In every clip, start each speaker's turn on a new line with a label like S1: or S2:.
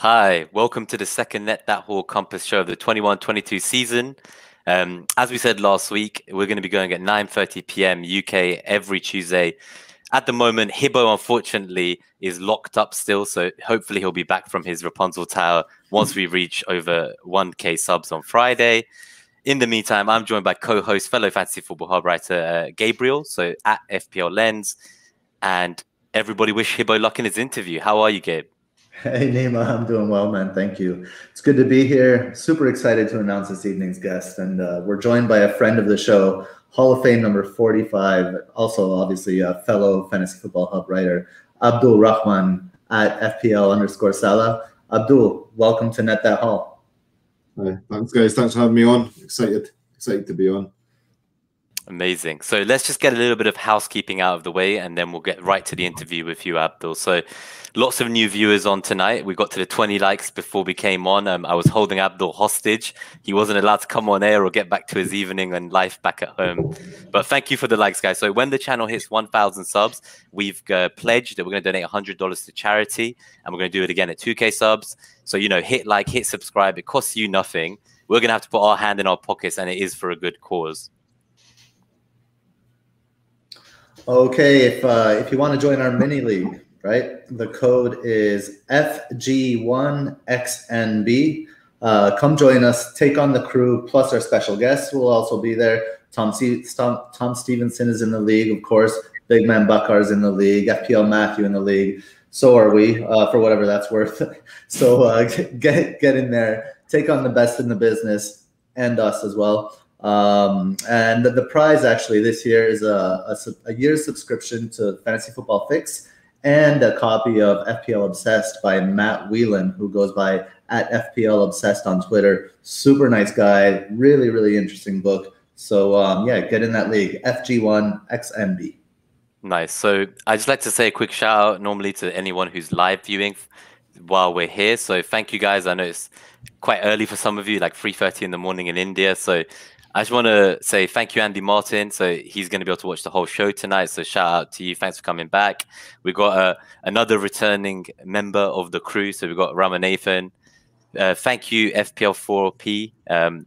S1: Hi, welcome to the second Net That Haul Compass show of the 21-22 season. Um, as we said last week, we're going to be going at 9:30 p.m. UK every Tuesday. At the moment, Hibbo unfortunately is locked up still, so hopefully he'll be back from his Rapunzel Tower once we reach over 1k subs on Friday. In the meantime, I'm joined by co-host, fellow fantasy football hub writer uh, Gabriel, so at FPL Lens, and everybody wish Hibbo luck in his interview. How are you, Gabe?
S2: Hey, Nima, I'm doing well, man. Thank you. It's good to be here. Super excited to announce this evening's guest. And uh, we're joined by a friend of the show, Hall of Fame number 45, also obviously a fellow Fantasy Football Hub writer, Abdul Rahman at FPL underscore Salah. Abdul, welcome to Net That Haul.
S3: Hi, thanks, guys. Thanks for having me on. Excited, excited to be on.
S1: Amazing. So let's just get a little bit of housekeeping out of the way and then we'll get right to the interview with you, Abdul. So lots of new viewers on tonight. We got to the 20 likes before we came on. Um, I was holding Abdul hostage. He wasn't allowed to come on air or get back to his evening and life back at home. But thank you for the likes, guys. So when the channel hits 1,000 subs, we've uh, pledged that we're going to donate $100 to charity and we're going to do it again at 2K subs. So, you know, hit like, hit subscribe. It costs you nothing. We're going to have to put our hand in our pockets and it is for a good cause.
S2: Okay, if uh, if you want to join our mini league, right? The code is FG1XNB. Uh, come join us, take on the crew, plus our special guests will also be there. Tom, C- Tom, Tom Stephenson is in the league, of course. Big Man Bakar is in the league. FPL Matthew in the league. So are we, uh, for whatever that's worth. so uh, get get in there, take on the best in the business, and us as well. Um, and the, the, prize actually this year is a, a, a, year's subscription to Fantasy Football Fix and a copy of FPL Obsessed by Matt Whelan, who goes by at FPL Obsessed on Twitter. Super nice guy, really, really interesting book. So um, yeah, get in that league, FG1 XMB.
S1: Nice. So I just like to say a quick shout out normally to anyone who's live viewing while we're here. So thank you guys. I know it's quite early for some of you, like 3.30 in the morning in India. So I just want to say thank you, Andy Martin. So he's going to be able to watch the whole show tonight. So shout out to you. Thanks for coming back. We've got uh, another returning member of the crew. So we've got Ramanathan. Uh, thank you, FPL4P. Um,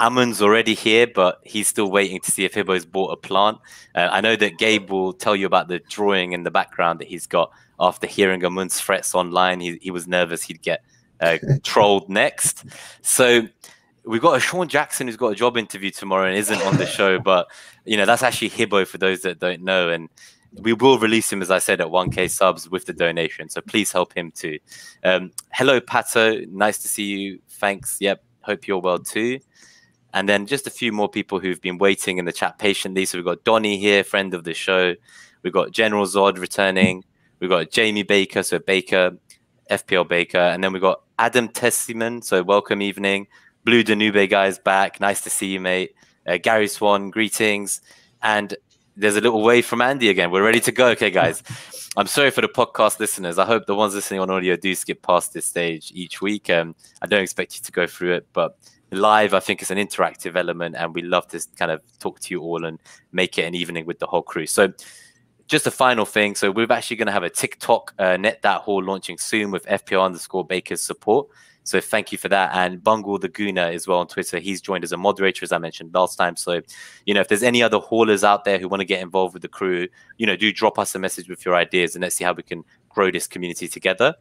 S1: already here, but he's still waiting to see if Hibbo's bought a plant. Uh, I know that Gabe will tell you about the drawing in the background that he's got after hearing Amon's threats online. He, he was nervous he'd get uh, trolled next. So we've got a Sean Jackson who's got a job interview tomorrow and isn't on the show, but you know that's actually Hibbo for those that don't know, and we will release him as I said at 1k subs with the donation. So please help him too. Um, hello, Pato, nice to see you. Thanks. Yep, hope you're well too. And then just a few more people who've been waiting in the chat patiently. So we've got Donny here, friend of the show. We've got General Zod returning. We've got Jamie Baker, so Baker, FPL Baker, and then we've got Adam Tessiman. So welcome evening. Blue Danube guys back. Nice to see you, mate. Uh, Gary Swan, greetings. And there's a little wave from Andy again. We're ready to go. Okay, guys. I'm sorry for the podcast listeners. I hope the ones listening on audio do skip past this stage each week. Um, I don't expect you to go through it, but live, I think is an interactive element, and we love to kind of talk to you all and make it an evening with the whole crew. So, just a final thing. So, we're actually going to have a TikTok uh, Net That Haul launching soon with FPL underscore Baker's support. So thank you for that. And Bungle the Gooner as well on Twitter. He's joined as a moderator, as I mentioned last time. So, you know, if there's any other haulers out there who want to get involved with the crew, you know, do drop us a message with your ideas and let's see how we can grow this community together.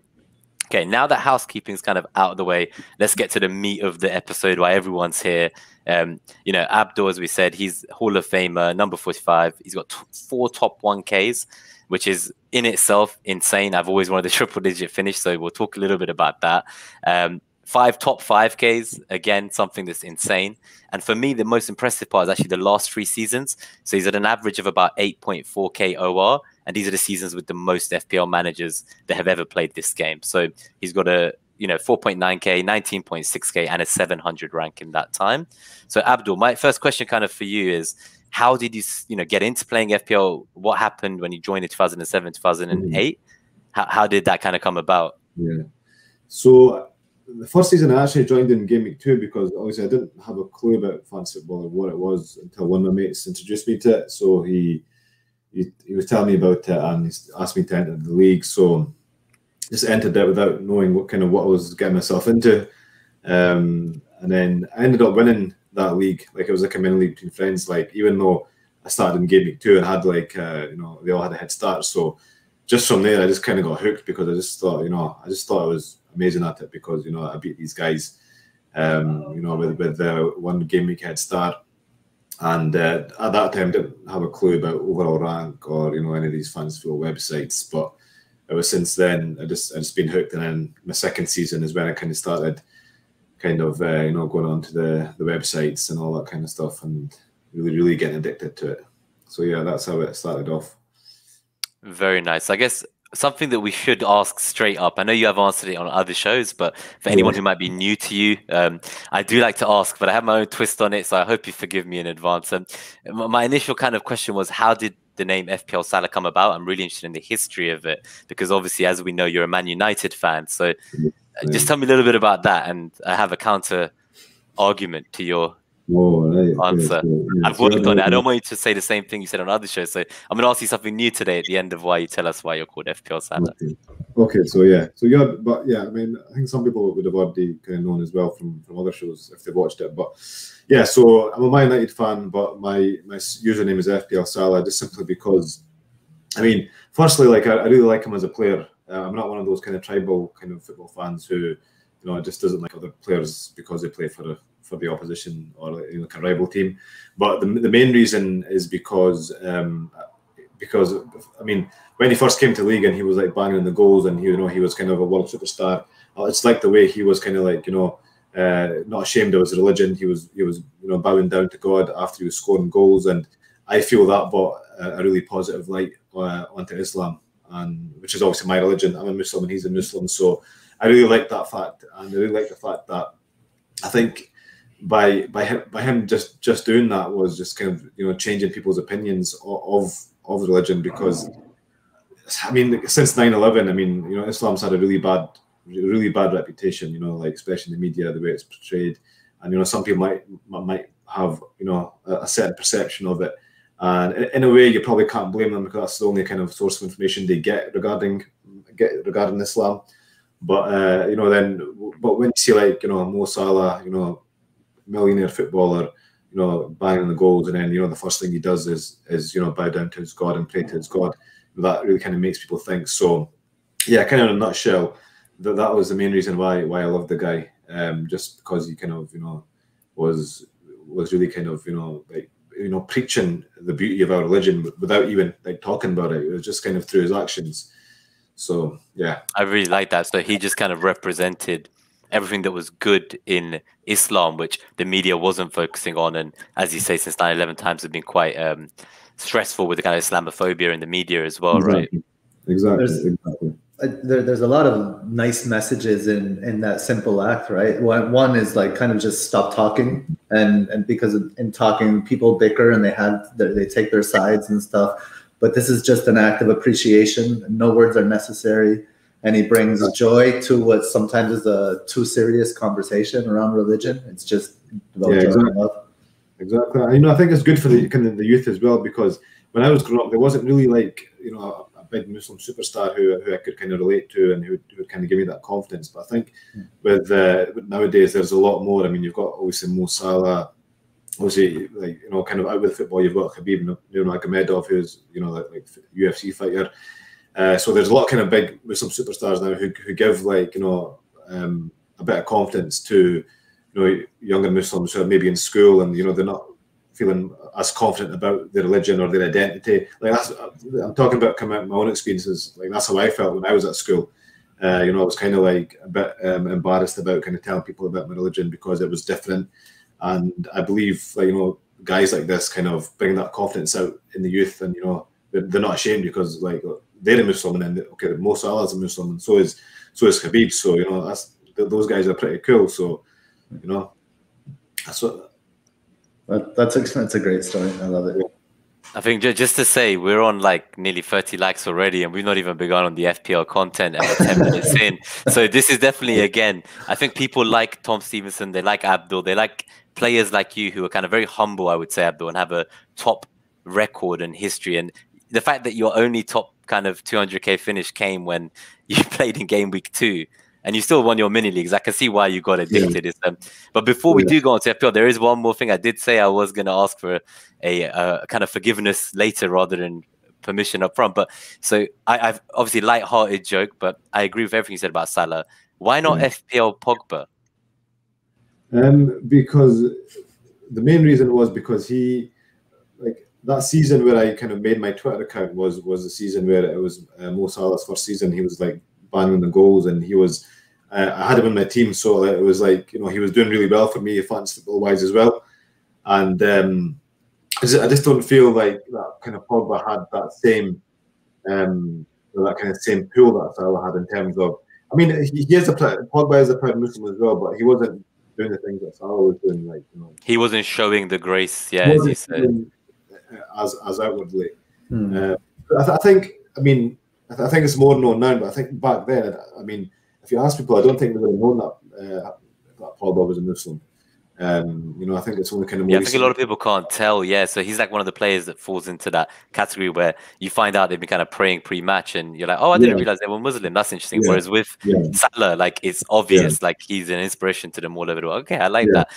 S1: Okay, now that housekeeping's kind of out of the way, let's get to the meat of the episode why everyone's here. Um, you know, Abdul, as we said, he's Hall of Famer, number 45. He's got four top 1Ks which is in itself insane. I've always wanted a triple digit finish, so we'll talk a little bit about that. Um, five top 5Ks, again, something that's insane. And for me, the most impressive part is actually the last three seasons. So he's at an average of about 8.4K OR, and these are the seasons with the most FPL managers that have ever played this game. So he's got a you know 4.9k 19.6k and a 700 rank in that time so abdul my first question kind of for you is how did you you know get into playing FPL? What happened when you joined in 2007, 2008? Mm. How, how did that kind of come about?
S3: Yeah. So the first season I actually joined in Game Week 2 because obviously I didn't have a clue about fantasy football or what it was until one of my mates introduced me to it. So he he, he was telling me about it and he asked me to enter the league. So just entered it without knowing what kind of what I was getting myself into. Um, and then I ended up winning that league. Like it was like a mini league between friends. Like even though I started in game week two and had like uh, you know they all had a head start. So just from there, I just kind of got hooked because I just thought you know I just thought I was amazing at it because you know I beat these guys. Um, you know with with the one game week head start. And uh, at that time, didn't have a clue about overall rank or you know any of these fanciful websites. But ever since then, I just I just been hooked. And then my second season is when I kind of started, kind of uh, you know going on to the the websites and all that kind of stuff, and really really getting addicted to it. So yeah, that's how it started off.
S1: Very nice. I guess something that we should ask straight up. I know you have answered it on other shows, but for anyone who might be new to you, um, I do like to ask, but I have my own twist on it, so I hope you forgive me in advance. Um, my initial kind of question was, how did the name FPL Salah come about? I'm really interested in the history of it because obviously, as we know, you're a Man United fan. So uh, just tell me a little bit about that, and I have a counter argument to your
S3: right.
S1: answer.
S3: Yeah,
S1: I've worked on it. I don't want you to say the same thing you said on other shows. So I'm going to ask you something new today at the end of why you tell us why you're called FPL Salah.
S3: Okay. okay, so yeah, so yeah, but yeah, I mean, I think some people would have already kind of known as well from from other shows if they watched it. But yeah, so I'm a Man United fan, but my my username is FPL Salah just simply because, I mean, firstly, like I, I really like him as a player. Uh, I'm not one of those kind of tribal kind of football fans who, you know, just doesn't like other players because they play for a for the opposition or you like a rival team. But the, the main reason is because um, because I mean when he first came to league and he was like banging the goals and you know he was kind of a world superstar. Uh, it's like the way he was kind of like you know uh, not ashamed of his religion. He was he was you know bowing down to God after he was scoring goals, and I feel that brought a, a really positive light uh, onto Islam, and which is obviously my religion. I'm a Muslim and he's a Muslim, so I really like that fact, and I really like the fact that I think by by him, by him just just doing that was just kind of you know changing people's opinions of of, religion because I mean since 9-11 I mean you know Islam's had a really bad really bad reputation you know like especially in the media the way it's portrayed and you know some people might might have you know a, certain perception of it and in a way you probably can't blame them because that's the only kind of source of information they get regarding get regarding Islam but uh, you know then but when you see like you know Mo Salah you know millionaire footballer, you know, banging the goals, and then you know the first thing he does is is you know bow down to his God and pray to his God. That really kind of makes people think. So, yeah, kind of in a nutshell, that that was the main reason why why I loved the guy, um, just because he kind of you know was was really kind of you know like you know preaching the beauty of our religion without even like talking about it. It was just kind of through his actions. So yeah,
S1: I really like that. So he just kind of represented everything that was good in Islam, which the media wasn't focusing on. And as you say, since 9 11 times have been quite um, stressful with the kind of Islamophobia in the media as well,
S3: exactly.
S1: right?
S3: Exactly. There's, exactly.
S2: There, there's a lot of nice messages in, in that simple act, right? One, one is like kind of just stop talking, and and because in talking, people bicker and they have they take their sides and stuff. But this is just an act of appreciation. No words are necessary and he brings joy to what sometimes is a too serious conversation around religion. It's just
S3: about yeah, exactly. Exactly. You know, I think it's good for the kind of the youth as well because when I was growing up, there wasn't really like you know big Muslim superstar who, who I could kind of relate to and who, who would kind of give me that confidence. But I think mm. with uh, nowadays there's a lot more. I mean, you've got obviously Mo Salah. Obviously, like you know, kind of out with football, you've got Khabib Nurmagomedov, who's you know like, like UFC fighter. Uh, so there's a lot of kind of big Muslim superstars now who, who give like you know um, a bit of confidence to you know younger Muslims who are maybe in school and you know they're not feeling as confident about their religion or their identity. Like that's I'm talking about coming my own experiences. Like that's how I felt when I was at school. Uh, you know, I was kind of like a bit um, embarrassed about kind of telling people about my religion because it was different. And I believe, like you know, guys like this kind of bring that confidence out in the youth, and you know, they're, they're not ashamed because like they're a Muslim, and okay, Mo Salah's a Muslim, and so is so is Khabib. So you know, that's those guys are pretty cool. So you know, that's what.
S2: That, that's a, that's a great story. I love it.
S1: I think just to say we're on like nearly 30 likes already, and we've not even begun on the FPL content, and we're 10 minutes in. So this is definitely again. I think people like Tom Stephenson, they like Abdul, they like players like you who are kind of very humble, I would say, Abdul, and have a top record and history. And the fact that your only top kind of 200k finish came when you played in game week two and you still won your mini leagues. I can see why you got addicted. Yeah. Um, but before we yeah. do go on to FPL, there is one more thing. I did say I was going to ask for a, a, kind of forgiveness later rather than permission up front. But so I, have obviously light-hearted joke, but I agree with everything you said about Salah. Why not yeah. FPL Pogba?
S3: Um, because the main reason was because he like that season where I kind of made my Twitter account was was the season where it was uh, Mo Salah's first season. He was like banging the goals, and he was. Uh, I had him in my team, so it was like you know he was doing really well for me, fantasy football wise as well. And um, I just don't feel like that kind of Pogba had that same um, that kind of same pool that Salah had in terms of. I mean, he, he is a Pogba is a proud Muslim as well, but he wasn't doing the things that Salah was doing. Like you know,
S1: he wasn't showing the grace. Yeah, as you said,
S3: as as outwardly. Hmm. Uh, I, th- I, think. I mean, I, th- I, think it's more known now, but I think back then, I mean, if you ask people, I don't think they would have known that uh, that Pogba was a Muslim. Um, you know, I think it's only kind of.
S1: Yeah, I think a lot of people can't tell. Yeah, so he's like one of the players that falls into that category where you find out they've been kind of praying pre-match, and you're like, oh, I didn't yeah. realize they were Muslim. That's interesting. Yeah. Whereas with yeah. Salah, like it's obvious, like he's an inspiration to them all over the world. Okay, I like that.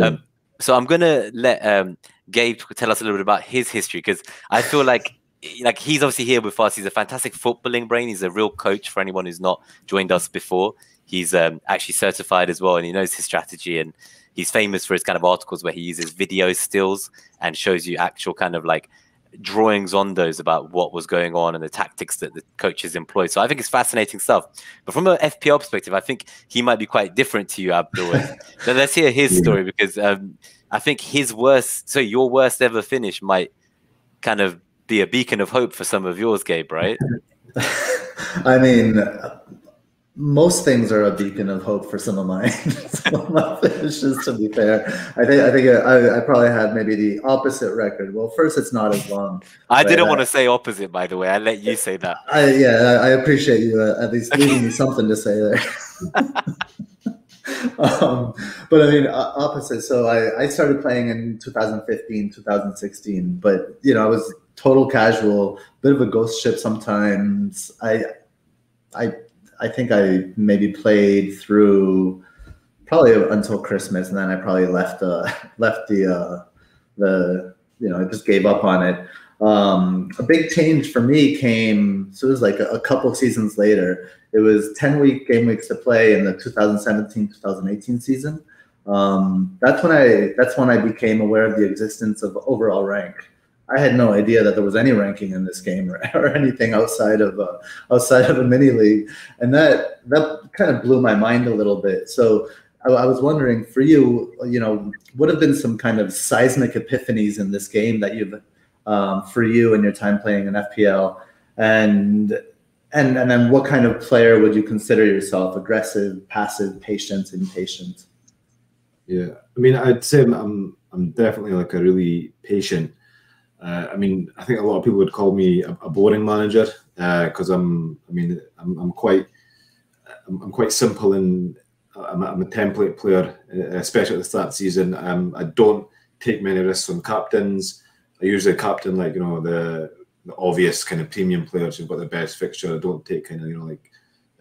S1: Um, so I'm gonna let um, Gabe tell us a little bit about his history because I feel like like he's obviously here with us. He's a fantastic footballing brain. He's a real coach for anyone who's not joined us before. He's um, actually certified as well, and he knows his strategy and he's famous for his kind of articles where he uses video stills and shows you actual kind of like drawings on those about what was going on and the tactics that the coaches employed. So I think it's fascinating stuff. But from an FPL perspective, I think he might be quite different to you, Abdul. so let's hear his story because um, I think his worst, so your worst ever finish might kind of be a beacon of hope for some of yours, Gabe, right?
S2: I mean, most things are a beacon of hope for some of mine. some of finishes, to be fair, I think I think I, I, probably had maybe the opposite record. Well, first, it's not as long.
S1: I didn't want to say opposite, by the way. I let you say that.
S2: I, yeah, I appreciate you uh, at least leaving me something to say there. um, but I mean, uh, opposite. So I, I started playing in 2015, 2016, but you know, I was total casual, bit of a ghost ship sometimes. I I I think I maybe played through probably until Christmas, and then I probably left uh, left the uh, the you know I just gave up on it. Um, a big change for me came so it was like a, a couple seasons later. It was ten week game weeks to play in the 2017-2018 season. Um, that's when I that's when I became aware of the existence of overall rank. I had no idea that there was any ranking in this game or, or anything outside of uh, outside of a mini league, and that that kind of blew my mind a little bit. So I, I, was wondering for you, you know, what have been some kind of seismic epiphanies in this game that you've um, for you in your time playing in FPL, and and and then what kind of player would you consider yourself? Aggressive, passive, patient, impatient?
S3: Yeah, I mean, I'd say I'm I'm definitely like a really patient uh, I mean, I think a lot of people would call me a, a boring manager because uh, I'm. I mean, I'm, I'm quite. I'm, I'm, quite simple and I'm, I'm, a template player, uh, especially at the start of the season. Um, I don't take many risks on captains. I usually captain like you know the, the obvious kind of premium players who've got the best fixture. I don't take kind of you know like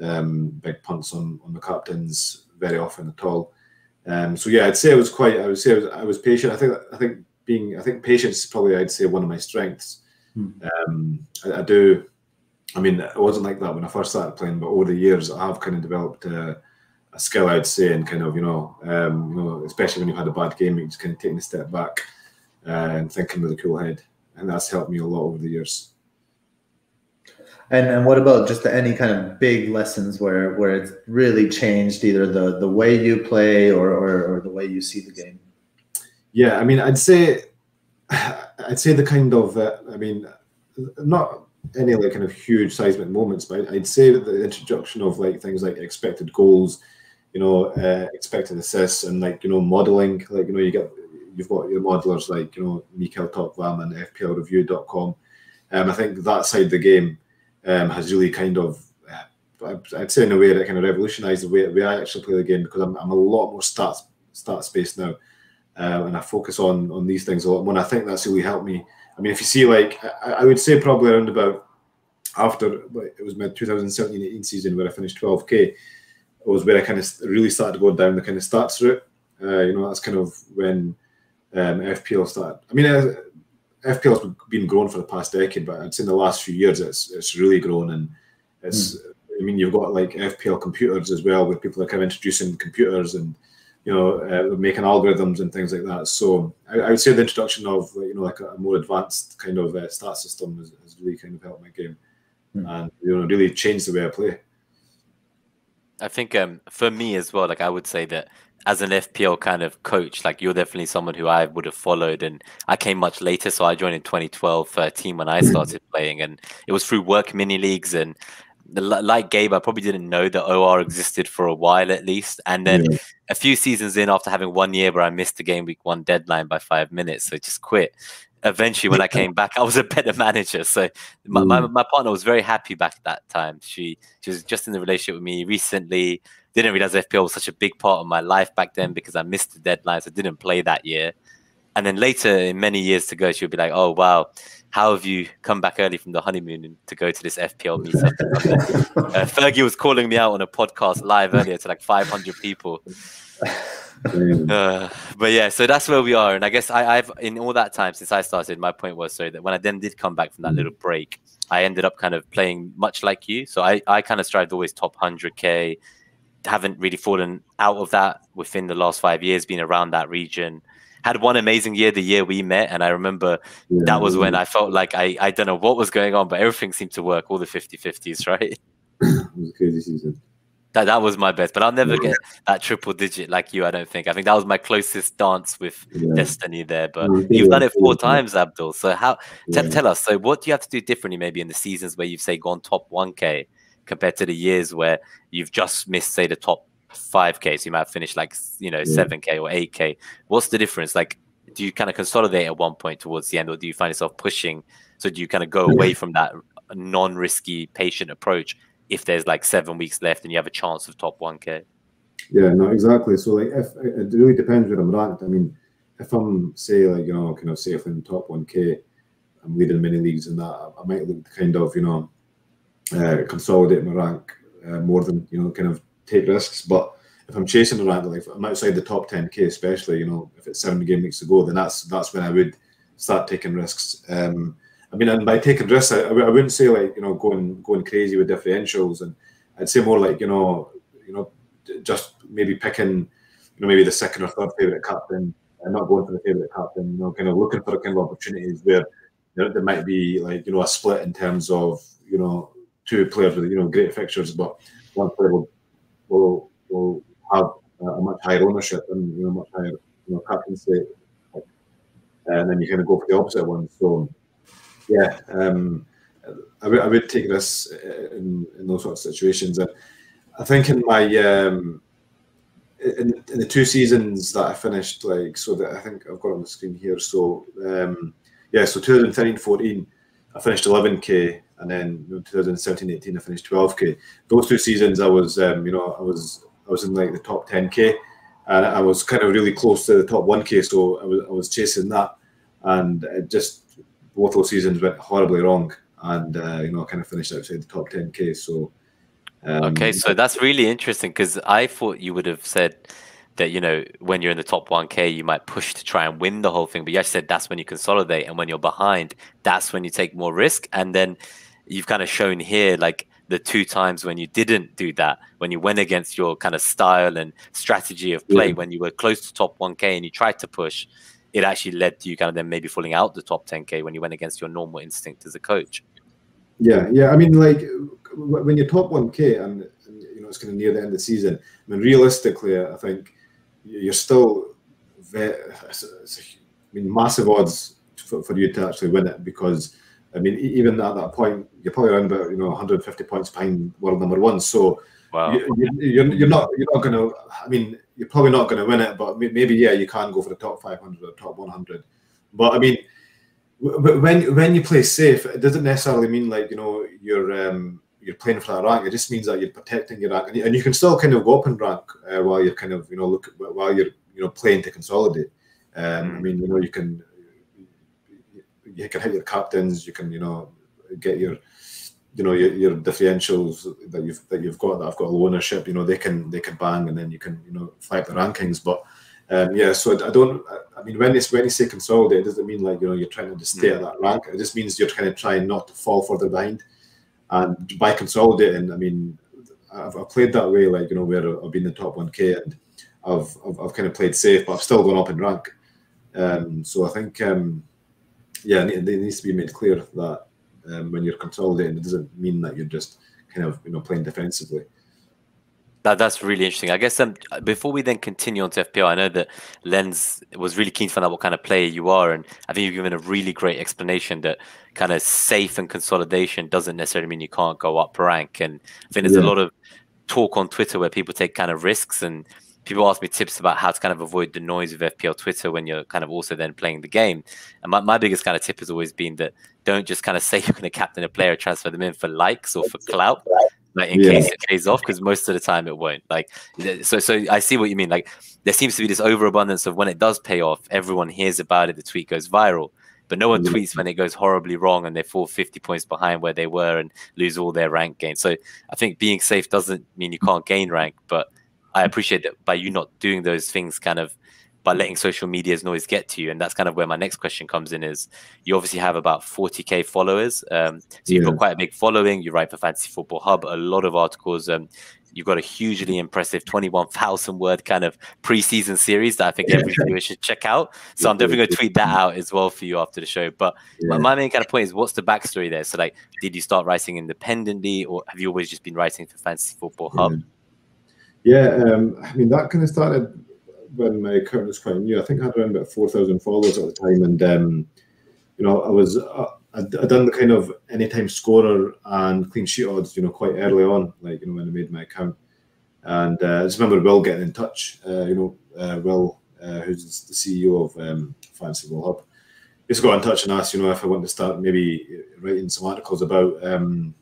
S3: um, big punts on on the captains very often at all. Um, so yeah, I'd say I was quite. I would say I was, I was patient. I think. I think being, I think patience is probably, I'd say, one of my strengths. Hmm. Um, I, I, do. I mean, it wasn't like that when I first started playing, but over the years, I have kind of developed a, a skill, I'd say, and kind of, you know, um, you know, especially when you've had a bad game, you just kind of taking a step back uh, and thinking with a cool head, and that's helped me a lot over the years.
S2: And and what about just any kind of big lessons where where it's really changed either the the way you play or or, or the way you see the game?
S3: Yeah, I mean, I'd say, I'd say the kind of, uh, I mean, not any like kind of huge seismic moments, but I'd say that the introduction of like things like expected goals, you know, uh, expected assists, and like you know modeling, like you know, you get you've got your modelers like you know Mikkel Tokvam and FPLReview.com. Um, I think that side of the game um, has really kind of, uh, I'd say in a way that kind of revolutionised the way, way I actually play the game because I'm, I'm a lot more stats stats based now uh, and I focus on on these things a lot more. And I think that's really helped me. I mean, if you see like I, I would say probably around about after like, it was my 2017-18 season where I finished 12k was where I kind of really started to go down the kind of stats route. Uh, you know, that's kind of when um, FPL started. I mean, uh, FPL has been growing for the past decade, but I'd say in the last few years it's it's really grown, and it's. Mm. I mean, you've got like FPL computers as well, where people are kind of introducing computers and you know uh, making algorithms and things like that. So I, I, would say the introduction of you know like a, more advanced kind of uh, stat system has, has, really kind of helped my game, mm. and you know really changed the way I play.
S1: I think um, for me as well, like I would say that as an FPL kind of coach, like you're definitely someone who I would have followed. And I came much later. So I joined in 2012, 13 when I started playing. And it was through work mini leagues. And like Gabe, I probably didn't know that OR existed for a while at least. And then yeah. a few seasons in, after having one year where I missed the game week one deadline by five minutes, so just quit eventually when I came back, I was a better manager. So my, mm. my, my, partner was very happy back at that time. She she was just in the relationship with me recently. Didn't realize FPL was such a big part of my life back then because I missed the deadlines. I didn't play that year. And then later, in many years to go, she'll be like, "Oh wow, how have you come back early from the honeymoon to go to this FPL meetup?" uh, Fergie was calling me out on a podcast live earlier to like 500 people. Uh, but yeah, so that's where we are, and I guess I, have in all that time since I started. My point was so that when I then did come back from that little break, I ended up kind of playing much like you. So I, I kind of strived always top hundred k. Haven't really fallen out of that within the last five years, being around that region. Had one amazing year the year we met, and I remember yeah, that was when I felt like I I don't know what was going on, but everything seemed to work. All the 50-50s, right?
S3: it was a crazy season.
S1: That that was my best, but I'll never get that triple digit like you. I don't think. I think that was my closest dance with yeah. Destiny there. But you've done it four times, Abdul. So how? Yeah. Tell us. So what do you have to do differently, maybe in the seasons where you've say gone top one k compared to the years where you've just missed, say, the top five k? So you might finish like you know seven k or eight k. What's the difference? Like, do you kind of consolidate at one point towards the end, or do you find yourself pushing? So do you kind of go away from that non-risky, patient approach if there's like seven weeks left and you have a chance of top 1k
S3: yeah no exactly so like if it really depends where i'm ranked i mean if i'm say like you know kind of safe in top 1k i'm leading many leagues and that i might look to kind of you know uh, consolidate my rank uh, more than you know kind of take risks but if i'm chasing around, like i'm outside the top 10k especially you know if it's seven game weeks to go then that's that's when i would start taking risks um I mean, and by taking risks, I, I wouldn't say like you know going going crazy with differentials, and I'd say more like you know you know just maybe picking you know maybe the second or third favorite captain and not going for the favorite captain. You know, kind of looking for kind of opportunities where you know, there might be like you know a split in terms of you know two players with you know great fixtures, but one player will will, will have a much higher ownership and you know much higher you know captaincy, and then you kind of go for the opposite one. So yeah, um, I, I would take this in, in those sort of situations. And I think in my um, in, in, the two seasons that I finished, like so that I think I've got on the screen here. So um, yeah, so 2013, 14, I finished 11k, and then you know, 2017, 18, I finished 12k. Those two seasons, I was um, you know I was I was in like the top 10k, and I was kind of really close to the top 1k. So I was I was chasing that, and it just both those seasons went horribly wrong, and uh, you know, kind of finished outside the top 10k. So,
S1: um, okay, so that's really interesting because I thought you would have said that you know when you're in the top 1k you might push to try and win the whole thing but you said that's when you consolidate and when you're behind that's when you take more risk and then you've kind of shown here like the two times when you didn't do that when you went against your kind of style and strategy of play yeah. when you were close to top 1k and you tried to push it actually led to you kind of then maybe falling out the top 10k when you went against your normal instinct as a coach.
S3: Yeah, yeah. I mean, like when you're top 1k and, and you know it's kind of near the end of the season. I mean, realistically, I think you're still very, I mean, massive odds for, for you to actually win it because I mean, even at that point, you're probably around about you know 150 points behind world number one. So wow. you, are you're, you're not you're not going to. I mean, you're probably not going to win it, but maybe yeah, you can go for the top 500 or top 100. But I mean, when when you play safe, it doesn't necessarily mean like you know you're um, you're playing for that rank. It just means that you're protecting your rank, and you, and you can still kind of go up in rank uh, while you're kind of you know look while you're you know playing to consolidate. Um, I mm. mean, you know, you can you can hit your captains, you can you know get your you know your, your differentials that you've that you've got that I've got low ownership. You know they can they can bang and then you can you know fight the rankings. But um, yeah, so I, I don't. I mean, when it's when you say consolidate, it doesn't mean like you know you're trying to just stay at that rank. It just means you're kind of trying not to fall further behind. And by consolidating, I mean I've, I've played that way, like you know where I've been the top one k and I've, I've, I've kind of played safe, but I've still gone up in rank. Um, so I think um, yeah, it needs to be made clear that um, when you're consolidating, it doesn't mean that you're just kind of you know playing defensively.
S1: That, that's really interesting. I guess um, before we then continue on to FPL, I know that Lens was really keen to find out what kind of player you are, and I think you've given a really great explanation that kind of safe and consolidation doesn't necessarily mean you can't go up rank. And I think there's yeah. a lot of talk on Twitter where people take kind of risks and people ask me tips about how to kind of avoid the noise of FPL Twitter when you're kind of also then playing the game. And my, my biggest kind of tip has always been that don't just kind of say you're going to captain a player, transfer them in for likes or for clout like in yeah. case it pays off because most of the time it won't. Like so so i see what you mean. Like there seems to be this overabundance of when it does pay off everyone hears about it the tweet goes viral but no one tweets when it goes horribly wrong and they fall 50 points behind where they were and lose all their rank gain. So i think being safe doesn't mean you can't gain rank but i appreciate that by you not doing those things kind of by letting social media's noise get to you. And that's kind of where my next question comes in is you obviously have about 40K followers. Um, so you've yeah. got quite a big following. You write for Fantasy Football Hub, a lot of articles. Um, you've got a hugely impressive 21,000 word kind of preseason series that I think every viewer should check out. So I'm definitely going to tweet that out as well for you after the show. But yeah. my main kind of point is what's the backstory there? So, like, did you start writing independently or have you always just been writing for Fantasy Football Hub?
S3: Yeah, yeah um, I mean, that kind of started when my account was quite new. I think I had around about four thousand followers at the time, and um, you know, I was uh, I'd, done the kind of anytime scorer and clean sheet odds, you know, quite early on, like you know when I made my account. And uh, I just remember Will getting in touch. Uh, you know, uh, Will, uh, who's the CEO of um, Fantasy Football Hub, just got in touch and asked, you know, if I want to start maybe writing some articles about, um,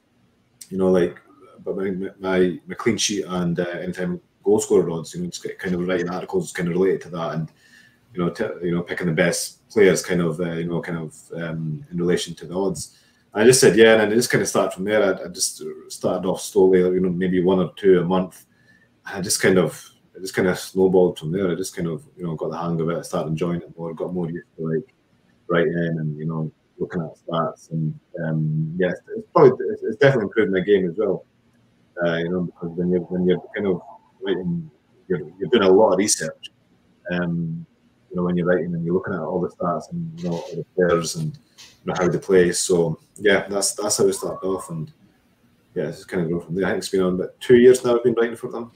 S3: you know, like about my, my, my clean sheet and uh, anytime goal scorer odds. You know, just kind of writing articles kind of related to that, and you know, t- you know, picking the best players, kind of, uh, you know, kind of um, in relation to the odds. And I just said yeah, and I just kind of started from there. I, I just started off slowly, you know, maybe one or two a month. I just kind of, I just kind of snowballed from there. I just kind of, you know, got the hang of it. I started enjoying it more, got more used to like writing and you know looking at stats and um, yes, it's probably it's definitely improved my game as well. Uh, you know, because when you're when you're kind of writing, you're, you're doing a lot of research. Um, you know, when you're writing and you're looking at all the stats and you know all the players and you know how they play. So yeah, that's that's how we started off, and yeah, it's kind of go from there. I think it's been on about two years now. I've been writing for them.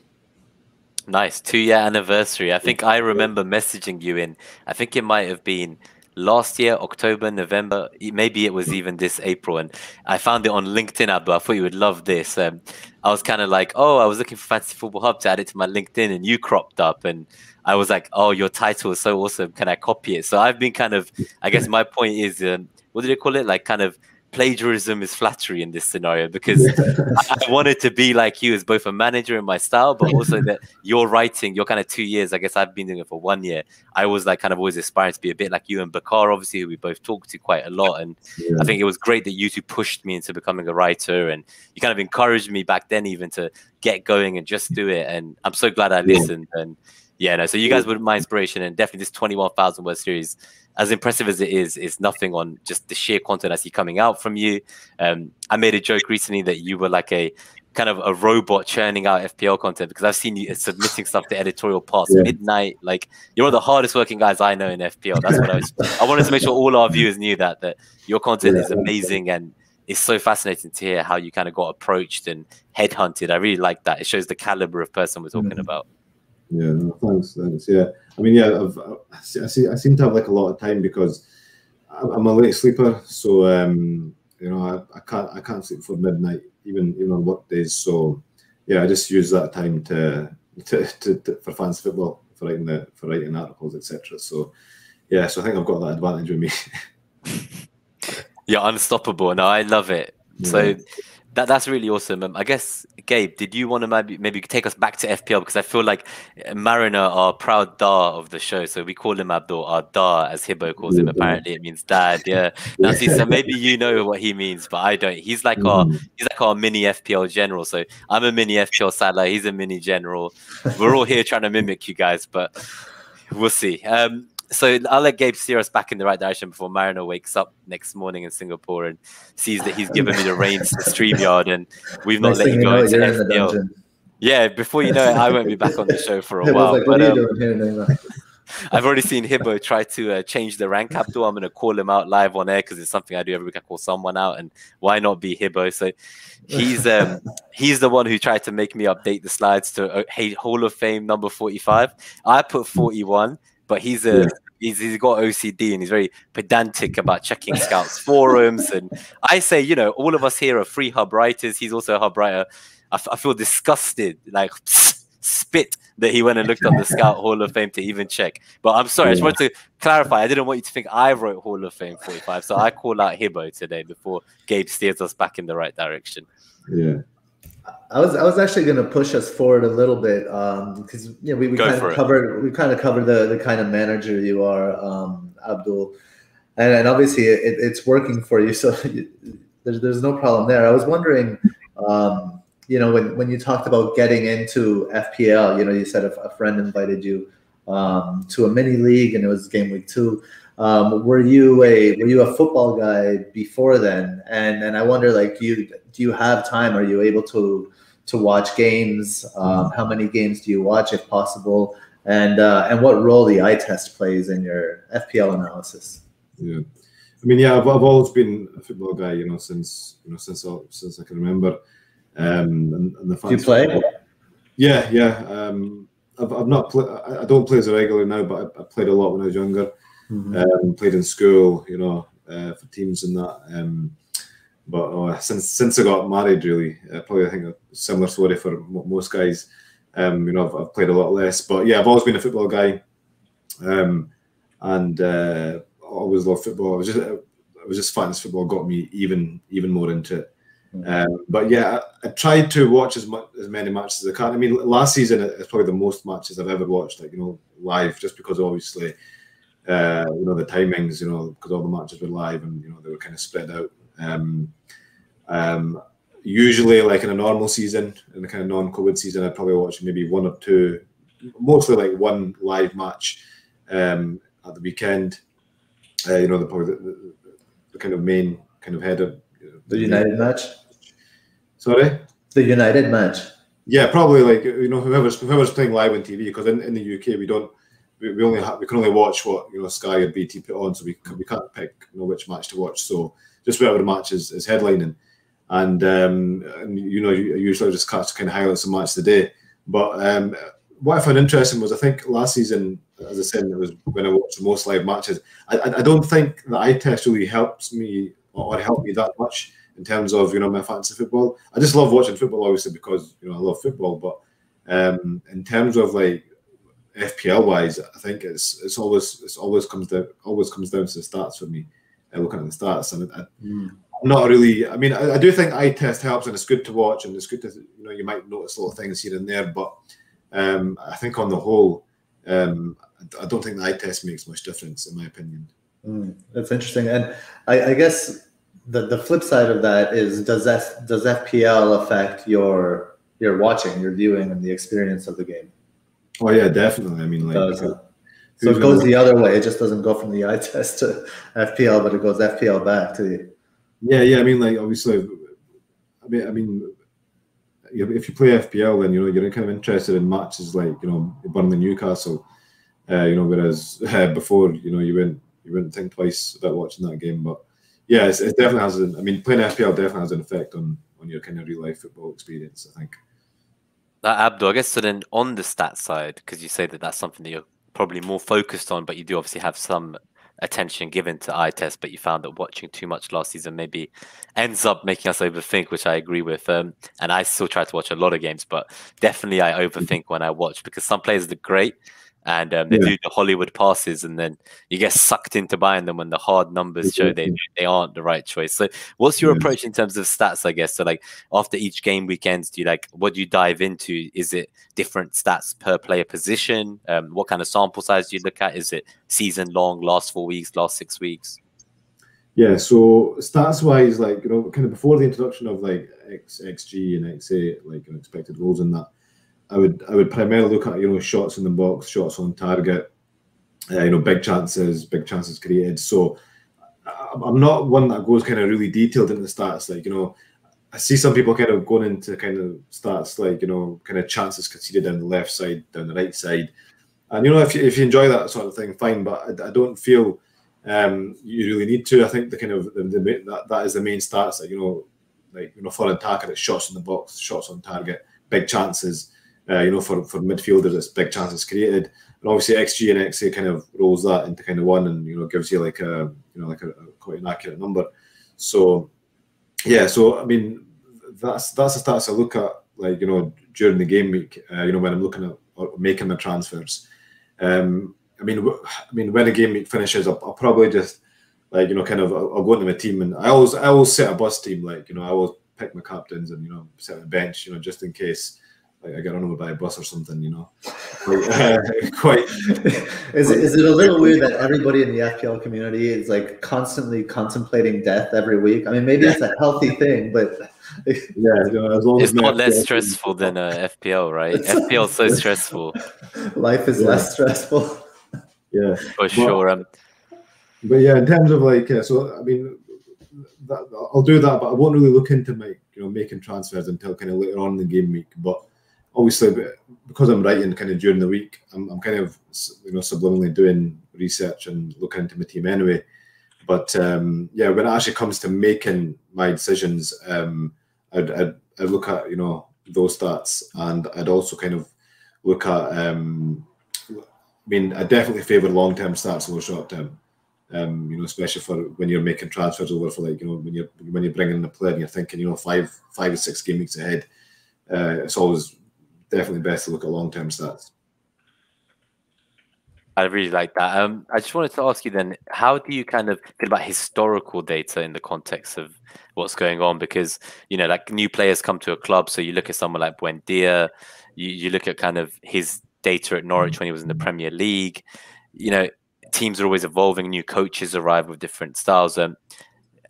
S1: Nice two year anniversary. I think I remember messaging you in. I think it might have been last year, October, November, maybe it was even this April. And I found it on LinkedIn, Abdul. I thought you would love this. Um, I was kind of like, oh, I was looking for Fantasy Football Hub to add it to my LinkedIn, and you cropped up. And I was like, oh, your title is so awesome. Can I copy it? So I've been kind of, I guess my point is, um, what do they call it? Like kind of plagiarism is flattery in this scenario because I, I, wanted to be like you as both a manager in my style, but also that you're writing, you're kind of two years. I guess I've been doing it for one year. I was like kind of always aspiring to be a bit like you and Bakar, obviously, who we both talked to quite a lot. And yeah. I think it was great that you two pushed me into becoming a writer and you kind of encouraged me back then even to get going and just do it. And I'm so glad I listened. Yeah. And yeah, no, so you guys were my inspiration and definitely this 21,000 word series as impressive as it is, is nothing on just the sheer content I see coming out from you. Um, I made a joke recently that you were like a kind of a robot churning out FPL content because I've seen you submitting stuff to editorial past yeah. midnight. Like you're one of the hardest working guys I know in FPL. That's what I was. I wanted to make sure all our viewers knew that that your content yeah. is amazing and it's so fascinating to hear how you kind of got approached and headhunted. I really like that. It shows the caliber of person we're talking mm-hmm. about.
S3: Yeah, no, thanks, thanks. Yeah, I mean, yeah, I've, I see, I seem to have like a lot of time because I'm a late sleeper, so um, you know, I, I can't, I can't sleep before midnight, even even on work days. So, yeah, I just use that time to to, to, to for fans football, for writing the for writing articles, etc. So, yeah, so I think I've got that advantage with me.
S1: You're unstoppable. No, I love it. Yeah. So that that's really awesome. Um, I guess Gabe, did you want to maybe maybe take us back to FPL because I feel like Mariner are proud da of the show, so we call him Abdul our da as Hibbo calls him. Apparently, it means dad. Yeah. Now, see, so maybe you know what he means, but I don't. He's like our
S3: Mm.
S1: he's like our mini FPL general. So I'm a mini FPL Salah. He's a mini general. We're all here trying to mimic you guys, but we'll see. Um, so I'll let Gabe steer us back in the right direction before Mariner wakes up next morning in Singapore and sees that he's given me the reins to StreamYard and we've not
S2: Next
S1: let you go into
S2: in the
S1: Yeah, before you know it, I won't be back on the show for a
S2: It
S1: while.
S2: like,
S1: but, um,
S2: here,
S1: I've already seen Hibbo try to uh, change the rank up Abdul. I'm going to call him out live on air because it's something I do every week. I call someone out, and why not be Hibbo? So he's um he's the one who tried to make me update the slides to uh, Hall of Fame number 45. I put 41, but he's a
S3: Yeah.
S1: he's, he's got OCD and he's very pedantic about checking scouts forums. And I say, you know, all of us here are free hub writers. He's also a hub writer. I, f- I feel disgusted, like spit that he went and looked up the Scout Hall of Fame to even check. But I'm sorry, I just
S3: Yeah.
S1: wanted to clarify. I didn't want you to think I wrote Hall of Fame 45. So I call out Hibbo today before Gabe steers us back in the right direction.
S3: Yeah.
S2: I was I was actually going to push us forward a little bit because you know we, we kind of
S1: it.
S2: covered we kind of covered the the kind of manager you are, um, Abdul, and, and obviously it, it's working for you, so you, there's there's no problem there. I was wondering, um, you know, when when you talked about getting into FPL, you know, you said a, a friend invited you um, to a mini league, and it was game week two. Um, were you a were you a football guy before then? And and I wonder, like, do you do you have time? Are you able to to watch games? Um, how many games do you watch, if possible? And uh, and what role the eye test plays in your FPL analysis?
S3: Yeah, I mean, yeah, I've, I've always been a football guy, you know, since you know since I, since I can remember. Um, and, and the
S2: Do you play?
S3: football- Yeah, yeah. Um, I've, I've not played. I I don't play as a regular now, but I, I played a lot when I was younger.
S2: Mhm.
S3: Um, played in school, you know, uh, for teams and that. Um, but oh, since since I got married, really, uh, probably I think a similar story for mo- most guys. Um, you know, I've, I've played a lot less, but yeah, I've always been a football guy, um, and uh, always loved football. I was just, I was just fantasy football got me even even more into it. Um, but yeah, I, I tried to watch as much as many matches as I can. I mean, last season is probably the most matches I've ever watched, like you know, live, just because obviously, uh, you know, the timings, you know, because all the matches were live and you know they were kind of spread out. Um, um, usually, like in a normal season, in a kind of non-COVID season, I'd probably watch maybe one or two, mostly like one live match um, at the weekend. Uh, you know, the probably the, the, kind of main kind of head of
S2: The United match.
S3: Sorry.
S2: The United match.
S3: Yeah, probably like you know whoever's whoever's playing live on TV because in, in the UK we don't we, we only we can only watch what you know Sky and BT put on, so we can, we can't pick you know which match to watch. So just whatever match is, is headlining, and um, and you know you usually just catch kind of highlights of match of the day. But um, what I found interesting was I think last season, as I said, it was when I watched the most live matches. I, I, I don't think the eye test really helps me or helped me that much in terms of you know my fantasy football. I just love watching football, obviously because you know I love football. But um, in terms of like FPL wise, I think it's it's always it's always comes down always comes down to the stats for me. Uh, looking at the stats, and I, I'm not really. I mean, I, I do think eye test helps, and it's good to watch, and it's good to you know you might notice little things here and there. But um, I think on the whole, um, I, don't think the eye test makes much difference, in my opinion.
S2: Mm, that's interesting, and I, I guess the the flip side of that is does that does FPL affect your your watching, your viewing, and the experience of the game?
S3: Oh yeah, definitely. I mean, like.
S2: Does,
S3: because-
S2: So it goes the other way. It just doesn't go from the eye test to FPL, but it goes FPL back to the.
S3: Yeah, yeah. I mean, like obviously, I mean, I mean, if you play FPL, then you know you're kind of interested in matches like you know Burnley Newcastle, uh, you know, whereas uh, before you know you wouldn't you wouldn't think twice about watching that game. But yeah, it's, it definitely has. An, I mean, playing FPL definitely has an effect on on your kind of real life football experience. I think.
S1: That Abdul, I guess so then on the stat side, because you say that that's something that you're probably more focused on, but you do obviously have some attention given to eye test, but you found that watching too much last season maybe ends up making us overthink, which I agree with. Um, and I still try to watch a lot of games, but definitely I overthink when I watch because some players are great and um, they yeah. do the Hollywood passes, and then you get sucked into buying them when the hard numbers show they they aren't the right choice. So, what's your yeah. approach in terms of stats? I guess so. Like after each game weekends, do you like what do you dive into? Is it different stats per player position? Um, what kind of sample size do you look at? Is it season long, last four weeks, last six weeks?
S3: Yeah, so stats wise, like you know, kind of before the introduction of like X, XG and XA, like you know, expected goals and that, I would I would primarily look at you know shots in the box, shots on target, uh, you know big chances, big chances created. So I'm not one that goes kind of really detailed into the stats. Like you know, I see some people kind of going into kind of stats like you know kind of chances conceded down the left side, down the right side, and you know if you, if you enjoy that sort of thing, fine. But I, I don't feel um, you really need to. I think the kind of the, the, that that is the main stats. Like you know, like you know for an attacker, it's shots in the box, shots on target, big chances. Uh, you know, for, for midfielders, it's big chances created, and obviously XG and XA kind of rolls that into kind of one, and you know gives you like a you know like a, a quite an accurate number. So yeah, so I mean that's that's the stats I look at like you know during the game week. Uh, you know when I'm looking at making my transfers. Um, I mean, I mean when a game week finishes, I'll, I'll probably just like you know kind of I'll, I'll, go into my team and I always I always set a bus team like you know I always pick my captains and you know set a bench you know just in case like I get run over by a bus or something, you know. uh, quite.
S2: is it, is it a little weird that everybody in the FPL community is like constantly contemplating death every week? I mean, maybe it's a healthy thing, but
S3: yeah, you know, as long
S1: it's
S3: as
S1: not less FPL stressful than a FPL, right? FPL so stressful.
S2: Life is yeah. less stressful.
S3: Yeah,
S1: for sure. Um,
S3: but yeah, in terms of like, uh, so I mean, that, I'll do that, but I won't really look into my, you know, making transfers until kind of later on in the game week. But obviously because I'm writing kind of during the week, I'm, I'm kind of you know subliminally doing research and looking into my team anyway. But um, yeah, when it actually comes to making my decisions, um, I'd, I'd, I'd, look at you know those stats, and I'd also kind of look at. Um, I mean, I definitely favour long term stats over short term. Um, you know, especially for when you're making transfers over for like you know when you're when you're bringing in a player and you're thinking you know five five or six game weeks ahead. Uh, it's always definitely best to look at long term stats.
S1: I really like that. Um, I just wanted to ask you then, how do you kind of think about historical data in the context of what's going on? Because you know, like new players come to a club, so you look at someone like Buendia, you, you look at kind of his data at Norwich when he was in the Premier League. You know, teams are always evolving, new coaches arrive with different styles. Um,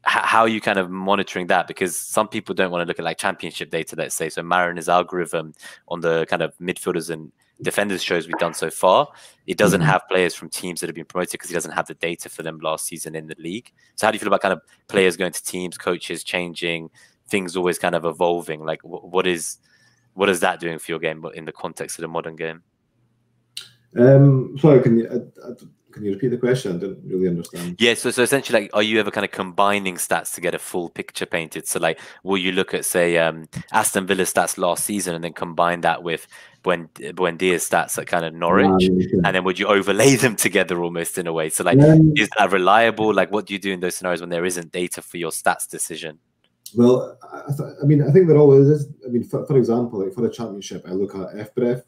S1: how are you kind of monitoring that? Because some people don't want to look at like championship data, let's say. So Mariner's algorithm on the kind of midfielders and defenders shows we've done so far, it doesn't mm-hmm. have players from teams that have been promoted because he doesn't have the data for them last season in the league. So how do you feel about kind of players going to teams, coaches changing, things always kind of evolving? Like what is what is that doing for your game in the context of the modern game?
S3: Um, sorry, can you? I, I, can you repeat the question? I didn't really understand.
S1: Yeah, so so essentially, like, are you ever kind of combining stats to get a full picture painted? So, like, will you look at say um, Aston Villa stats last season and then combine that with Buen Buendia's stats at kind of Norwich, and then would you overlay them together almost in a way? So, like, um, is that reliable? Like, what do you do in those scenarios when there isn't data for your stats decision?
S3: Well, I, th- I mean, I think there always is. I mean, for, for example, like for the championship, I look at FBref.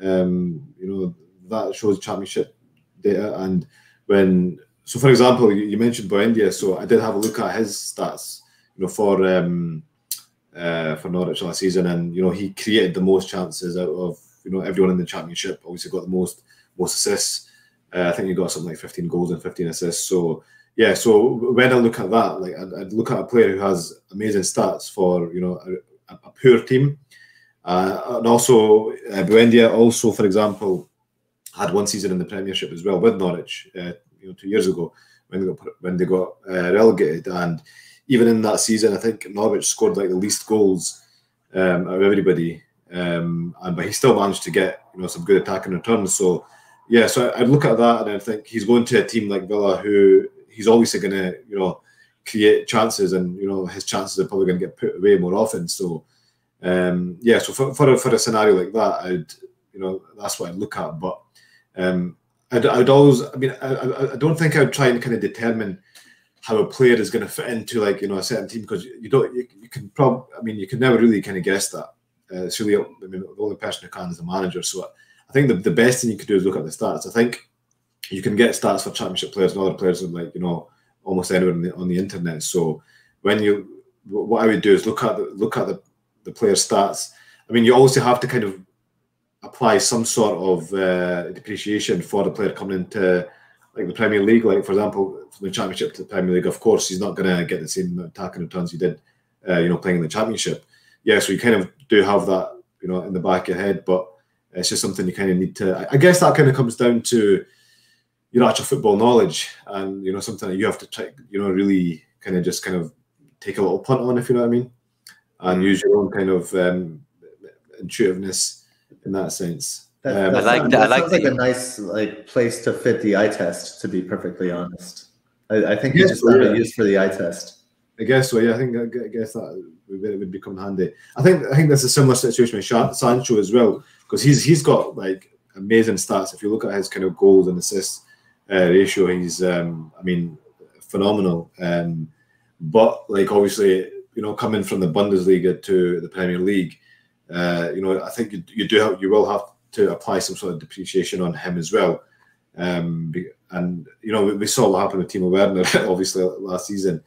S3: Um, you know, that shows championship data. And when, so for example, you, mentioned Buendia, so I did have a look at his stats, you know, for um, uh, for Norwich last season, and you know he created the most chances out of you know everyone in the championship. Obviously, got the most most assists. Uh, I think he got something like 15 goals and 15 assists. So yeah, so when I look at that, like I'd, I'd look at a player who has amazing stats for you know a, a poor team, uh, and also uh, Buendia. Also, for example, had one season in the Premiership as well with Norwich, uh, you know, two years ago when they got when they got uh, relegated. And even in that season, I think Norwich scored like the least goals um, of everybody, um, and but he still managed to get you know some good attacking returns. So yeah, so I'd look at that and I think he's going to a team like Villa who he's obviously going to you know create chances, and you know his chances are probably going to get put away more often. So. Um, yeah, so for, for a, for a scenario like that, I'd you know that's what I'd look at. But um, I'd, I'd always, I mean, I, I don't think I'd try and kind of determine how a player is going to fit into like you know a certain team because you don't, you, you can probably, I mean, you can never really kind of guess that. Uh, it's really, I mean, the only person who can is the manager. So I think the, the best thing you could do is look at the stats. I think you can get stats for championship players and other players and like you know almost anywhere on the, on the internet. So when you what I would do is look at the look at the, the player stats. I mean, you also have to kind of apply some sort of uh, depreciation for the player coming into like the Premier League. Like for example, from the Championship to the Premier League, of course, he's not going to get the same attacking returns he did, uh, you know, playing in the Championship. Yeah, so you kind of do have that, you know, in the back of your head, but it's just something you kind of need to. I guess that kind of comes down to your actual football knowledge, and you know, something that you have to try, you know, really kind of just kind of take a little punt on, if you know what I mean, and use your own kind of um, intuitiveness in that sense.
S2: That,
S1: um, I like that.
S2: that
S1: I like
S2: sounds like a nice like place to fit the eye test. To be perfectly honest, I, I think you just have
S3: yeah.
S2: it used for the eye test.
S3: I guess so. Yeah, I think I guess that would, would become handy. I think I think that's a similar situation with Sancho as well because he's he's got like amazing stats. If you look at his kind of goals and assists uh, ratio, he's um, I mean phenomenal. Um, but like obviously, you know, coming from the Bundesliga to the Premier League, uh, you know, I think you, you do have you will have to apply some sort of depreciation on him as well. Um, and you know, we, saw what happened with Timo Werner obviously last season.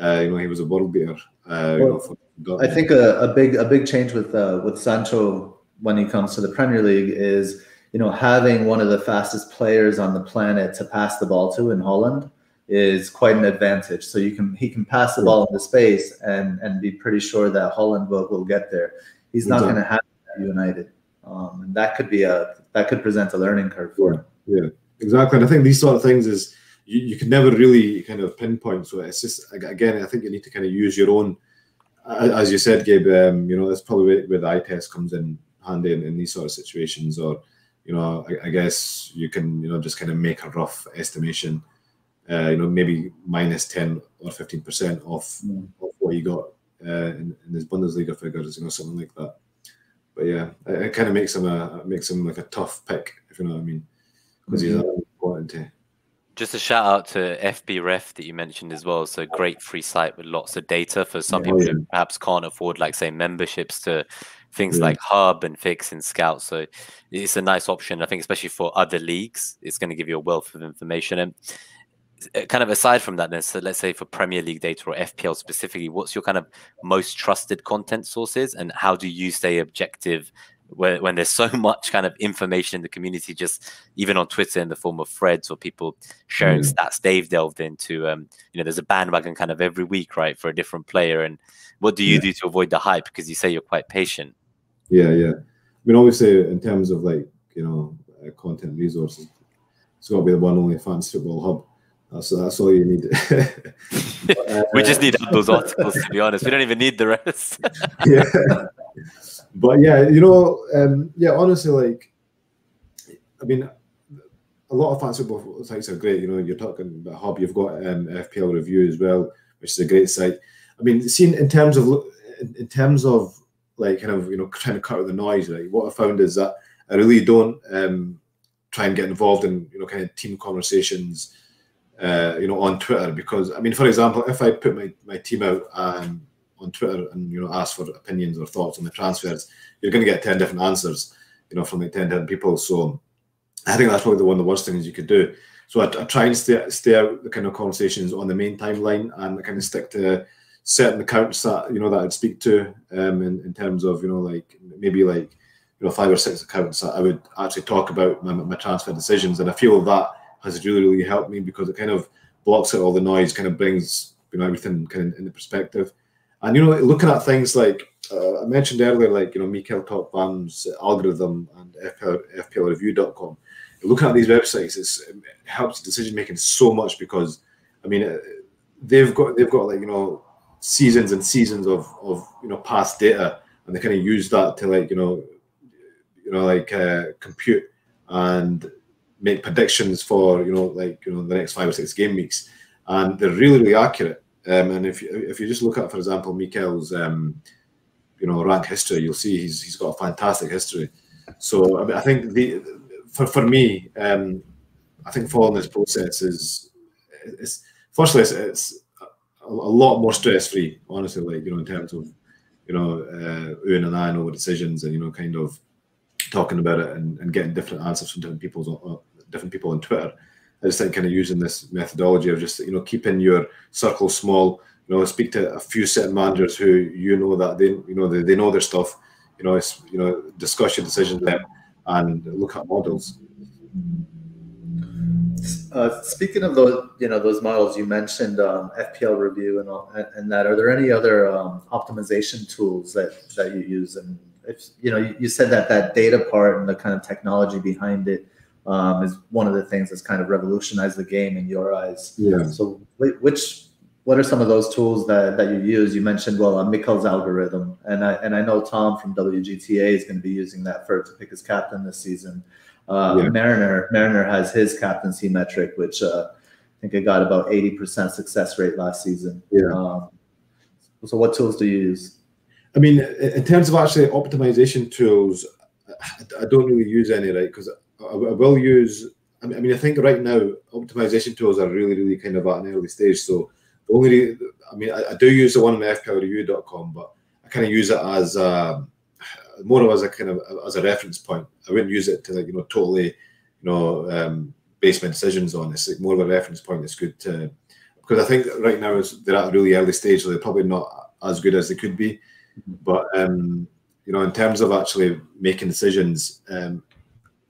S3: Uh, you know, he was a world beater. Uh, you know, for
S2: I think a, a big a big change with uh, with Sancho when he comes to the Premier League is you know having one of the fastest players on the planet to pass the ball to in Haaland is quite an advantage. So you can he can pass the ball into space and and be pretty sure that Haaland will, will get there. He's not going to have that United, um, and that could be a that could present a learning curve for him.
S3: Yeah, exactly. And I think these sort of things is you, you can never really kind of pinpoint. So it's just again, I think you need to kind of use your own, as you said, Gabe. Um, you know, that's probably where the eye test comes in handy in, in these sort of situations. Or, you know, I, I, guess you can you know just kind of make a rough estimation. Uh, you know, maybe minus ten or fifteen percent off mm. of what you got uh, in, in his Bundesliga figures. You know, something like that. But yeah, it, it kind of makes him a makes him like a tough pick, if you know what I mean, because mm-hmm. he's important to
S1: just a shout out to FB Ref that you mentioned as well. So great free site with lots of data for some yeah, people yeah. who perhaps can't afford, like say, memberships to things yeah. like Hub and Fix and Scout. So it's a nice option. I think, especially for other leagues, it's going to give you a wealth of information. And kind of aside from that, then, so let's say for Premier League data or FPL specifically, what's your kind of most trusted content sources, and how do you stay objective when, when there's so much kind of information in the community, just even on Twitter in the form of threads or people sharing mm. stats they've delved into. Um, you know, there's a bandwagon kind of every week, right, for a different player. And what do you yeah. do to avoid the hype? Because you say you're quite patient.
S3: Yeah, yeah. I mean, obviously, in terms of like you know uh, content resources, it's got to be the one only fans football hub. That's that's all you need.
S1: but, uh, we just need those articles, to be honest. We don't even need the rest.
S3: yeah but yeah, you know, um, yeah, honestly, like, I mean, a lot of fancy football sites are great. You know, you're talking about Hub, you've got um, FPL Review as well, which is a great site. I mean, seeing in terms of in terms of like kind of you know trying to cut out the noise, like what I found is that I really don't um, try and get involved in you know kind of team conversations, uh, you know, on Twitter because I mean, for example, if I put my my team out um, on Twitter and you know ask for opinions or thoughts on the transfers, you're going to get ten different answers, you know, from like ten different people. So I think that's probably the one of the worst things you could do. So I, I try and stay, stay out the kind of conversations on the main timeline and kind of stick to certain accounts that you know that I'd speak to um, in, in terms of you know like maybe like you know five or six accounts that I would actually talk about my, my transfer decisions, and I feel that has really really helped me because it kind of blocks out all the noise, kind of brings you know everything kind of into perspective. And you know, looking at things like uh, I mentioned earlier, like you know, Mikkel Tokvam's algorithm and FPL, FPLreview.com. Looking at these websites, it helps decision making so much because I mean, uh, they've got they've got like you know seasons and seasons of of you know past data, and they kind of use that to like you know you know like uh, compute and make predictions for you know like you know the next five or six game weeks, and they're really really accurate. Um, and if you, if you just look at, for example, Mikkel's um, you know rank history, you'll see he's he's got a fantastic history. So I, mean, I think the for for me, um, I think following this process is it's firstly it's, it's a, lot more stress free. Honestly, like you know, in terms of you know, uh, Ewan and I know decisions and you know, kind of talking about it and, and getting different answers from different people's uh, different people on Twitter. I just think kind of using this methodology of just you know keeping your circle small. You know, speak to a few set managers who you know that they you know they, they know their stuff. You know, it's, you know, discuss your decisions there and look at models.
S2: Uh, speaking of those, you know, those models you mentioned, um, FPL review and all, and that. Are there any other um, optimization tools that that you use? And if you know, you, you, said that that data part and the kind of technology behind it um, is one of the things that's kind of revolutionized the game in your eyes.
S3: Yeah.
S2: So, which what are some of those tools that, that you use? You mentioned well, uh, Mikkel's algorithm, and I and I know Tom from WGTA is going to be using that for to pick his captain this season. Uh, yeah. Mariner Mariner has his captaincy metric, which uh, I think it got about eighty percent success rate last season.
S3: Yeah. Um,
S2: so, what tools do you use?
S3: I mean, in terms of actually optimization tools, I don't really use any, right? Because I, will use. I mean, I think right now optimization tools are really, really kind of at an early stage. So the only, I mean, I, do use the one on FPLreview.com, but I kind of use it as um, more of as a kind of as a reference point. I wouldn't use it to like you know totally, you know, um, base my decisions on. It's like more of a reference point. It's good to because I think right now they're at a really early stage, so they're probably not as good as they could be. But um, you know, in terms of actually making decisions, um,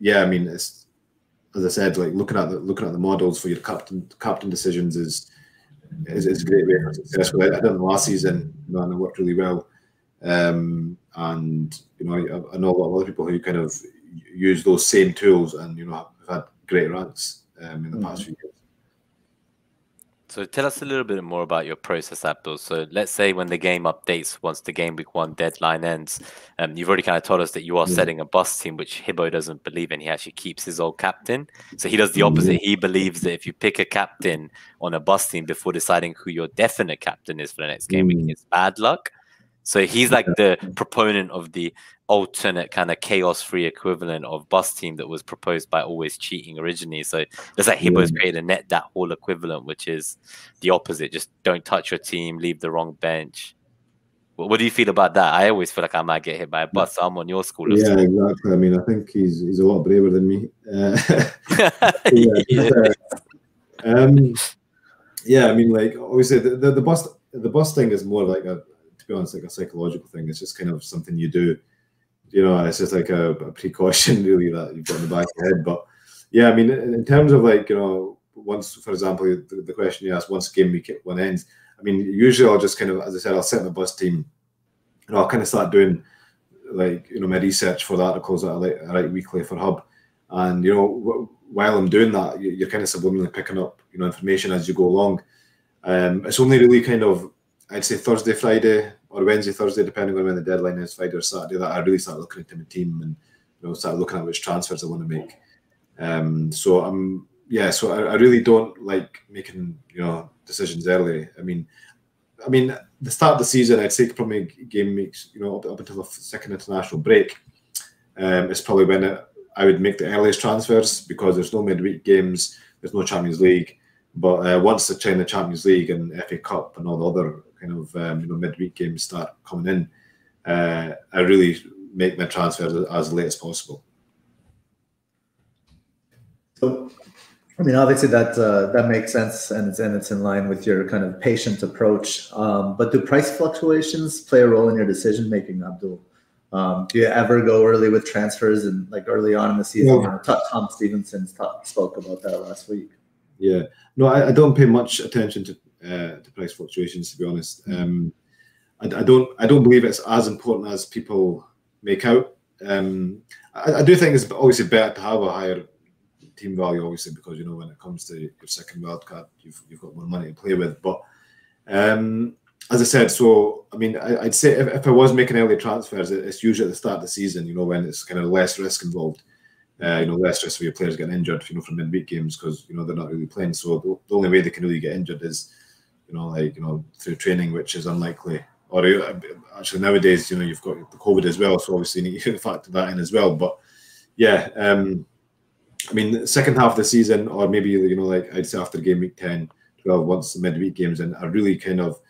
S3: yeah, I mean, it's as I said, like looking at the looking at the models for your captain captain decisions is is, is a great way for success. I, I did last season, you know, and it worked really well. Um, and you know, I, I, know a lot of other people who kind of use those same tools, and you know, have had great ranks um, in the mm-hmm. past few years.
S1: So tell us a little bit more about your process, Abdul. So let's say when the game updates, once the game week one deadline ends, um, you've already kind of told us that you are setting a bus team, which Hibbo doesn't believe in. He actually keeps his old captain. So he does the opposite. He believes that if you pick a captain on a bus team before deciding who your definite captain is for the next game week, mm. it's bad luck. So he's like the proponent of the alternate kind of chaos-free equivalent of bus team that was proposed by always cheating originally. So it's like Hibbo's yeah. created a Net That Haul equivalent, which is the opposite. Just don't touch your team, leave the wrong bench. What, what do you feel about that? I always feel like I might get hit by a bus. So I'm on your school.
S3: Yeah, exactly. I mean, I think he's he's a lot braver than me. Uh, yeah, um, yeah, I mean, like obviously the, the, the bus the bus thing is more like a to be honest, like a psychological thing. It's just kind of something you do. You know, it's just like a, a precaution really that you've got in the back of your head. But yeah, I mean, in, in terms of like you know, once for example, the, the question you asked, once game week one ends, I mean, usually I'll just kind of, as I said, I'll set my bus team, and I'll kind of start doing like you know my research for the articles that I, I write weekly for Hub, and you know while I'm doing that, you're kind of subliminally picking up you know information as you go along. Um, it's only really kind of I'd say Thursday, Friday, or Wednesday, Thursday, depending on when the deadline is, Friday or Saturday, that I really start looking into my team and you know start looking at which transfers I want to make. Um, so I'm yeah, so I, I, really don't like making you know decisions early. I mean, I mean the start of the season, I'd say probably game makes you know up, up until the second international break. Um, is probably when I would make the earliest transfers because there's no midweek games, there's no Champions League. But uh, once the China Champions League and FA Cup and all the other kind of um, you know midweek games start coming in, uh, I really make my transfers as late as possible.
S2: So, I mean, obviously that uh, that makes sense, and it's, and it's in line with your kind of patient approach. Um, but do price fluctuations play a role in your decision making, Abdul? Um, do you ever go early with transfers and like early on in the season? Yeah. Tom Stephenson spoke about that last week.
S3: Yeah, no, I, I don't pay much attention to uh, price fluctuations. To be honest, um, I, I, don't I don't believe it's as important as people make out. Um, I, I, do think it's obviously better to have a higher team value, obviously, because you know when it comes to your second wild card, you've you've got more money to play with. But um, as I said, so I mean, I, would say if, if, I was making early transfers, it's usually at the start of the season, you know, when it's kind of less risk involved. Uh, you know, less risk for your players getting injured, you know, from midweek games because you know they're not really playing. So the, the only way they can really get injured is you know, like you know, through training, which is unlikely. Or uh, actually nowadays, you know, you've got the COVID as well, so obviously you need to factor that in as well. But yeah, um, I mean, second half of the season, or maybe you know, like I'd say after game week 10, 12, once the midweek games, and I really kind of,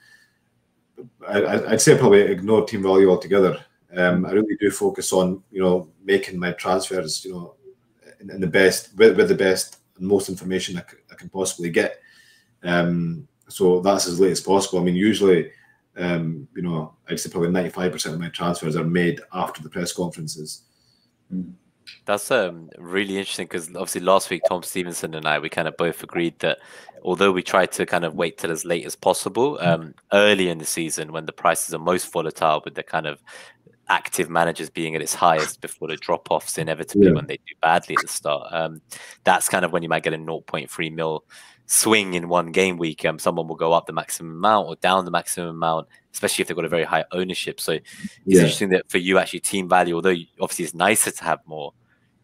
S3: I, would say probably ignore team value altogether. Um, I really do focus on you know making my transfers you know in, in the best with, with, the best and most information I, I can possibly get. Um, so that's as late as possible. I mean, usually, um, you know, I'd say probably ninety five percent of my transfers are made after the press conferences.
S1: Mm. That's um, really interesting because obviously last week Tom Stephenson and I we kind of both agreed that although we tried to kind of wait till as late as possible, mm. um, early in the season when the prices are most volatile with the kind of active managers being at its highest before the drop offs inevitably yeah. when they do badly at the start, um, that's kind of when you might get a 0.3 mil swing in one game week. Um, someone will go up the maximum amount or down the maximum amount, especially if they've got a very high ownership. So it's yeah. interesting that for you, actually, team value, although obviously it's nicer to have more,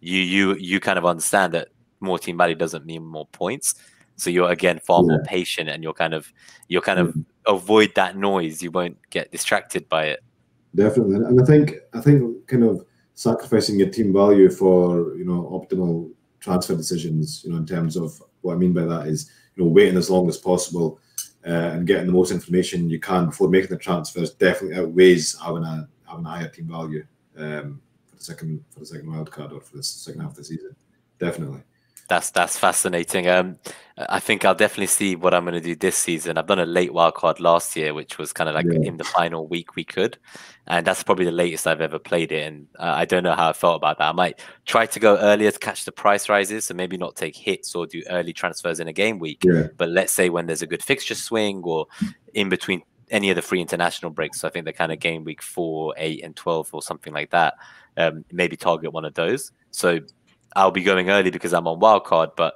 S1: you you you kind of understand that more team value doesn't mean more points. So you're again far yeah. more patient, and you're kind of you're kind of mm-hmm. avoid that noise. You won't get distracted by it.
S3: Definitely, and I think I think kind of sacrificing your team value for you know optimal transfer decisions. You know, in terms of what I mean by that is you know waiting as long as possible uh, and getting the most information you can before making the transfers definitely outweighs having a having a higher team value. Um, the second for the second wild card or for the second half of the season. Definitely.
S1: That's that's fascinating. Um, I think I'll definitely see what I'm going to do this season. I've done a late wild card last year, which was kind of like yeah. in the final week we could, and that's probably the latest I've ever played it. And uh, I don't know how I felt about that. I might try to go earlier to catch the price rises, so maybe not take hits or do early transfers in a game week.
S3: Yeah.
S1: But let's say when there's a good fixture swing or in between any of the free international breaks. So I think the kind of game week four, eight, and twelve or something like that um, maybe target one of those. So I'll be going early because I'm on wildcard, but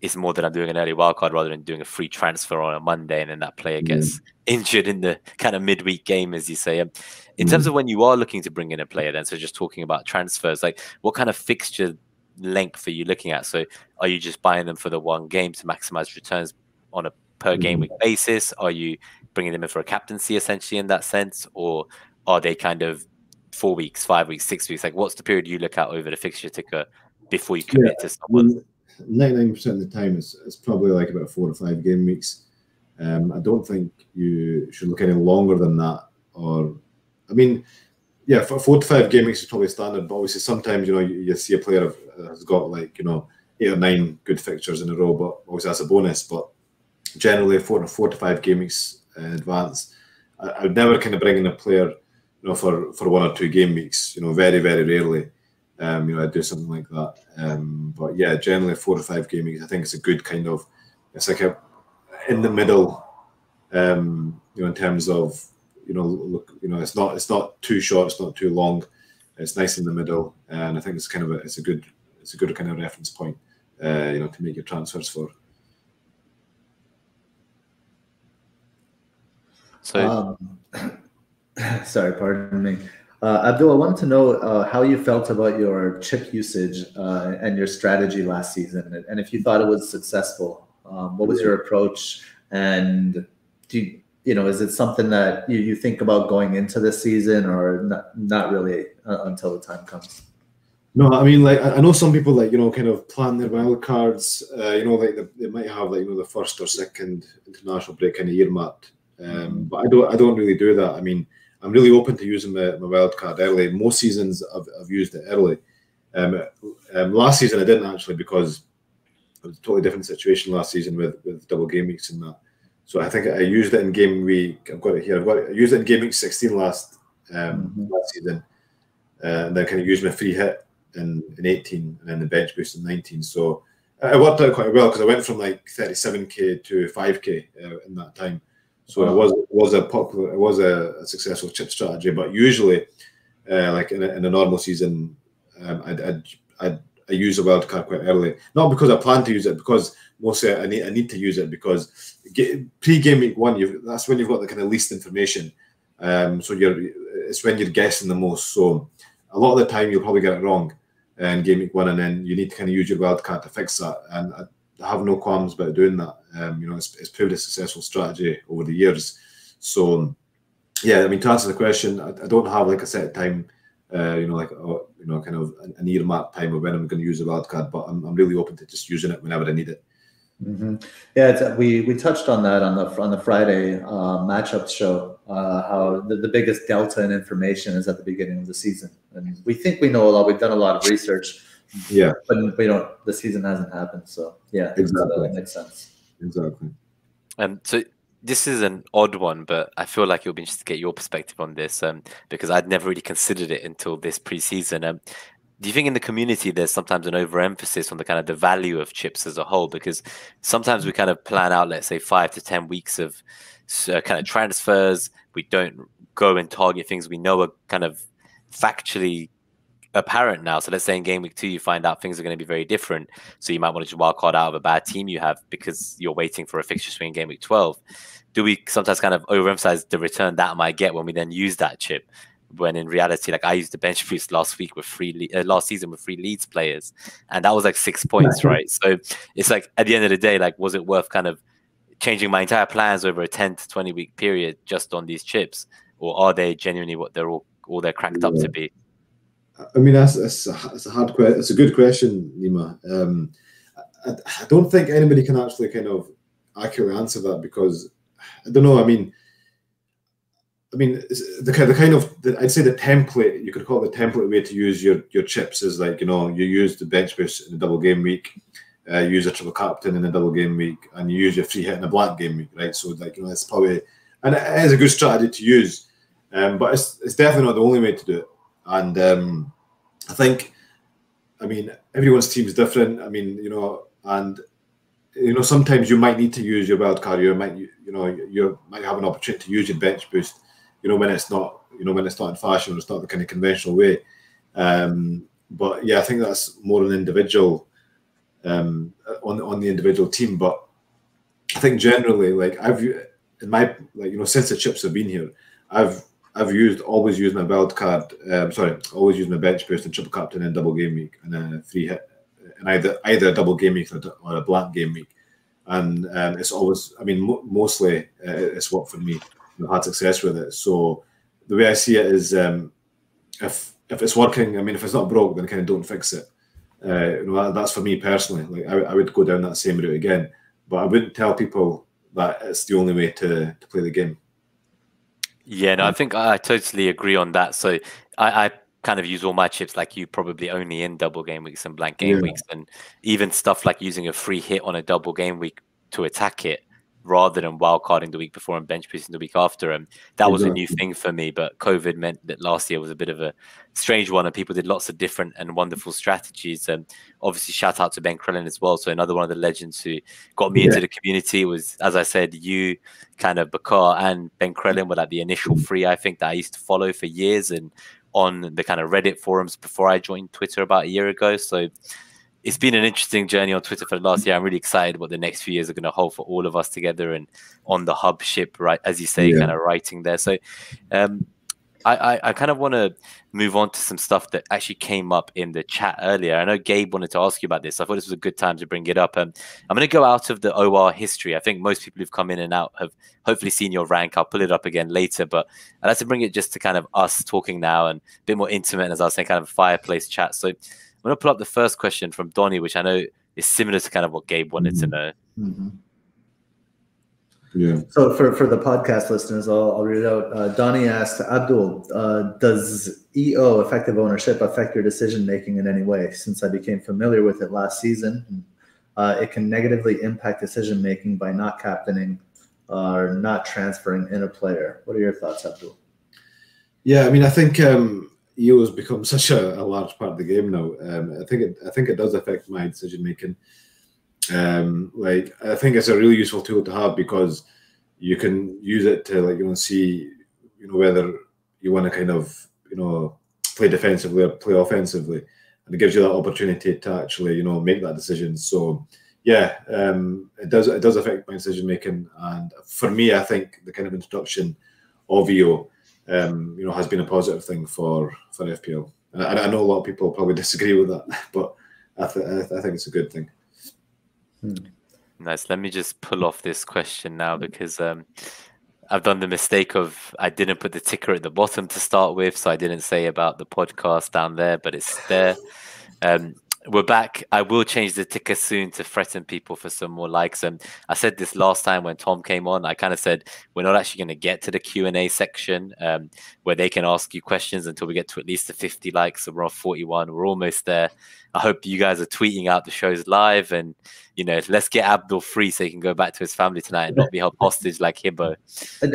S1: it's more that I'm doing an early wildcard rather than doing a free transfer on a Monday and then that player gets mm. injured in the kind of midweek game, as you say. Um, in mm. terms of when you are looking to bring in a player, then, so just talking about transfers, like what kind of fixture length are you looking at? So are you just buying them for the one game to maximize returns on a per game mm. week basis? Are you bringing them in for a captaincy essentially in that sense? Or are they kind of four weeks, five weeks, six weeks? Like, what's the period you look at over the fixture ticker before you commit yeah, to someone?
S3: Ninety-nine percent of the time, it's, it's probably like about four to five game weeks. Um, I don't think you should look any longer than that. Or, I mean, yeah, for four to five game weeks is probably standard. But obviously, sometimes you know you, you see a player has got like you know eight or nine good fixtures in a row, but obviously that's a bonus. But generally, four to four to five game weeks in advance, I, I would never kind of bring in a player you know, for for one or two game weeks. You know, very very rarely, um, you know, I'd do something like that. Um, but yeah, generally four or five game weeks. I think it's a good kind of. It's like a in the middle, um, you know, in terms of you know, look, you know, it's not it's not too short, it's not too long. It's nice in the middle, and I think it's kind of a it's a good it's a good kind of reference point, uh, you know, to make your transfers for.
S2: So. Um, Sorry, pardon me. Uh, Abdul, I wanted to know uh, how you felt about your chip usage uh, and your strategy last season, and if you thought it was successful. Um, what was your approach, and do you, you, know is it something that you, you think about going into this season, or not, not really uh, until the time comes?
S3: No, I mean, like I know some people like you know kind of plan their wild cards. Uh, you know, like they, they might have like you know the first or second international break kind of earmarked, um, mm-hmm. but I don't. I don't really do that. I mean I'm really open to using my, my wild card early. Most seasons I've, I've used it early. Um, um, last season I didn't actually because it was a totally different situation last season with, with double game weeks and that. So I think I used it in game week. I've got it here. I've got it, I used it in game week 16 last um, mm-hmm. last season, uh, and then kind of used my free hit in, in 18 and then the bench boost in 19. So it worked out quite well because I went from like 37k to 5k uh, in that time. So it was was a popular, it was a, successful chip strategy. But usually, uh, like in a, in a, normal season, um, I'd, I'd, I'd I use a wild card quite early. Not because I plan to use it, because mostly I need I need to use it because pre-game week one, that's when you've got the kind of least information. Um, so you're it's when you're guessing the most. So a lot of the time you'll probably get it wrong in game week one, and then you need to kind of use your wild card to fix that. And I, I have no qualms about doing that. Um, you know, it's, it's proved a successful strategy over the years. So, yeah, I mean, to answer the question, I, I don't have like a set time, uh, you know, like, uh, you know, kind of an, earmarked time of when I'm going to use a wild card, but I'm, I'm really open to just using it whenever I need it.
S2: Mm-hmm. Yeah, we we touched on that on the on the Friday uh, matchup show. Uh, how the, the biggest delta in information is at the beginning of the season, and we think we know a lot. We've done a lot of research.
S3: Yeah,
S2: but we don't. The season hasn't happened, so yeah,
S3: exactly.
S2: that makes sense.
S3: Exactly.
S1: Um, so this is an odd one, but I feel like it'll be interesting to get your perspective on this um, because I'd never really considered it until this preseason. Um, do you think in the community there's sometimes an overemphasis on the kind of the value of chips as a whole? Because sometimes we kind of plan out, let's say, five to ten weeks of uh, kind of transfers. We don't go and target things we know are kind of factually apparent now. So let's say in game week two, you find out things are going to be very different. So you might want to just wild card out of a bad team you have because you're waiting for a fixture swing in game week 12. Do we sometimes kind of overemphasize the return that might get when we then use that chip? when in reality, like I used the bench boost last week with three uh, last season with three Leeds players, and that was like six points, right? So it's like at the end of the day, like was it worth kind of changing my entire plans over a ten to twenty week period just on these chips, or are they genuinely what they're all all they're cracked yeah. up to be?
S3: I mean, that's, that's, a, that's a hard question. It's a good question, Nima. Um, I, I don't think anybody can actually kind of accurately answer that because I don't know. I mean I mean, the kind, the kind of, the, I'd say the template, you could call it the template way to use your, your chips is like, you know, you use the bench boost in a double game week, uh, use a triple captain in a double game week, and you use your free hit in a blank game week, right? So, like, you know, it's probably, and it is a good strategy to use, um, but it's, it's definitely not the only way to do it. And um, I think, I mean, everyone's team is different. I mean, you know, and you know, sometimes you might need to use your wild card. You might, you know, you might have an opportunity to use your bench boost you know, when it's not, you know, when it's not in fashion, it's not the kind of conventional way. Um, but yeah, I think that's more an individual um, on on the individual team. But I think generally, like I've in my like you know since the chips have been here, I've I've used always used my wild card. Um, sorry, always used my bench boost and triple captain in double game week and a free hit and either either a double game week or a blank game week. And um, it's always, I mean, mo- mostly uh, it's worked for me I've had success with it. So the way I see it is, um, if if it's working, I mean, if it's not broke, then kind of don't fix it. Uh, you know, that, that's for me personally. Like I, I, would go down that same route again, but I wouldn't tell people that it's the only way to to play the game.
S1: Yeah, no, I think I totally agree on that. So I, I kind of use all my chips like you probably only in double game weeks and blank game yeah. weeks and even stuff like using a free hit on a double game week to attack it rather than wildcarding the week before and bench boosting the week after. And that was a new thing for me. But COVID meant that last year was a bit of a strange one, and people did lots of different and wonderful strategies. And obviously, shout out to Ben Crellin as well. So another one of the legends who got me yeah. into the community was, as I said, you, kind of Bakar, and Ben Crellin were like the initial three I think that I used to follow for years and on the kind of Reddit forums before I joined Twitter about a year ago. So it's been an interesting journey on Twitter for the last year. I'm really excited what the next few years are going to hold for all of us together and on the hub ship, right? As you say, yeah. kind of writing there. So, um, I, I, I kind of want to move on to some stuff that actually came up in the chat earlier. I know Gabe wanted to ask you about this. I thought this was a good time to bring it up. Um, I'm going to go out of the OR history. I think most people who've come in and out have hopefully seen your rank. I'll pull it up again later, but I'd like to bring it just to kind of us talking now and a bit more intimate, as I was saying, kind of a fireplace chat. So I'm going to pull up the first question from Donny, which I know is similar to kind of what Gabe wanted mm-hmm. to know.
S2: Mm-hmm.
S3: Yeah.
S2: So for, for the podcast listeners, I'll, I'll read it out. Uh, Donnie asked Abdul, uh, does EO effective ownership affect your decision making in any way? Since I became familiar with it last season, uh, it can negatively impact decision making by not captaining or not transferring in a player. What are your thoughts, Abdul?
S3: Yeah, I mean, I think um, EO has become such a, a, large part of the game now. Um, I think it, I think it does affect my decision making. Um, like I think it's a really useful tool to have because you can use it to like you know see you know whether you want to kind of you know play defensively or play offensively, and it gives you that opportunity to actually you know make that decision. So yeah, um, it does it does affect my decision making, and for me, I think the kind of introduction of EO um, you know, has been a positive thing for for FPL. And I, I know a lot of people probably disagree with that, but I, th- I think it's a good thing.
S1: Hmm. Nice. Let me just pull off this question now because um, I've done the mistake of I didn't put the ticker at the bottom to start with, so I didn't say about the podcast down there, but it's there. Um, we're back. I will change the ticker soon to threaten people for some more likes. And I said this last time when Tom came on. I kind of said we're not actually going to get to the Q and A section um, where they can ask you questions until we get to at least the 50 likes. So we're on 41. We're almost there. I hope you guys are tweeting out the shows live, and you know, let's get Abdul free so he can go back to his family tonight and not be held hostage like Hibbo.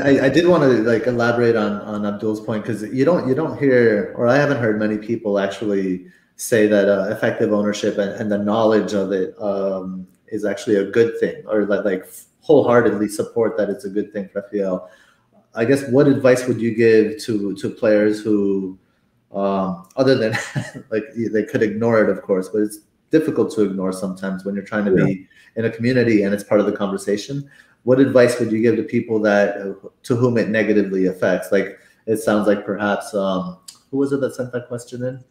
S2: I, I did want to like elaborate on on Abdul's point because you don't you don't hear or I haven't heard many people actually say that uh, effective ownership and, and, the knowledge of it um, is actually a good thing or that like wholeheartedly support that it's a good thing for FPL. I guess what advice would you give to to players who um, other than like they could ignore it of course but it's difficult to ignore sometimes when you're trying to yeah. be in a community and it's part of the conversation what advice would you give to people that to whom it negatively affects like it sounds like perhaps um, who was it that sent that question in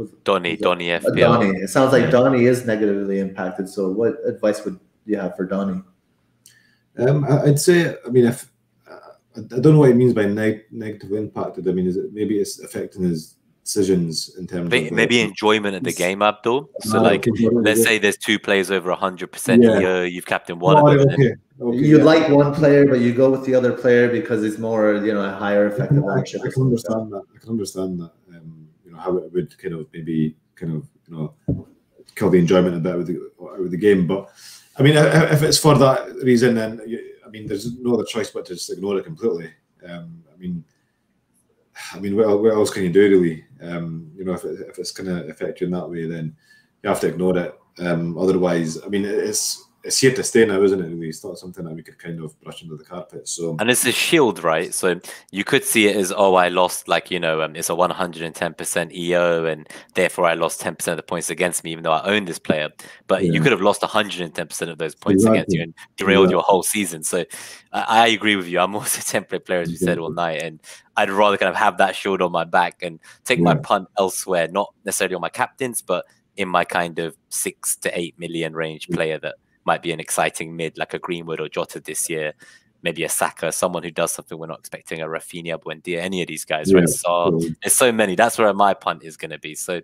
S1: was Donny, Donny FPL.
S2: Donny. It sounds like Donny is negatively impacted. So, what advice would you have for Donny?
S3: Um, I'd say, I mean, if I don't know what he means by neg- negatively impacted. I mean, is it maybe it's affecting his decisions in terms
S1: maybe, of maybe enjoyment of the game, Abdul. So, oh, like, let's say there's two players over hundred percent here. You've captained one oh, of them.
S2: Okay. Okay, you yeah. like one player, but you go with the other player because it's more, you know, a higher effective
S3: I, I, I can understand that. I can understand that how it would kind of maybe kind of you know kill the enjoyment a bit with the with the game. But I mean, if it's for that reason, then I mean, there's no other choice but to just ignore it completely. Um, I mean, I mean, what, what else can you do really? Um, you know, if, it, if it's going to affect you in that way, then you have to ignore it. Um, otherwise, I mean, it's it's here to stay now, isn't it? Really, it's not something that we could kind of brush under the carpet. So,
S1: and it's a shield, right? So you could see it as, oh, I lost, like you know, um, it's a one hundred and ten percent EO, and therefore I lost ten percent of the points against me, even though I own this player. But yeah. you could have lost one hundred and ten percent of those points exactly. against you and derailed yeah. your whole season. So I, I, agree with you. I'm also a template player, as we said all night, and I'd rather kind of have that shield on my back and take my punt elsewhere, not necessarily on my captains, but in my kind of six to eight million range player that might be an exciting mid like a Greenwood or Jota this year. Maybe a Saka, someone who does something we're not expecting, a Raphinha, Buendia, any of these guys, yeah, right? So there's so many. That's where my punt is going to be. So,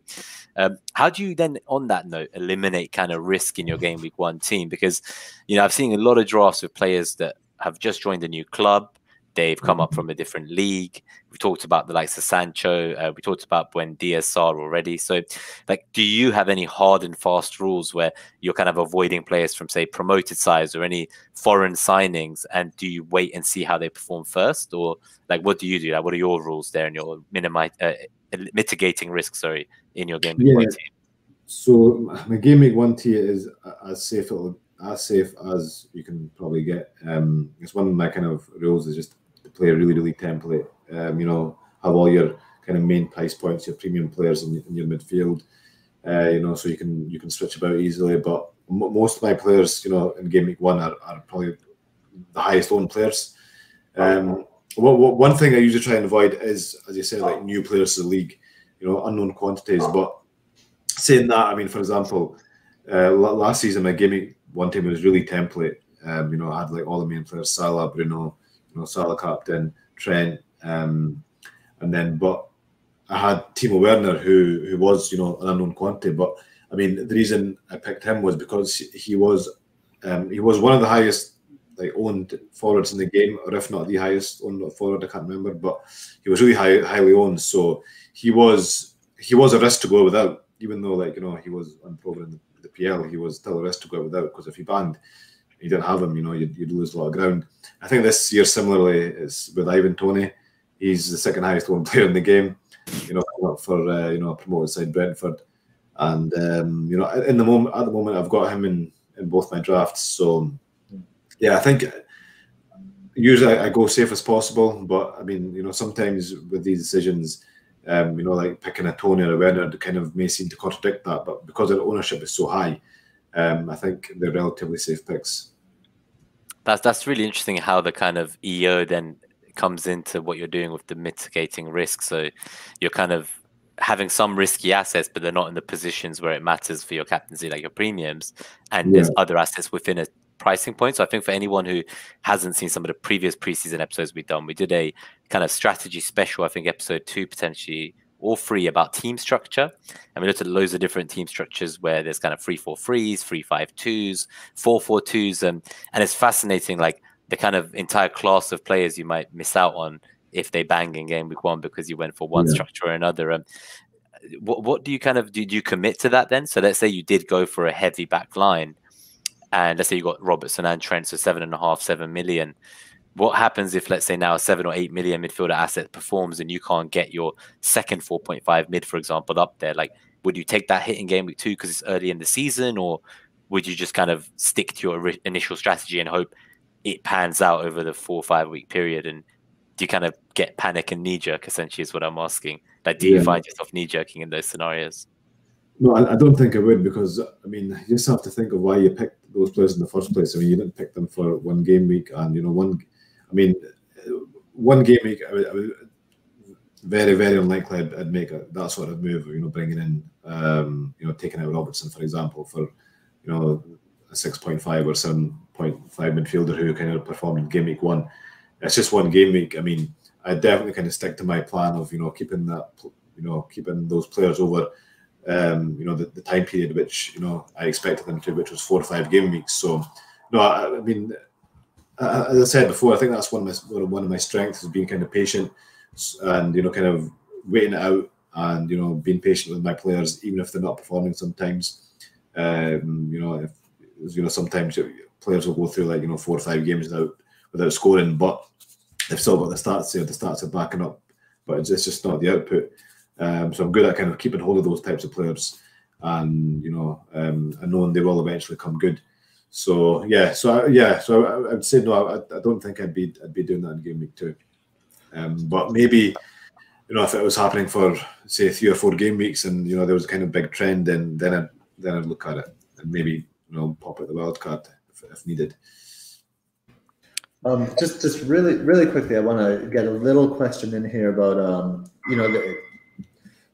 S1: um, how do you then, on that note, eliminate kind of risk in your game week one team? Because, you know, I've seen a lot of drafts with players that have just joined a new club They've come up mm-hmm. from a different league. We talked about the likes of Sancho. Uh, we talked about when DSR already. So, like, do you have any hard and fast rules where you're kind of avoiding players from, say, promoted sides or any foreign signings? And do you wait and see how they perform first, or like, what do you do? Like, what are your rules there and your minimize uh, mitigating risk? Sorry, in your game yeah. team.
S3: So my game week one tier is as safe as safe as you can probably get. Um, it's one of my kind of rules is just play a really, really template. Um, you know, have all your kind of main price points, your premium players in, in your midfield. Uh, you know, so you can you can switch about easily. But m- most of my players, you know, in game week one are, are probably the highest owned players. Um, what, one thing I usually try and avoid is, as you said, like new players to the league. You know, unknown quantities. But saying that, I mean, for example, uh, last season my game week one team was really template. Um, you know, I had like all the main players: Salah, Bruno, you know, Salah captain, Trent, um, and then but I had Timo Werner, who who was you know an unknown quantity. But I mean, the reason I picked him was because he was um, he was one of the highest like owned forwards in the game, or if not the highest owned forward, I can't remember. But he was really high, highly owned, so he was he was a risk to go without. Even though like you know he was unproven in the, the PL, he was still a risk to go without because if he banned you didn't have him, you know, you'd, you'd, lose a lot of ground. I think this year, similarly, is with Ivan Toney. He's the second highest one player in the game, you know, for uh, you know a promoted side Brentford, and um, you know, in the moment at the moment, I've got him in in both my drafts. So, yeah, I think usually I go safe as possible, but I mean, you know, sometimes with these decisions. Um, you know, like picking a Tony or a Werner kind of may seem to contradict that, but because their ownership is so high, um, I think they're relatively safe picks.
S1: That's that's really interesting how the kind of EO then comes into what you're doing with the mitigating risk. So you're kind of having some risky assets, but they're not in the positions where it matters for your captaincy, like your premiums, and yeah. there's other assets within a pricing point. So I think for anyone who hasn't seen some of the previous preseason episodes we've done, we did a kind of strategy special. I think episode two potentially all three about team structure. And we looked at loads of different team structures where there's kind of three four threes, three five twos, four four twos, and and it's fascinating, like the kind of entire class of players you might miss out on if they bang in game week one because you went for one yeah. structure or another. Um, what what do you kind of do? You commit to that then? So let's say you did go for a heavy back line, and let's say you got Robertson and Trent, so seven and a half, seven million. What happens if, let's say, now a seven or eight million midfielder asset performs and you can't get your second 4.5 mid, for example, up there? Like, would you take that hit in game week two because it's early in the season, or would you just kind of stick to your initial strategy and hope it pans out over the four or five week period? And do you kind of get panic and knee jerk? Essentially, is what I'm asking. Like, do you find yourself knee jerking in those scenarios?
S3: No, I, I, don't think I would because I mean you just have to think of why you picked those players in the first place. I mean you didn't pick them for one game week, and you know one. I mean, one game week. I would very very unlikely I'd, I'd make a, that sort of move. You know, bringing in um, you know taking out Robertson for example for you know a six point five or seven point five midfielder who kind of performed in game week one. It's just one game week. I mean, I definitely kind of stick to my plan of you know keeping that you know keeping those players over um, you know the, the time period which you know I expected them to, which was four or five game weeks. So no, I, I mean as I said before, I think that's one of my one of my strengths is being kind of patient and you know kind of waiting it out and you know being patient with my players even if they're not performing sometimes. Um, you know, if, you know sometimes players will go through like you know four or five games without without scoring, but they've still got the stats there. The stats are backing up, but it's, it's just not the output. Um, so I'm good at kind of keeping hold of those types of players, and you know, um, and knowing they will eventually come good. So yeah, so I, yeah, so I, would say no. I, I, don't think I'd be I'd be doing that in game week two. Um, but maybe you know if it was happening for say three or four game weeks, and you know there was a kind of big trend, then then I'd then I'd look at it and maybe you know pop out the wild card if, if needed.
S2: Um, just, just really, really quickly, I want to get a little question in here about, um, you know, the,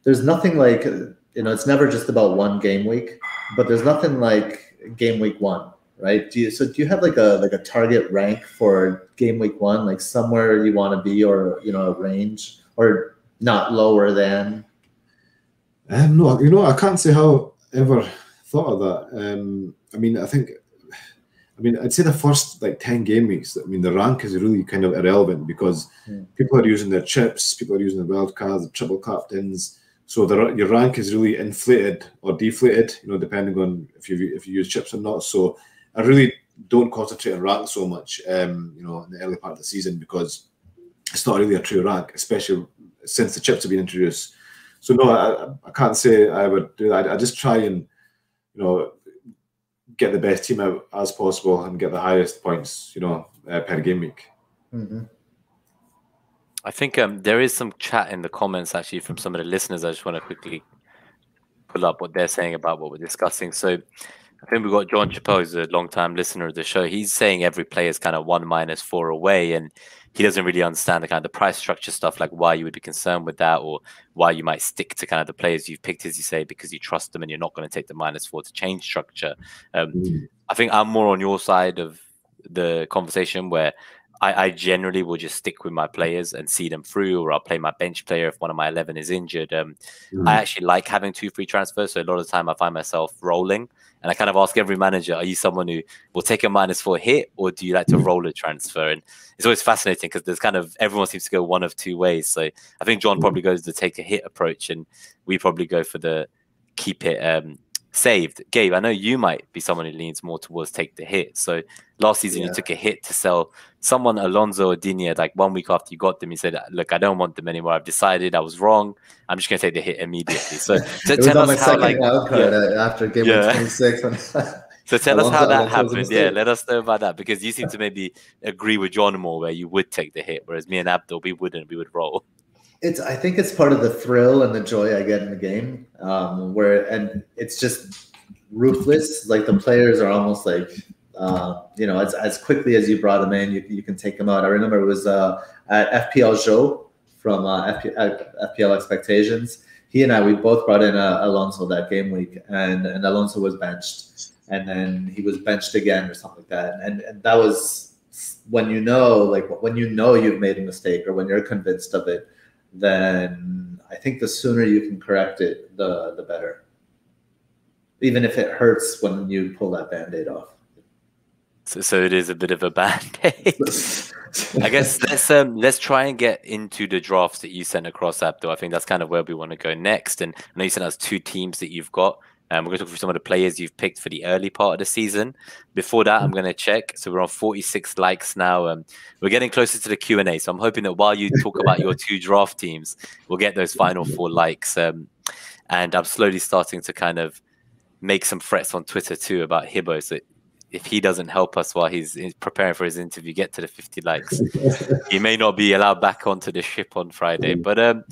S2: there's nothing like, you know, it's never just about one game week, but there's nothing like game week one, right? Do you, so do you have like a like a target rank for game week one, like somewhere you want to be, or you know, a range, or not lower than?
S3: Um, no, you know, I can't say how ever thought of that. Um, I mean, I think I mean, I'd say the first like 10 game weeks, I mean, the rank is really kind of irrelevant because yeah. people are using their chips, people are using the wild cards, the triple captains. So the, your rank is really inflated or deflated, you know, depending on if you if you use chips or not. So I really don't concentrate on rank so much, um, you know, in the early part of the season because it's not really a true rank, especially since the chips have been introduced. So no, I, I can't say I would do that. I, I just try and, you know, get the best team out as possible and get the highest points, you know, uh, per game week.
S2: Mm-hmm.
S1: I think um, there is some chat in the comments actually from some of the listeners. I just want to quickly pull up what they're saying about what we're discussing. So I think we've got John Chappelle, who's a long time listener of the show. He's saying every player is kind of one minus four away. And he doesn't really understand the kind of the price structure stuff, like why you would be concerned with that, or why you might stick to kind of the players you've picked, as you say, because you trust them and you're not going to take the minus four to change structure. Um, mm. I think I'm more on your side of the conversation where I, I, generally will just stick with my players and see them through, or I'll play my bench player if one of my 11 is injured. Um, mm. I actually like having two free transfers. So a lot of the time I find myself rolling. And I kind of ask every manager, are you someone who will take a minus four hit or do you like to mm. roll a transfer? And it's always fascinating because there's kind of everyone seems to go one of two ways. So I think John mm. probably goes to take a hit approach and we probably go for the keep it um, saved. Gabe, I know you might be someone who leans more towards take the hit. So last season yeah. you took a hit to sell someone Alonso or Digne like one week after you got them. You said, "Look, I don't want them anymore. I've decided I was wrong. I'm just going to take the hit immediately." So,
S2: so tell us how like yeah. Uh, after game yeah. 26.
S1: so tell us how that happened. Yeah, let us know about that because you seem to maybe agree with John more, where you would take the hit, whereas me and Abdul we wouldn't. We would roll
S2: it's I think it's part of the thrill and the joy I get in the game. Um, where and it's just ruthless. Like the players are almost like uh, you know, as, as quickly as you brought them in, you, you can take them out. I remember it was uh, at FPL Joe from uh, FPL, FPL Expectations. He and I, we both brought in uh, Alonso that game week, and, and Alonso was benched, and then he was benched again or something like that. And, and that was when you know, like when you know you've made a mistake or when you're convinced of it, then I think the sooner you can correct it, the the better. Even if it hurts when you pull that band-aid off.
S1: So, so it is a bit of a band aid. I guess let's um let's try and get into the drafts that you sent across, Abdul. I think that's kind of where we want to go next. And I know you sent us two teams that you've got. Um, we're going to talk through some of the players you've picked for the early part of the season. Before that, I'm going to check. So we're on 46 likes now. Um, we're getting closer to the Q and A. So I'm hoping that while you talk about your two draft teams, we'll get those final four likes. Um, and I'm slowly starting to kind of make some threats on Twitter too about Hibbo. So if he doesn't help us while he's preparing for his interview, get to the 50 likes, he may not be allowed back onto the ship on Friday. But um,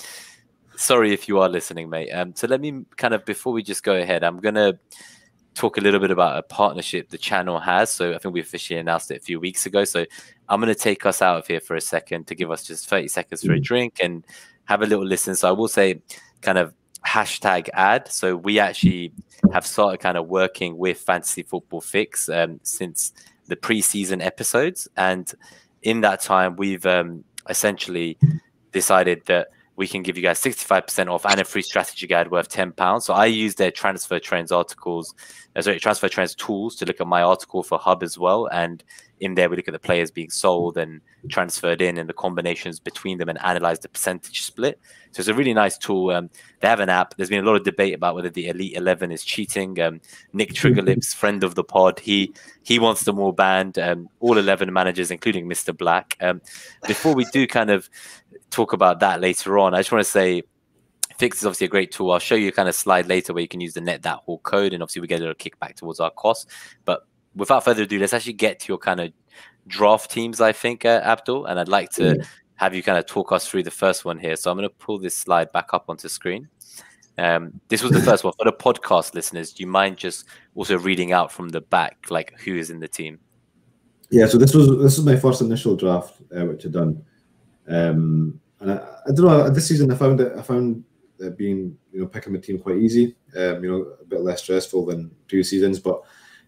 S1: sorry if you are listening, mate. Um, so let me kind of before we just go ahead, I'm gonna talk a little bit about a partnership the channel has. So I think we officially announced it a few weeks ago. So I'm gonna take us out of here for a second to give us just 30 seconds for a drink and have a little listen. So I will say, kind of hashtag ad. So we actually have started kind of working with Fantasy Football Fix um, since the preseason episodes, and in that time, we've um, essentially decided that we can give you guys 65% off and a free strategy guide worth 10 pounds. So I use their transfer trends articles, uh, sorry, transfer trends tools to look at my article for Hub as well. And in there, we look at the players being sold and transferred in and the combinations between them and analyze the percentage split. So it's a really nice tool. Um, they have an app. There's been a lot of debate about whether the Elite 11 is cheating. Um, Nick Triggerlips, friend of the pod, he he wants them all banned. Um, all 11 managers, including Mr. Black. Um, before we do kind of talk about that later on, I just want to say Fix is obviously a great tool. I'll show you kind of slide later where you can use the Net That Haul code, and obviously we get a little kickback towards our costs. But without further ado, let's actually get to your kind of draft teams, I think, uh, Abdul. And I'd like to yeah. have you kind of talk us through the first one here. So I'm going to pull this slide back up onto screen. Um, this was the first one for the podcast listeners. Do you mind just also reading out from the back, like who is in the team?
S3: Yeah, so this was this was my first initial draft, uh, which I'd done, um, and I, I, don't know. This season, I found it. I found it being you know picking my team quite easy. Um, you know, a bit less stressful than previous seasons, but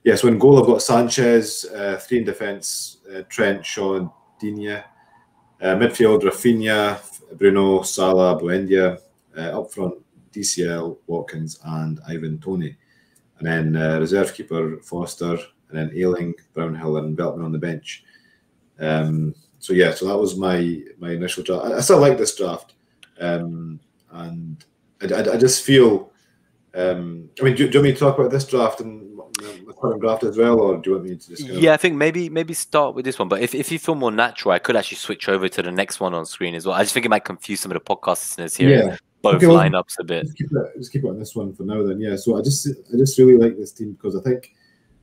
S3: yeah, so goal, I've got Sanchez, uh, three in defence, uh, Trent, Shaw, Digne. Uh, midfield, Raphinha, Bruno, Salah, Buendia. Uh, up front, DCL, Watkins, and Ivan Toney. And then uh, reserve keeper, Foster, and then Ayling, Brownhill, and Veltman on the bench. Um, so yeah, so that was my my initial draft. I, I still like this draft, um, and I, I, I, just feel. Um, I mean, do, do, you want me to talk about this draft and the current draft as well, or do you want me to just?
S1: Yeah, I think maybe maybe start with this one. But if, if you feel more natural, I could actually switch over to the next one on screen as well. I just think it might confuse some of the podcast listeners here. Yeah. Both okay, well, lineups a bit.
S3: Just keep, it, just keep it on this one for now, then. Yeah. So I just I just really like this team because I think,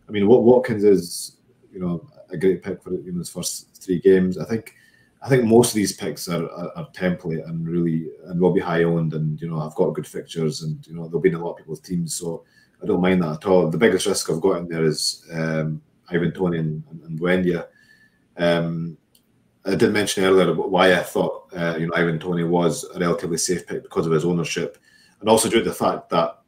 S3: I mean, what Watkins is, you know, a great pick for you know his first three games. I think I think most of these picks are, are, are, template and really and will be high owned and you know I've got good fixtures and you know they'll be in a lot of people's teams so I don't mind that at all. The biggest risk I've got in there is um, Ivan Toney and, and. Um, I did mention earlier why I thought uh, you know Ivan Toney was a relatively safe pick because of his ownership, and also due to the fact that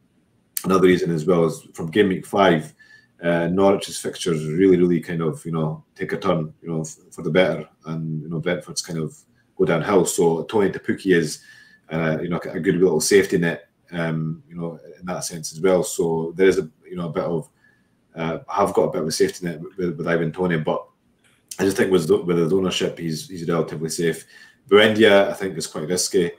S3: another reason as well is from game week five, uh, Norwich's fixtures really, really kind of you know take a turn you know for the better, and you know Brentford's kind of go downhill. So Toney to Pukki is uh, you know a good little safety net um, you know, in that sense as well. So there is a you know a bit of uh, I've got a bit of a safety net with, with Ivan Toney, but I just think with with his ownership, he's he's relatively safe. Buendia, I think, is quite risky.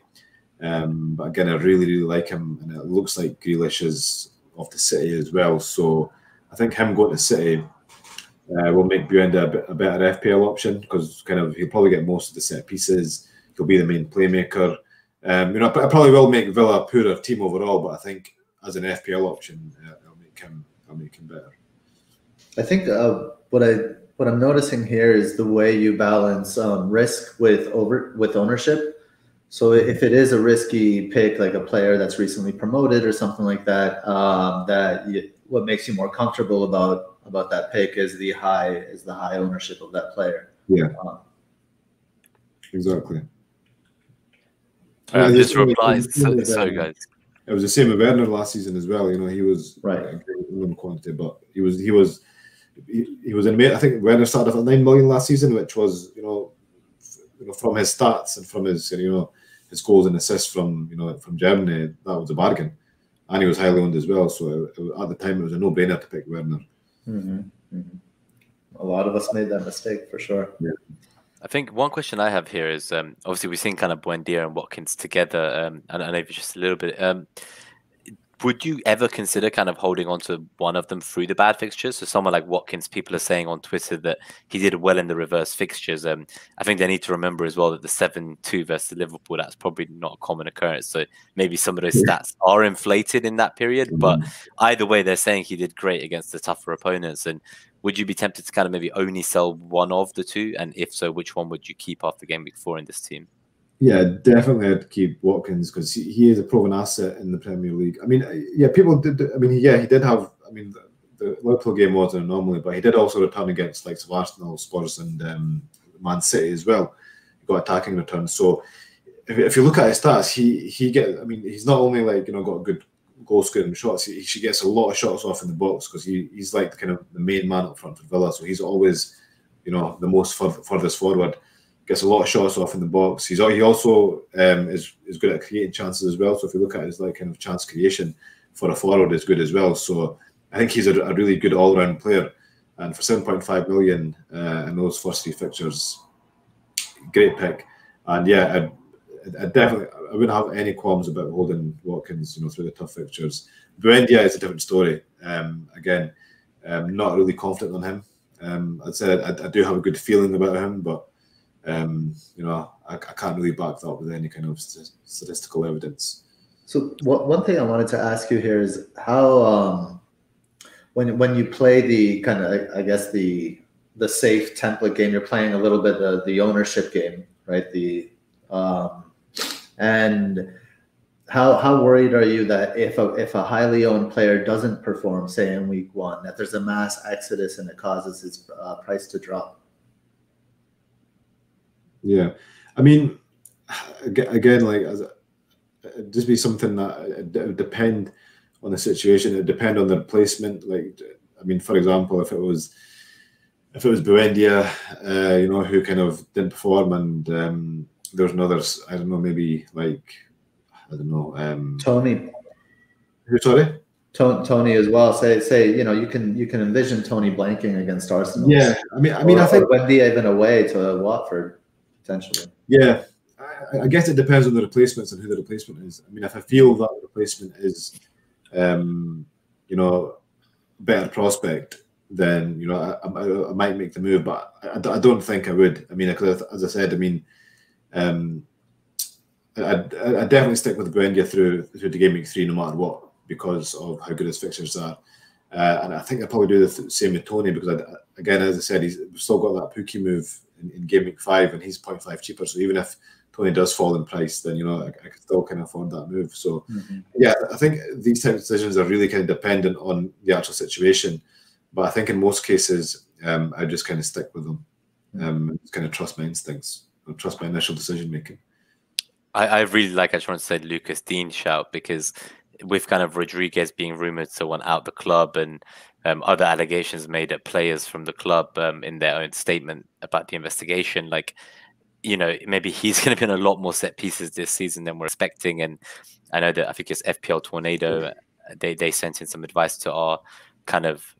S3: Um, but again, I really, really like him, and it looks like Grealish is off the City as well. So I think him going to City uh, will make Buendia a, bit, a better FPL option because kind of he'll probably get most of the set pieces. He'll be the main playmaker. Um, you know, I probably will make Villa a poorer team overall, but I think as an FPL option, uh, I'll make him. I'll make him better.
S2: I think uh, what I what I'm noticing here is the way you balance um, risk with over with ownership. So if it is a risky pick, like a player that's recently promoted or something like that, um, that you, what makes you more comfortable about about that pick is the high is the high ownership of that player.
S3: Yeah, um, exactly.
S1: Uh, just replies. So, so, guys.
S3: It was the same with Werner last season as well. You know, he was
S2: right
S3: in quantity, but he was he was he, he was in. I think Werner started off at nine million last season, which was you know, you know from his stats and from his you know his goals and assists from you know from Germany, that was a bargain, and he was highly owned as well. So it, it, at the time, it was a no-brainer to pick Werner.
S2: Mm-hmm. Mm-hmm. A lot of us made that mistake for sure.
S3: Yeah.
S1: I think one question I have here is um, obviously we've seen kind of Buendia and Watkins together, um, and I know just a little bit. Um, would you ever consider kind of holding on to one of them through the bad fixtures? So someone like Watkins, people are saying on Twitter that he did well in the reverse fixtures. Um, I think they need to remember as well that the seven-two versus Liverpool that's probably not a common occurrence. So maybe some of those stats are inflated in that period. But mm-hmm. either way, they're saying he did great against the tougher opponents. And would you be tempted to kind of maybe only sell one of the two? And if so, which one would you keep after game week four in this team?
S3: Yeah, definitely I'd keep Watkins because he, he, is a proven asset in the Premier League. I mean, yeah, people did. I mean, yeah, he did have. I mean, the, the Liverpool game was an anomaly, but he did also return against like Arsenal, Spurs, and um, Man City as well. He got attacking returns. So if, if you look at his stats, he he get. I mean, he's not only like you know got good goal scoring shots. He, he gets a lot of shots off in the box because he, he's like the kind of the main man up front for Villa. So he's always, you know, the most furthest forward gets a lot of shots off in the box. He's he also um, is is good at creating chances as well. So if you look at his like kind of chance creation for a forward, is good as well. So I think he's a, a really good all round player. And for seven point five million uh, in those first three fixtures, great pick. And yeah, I, I definitely I wouldn't have any qualms about holding Watkins, you know, through the tough fixtures. Buendia is a different story. Um, again, um, not really confident on him. Um, I'd say I, I, do have a good feeling about him, but um, you know, I, I, can't really back that up with any kind of statistical evidence.
S2: So, one thing I wanted to ask you here is how, um, when when you play the kind of, I guess the the safe template game, you're playing a little bit the the ownership game, right? The um, and how how worried are you that if a if a highly owned player doesn't perform, say in week one, that there's a mass exodus and it causes his uh, price to drop?
S3: Yeah, I mean, again, like as just be something that would depend on the situation. It depend on the placement. Like, I mean, for example, if it was if it was Buendia, uh, you know, who kind of didn't perform, and um, there's another, I don't know, maybe like I don't know, um,
S2: Toney.
S3: Who? Sorry.
S2: Toney as well. Say, say, you know, you can you can envision Toney blanking against Arsenal.
S3: Yeah, I mean, I mean,
S2: or,
S3: I think
S2: Buendia even away to Watford potentially.
S3: Yeah, I, I, guess it depends on the replacements and who the replacement is. I mean, if I feel that the replacement is, um, you know, better prospect, then you know I, I, I might make the move, but I, I, don't think I would. I mean, as I said, I mean, um, I definitely stick with Buendia through through the game week three, no matter what, because of how good his fixtures are. Uh, and I think I probably do the same with Toney because, again, as I said, he's still got that Pukki move in, in game week five, and he's 0.5 cheaper. So even if Toney does fall in price, then you know I, I can still kind of afford that move. So mm-hmm. yeah, I think these type of decisions are really kind of dependent on the actual situation. But I think in most cases, um, I just kind of stick with them, um, kind of trust my instincts, trust my initial decision making.
S1: I, I really like. I just want to say Lucas Digne shout because with kind of Rodriguez being rumored to want out the club and um, other allegations made at players from the club um, in their own statement about the investigation. Like, you know, maybe he's going to be on a lot more set pieces this season than we're expecting. And I know that I think it's FPL Tornado. Uh, they they sent in some advice to our kind of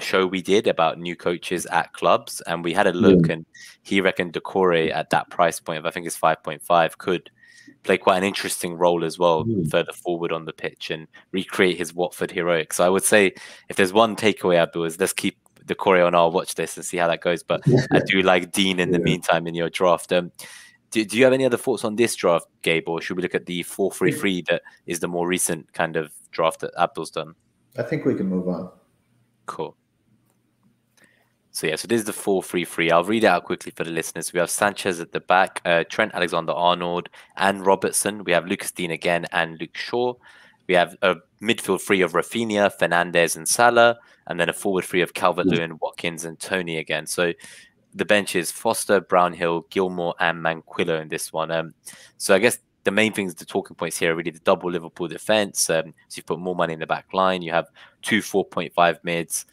S1: show we did about new coaches at clubs, and we had a look, and he reckoned Doucouré at that price point of I think it's five point five could play quite an interesting role as well mm. further forward on the pitch and recreate his Watford heroics. So I would say if there's one takeaway, Abdul, is let's keep Doucouré on our watch list and see how that goes. But I do like Digne in the yeah. meantime in your draft. Um, do, do you have any other thoughts on this draft, Gabe, or should we look at the 433 that is the more recent kind of draft that Abdul's done?
S2: I think we can move on.
S1: Cool. So yeah, so this is the four three three. I'll read it out quickly for the listeners. We have Sanchez at the back, uh, Trent Alexander-Arnold, and Robertson. We have Lucas Digne again and Luke Shaw. We have a midfield three of Raphinha, Fernandes and Salah, and then a forward three of Calvert-Lewin, Watkins, and Toney again. So the bench is Foster, Brownhill, Gilmour, and Manquillo in this one. Um, so I guess the main things, the talking points here, are really the double Liverpool defense. Um, so you put more money in the back line. You have two 4.5 mids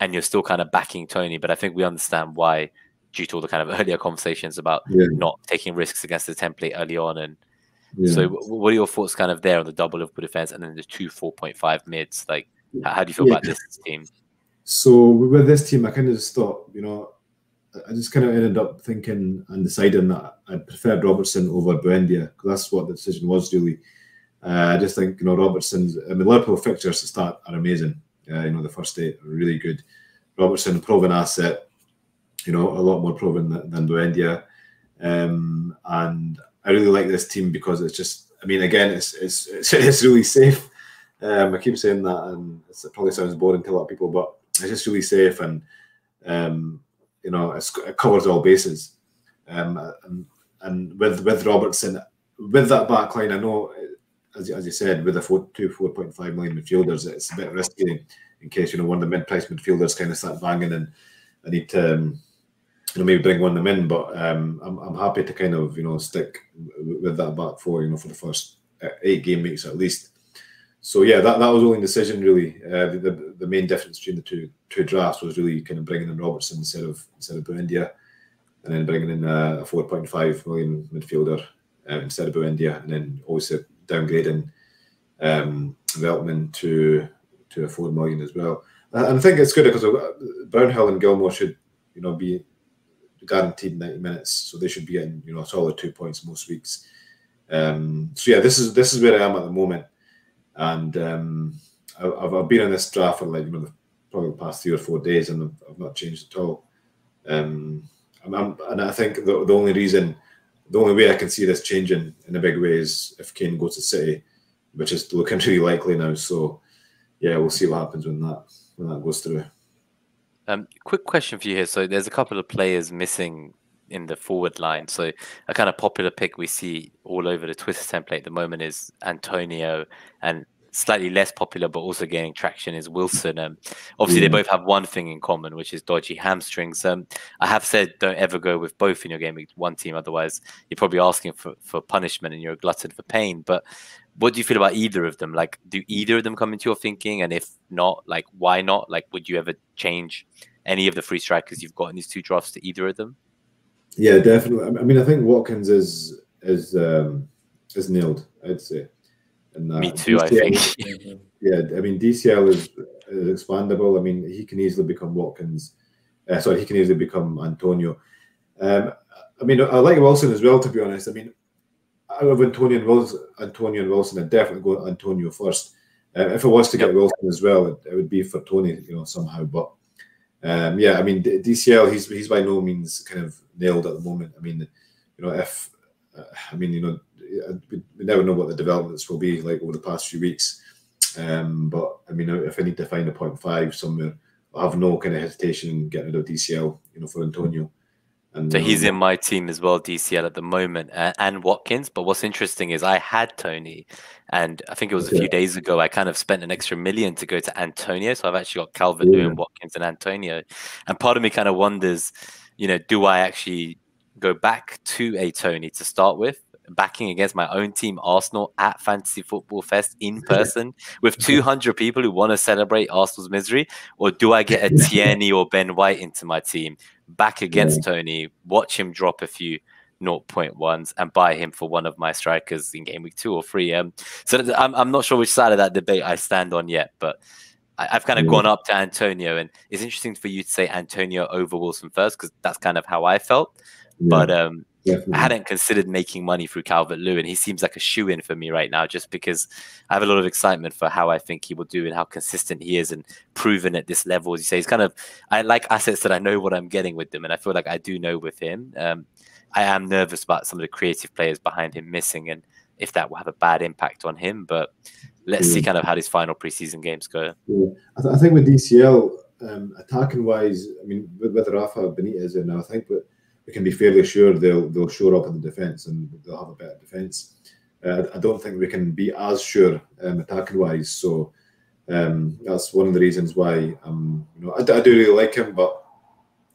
S1: and you're still kind of backing Toney. But I think we understand why, due to all the kind of earlier conversations about yeah. not taking risks against the template early on, and Yeah. So, what are your thoughts, kind of there on the double Liverpool defense, and then the two four point five mids? Like, how, how do you feel yeah. about this team?
S3: So with this team, I kind of just thought, you know, I just kind of ended up thinking and deciding that I preferred Robertson over Buendia because that's what the decision was really. Uh, I just think you know Robertson's. I mean, Liverpool fixtures to start are amazing. Uh, you know, the first eight are really good. Robertson, proven asset. You know, a lot more proven than, than Buendia. Um, and I really like this team because it's just. I mean, again, it's it's it's, it's really safe. Um, I keep saying that, and it probably sounds boring to a lot of people, but it's just really safe and um, you know it covers all bases. Um, and, and with with Robertson, with that back line, I know as, as you said, with the four, two 4.5 million midfielders, it's a bit risky in case you know one of the mid-price midfielders kind of start banging and I need to um, you know maybe bring one of them in. But um, I'm I'm happy to kind of you know stick with that back four you know for the first eight game weeks at least. So yeah, that, that was only decision really. Uh, the, the, the main difference between the two two drafts was really kind of bringing in Robertson instead of instead of Buendia, and then bringing in a, a 4.5 million midfielder uh, instead of Buendia, and then also downgrading um, to to a four million as well. And I think it's good because Brownhill and Gilmour should you know be guaranteed 90 minutes, so they should be getting you know a solid two points most weeks. Um, so yeah, this is this is where I am at the moment, and um, I've, I've been in this draft for like you know probably the past three or four days, and I've, I've not changed at all. Um, I'm, and I think the, the only reason the only way I can see this changing in a big way is if Kane goes to City, which is looking really likely now. So, yeah, we'll see what happens when that when that goes through.
S1: Um, quick question for you here. So, there's a couple of players missing in the forward line. So, a kind of popular pick we see all over the Twitter template at the moment is Antonio and slightly less popular but also gaining traction is Wilson. Um, obviously, they both have one thing in common, which is dodgy hamstrings. Um, I have said don't ever go with both in your game with one team, otherwise you're probably asking for, for punishment and you're a glutton for pain. But what do you feel about either of them? Like, do either of them come into your thinking? And if not, like, why not? Like, would you ever change any of the free strikers you've got in these two drafts to either of them?
S3: Yeah, definitely. I mean, I think Watkins is is um, is nailed. I'd say.
S1: And, uh, Me too, DCL, I think.
S3: yeah, I mean DCL is, is, expandable. I mean he can easily become Watkins. Uh, sorry, he can easily become Antonio. Um, I mean, I like Wilson as well. To be honest, I mean, out of Antonio and Wilson, Antonio and Wilson, I'd definitely go Antonio first. Uh, if it was to get Wilson as well, it, it, would be for Toney, you know, somehow. But um, yeah, I mean, DCL, he's he's by no means kind of nailed at the moment. I mean, you know, if uh, I mean, you know, we, never know what the developments will be like over the past few weeks. Um, but I mean, if I need to find a point five somewhere, I have no kind of hesitation in getting rid of DCL, you know, for Antonio.
S1: And, so he's um, in my team as well, DCL at the moment, uh, and Watkins. But what's interesting is I had Toney, and I think it was a few days ago. I kind of spent an extra million to go to Antonio, so I've actually got Calvert Lewin, yeah. Watkins, and Antonio. And part of me kind of wonders, you know, do I actually go back to a Toney to start with, backing against my own team, Arsenal, at Fantasy Football Fest in person with 200 people who want to celebrate Arsenal's misery? Or do I get a Tierney or Ben White into my team, back against. Toney, watch him drop a few 0.1s and buy him for one of my strikers in game week two or three? Um, so I'm, I'm not sure which side of that debate I stand on yet, but. I, have kind of gone up to Antonio, and it's interesting for you to say Antonio over Wilson first because that's kind of how I felt. Yeah. But um, Definitely. I hadn't considered making money through Calvert Lewin. He seems like a shoe in for me right now, just because I have a lot of excitement for how I think he will do and how consistent he is and proven at this level. As you say, he's kind of I like assets that I know what I'm getting with them, and I feel like I do know with him. Um, I am nervous about some of the creative players behind him missing, and if that will have a bad impact on him. But let's yeah. see kind of how his final preseason games go.
S3: Yeah. I, th- I think with DCL um, attacking wise, I mean with, with Rafa Benitez and I think with we can be fairly sure they'll they'll shore up in the defence and they'll have a better defence. Uh, I don't think we can be as sure um, attacking wise. So um, that's one of the reasons why um, you know I, I, do really like him, but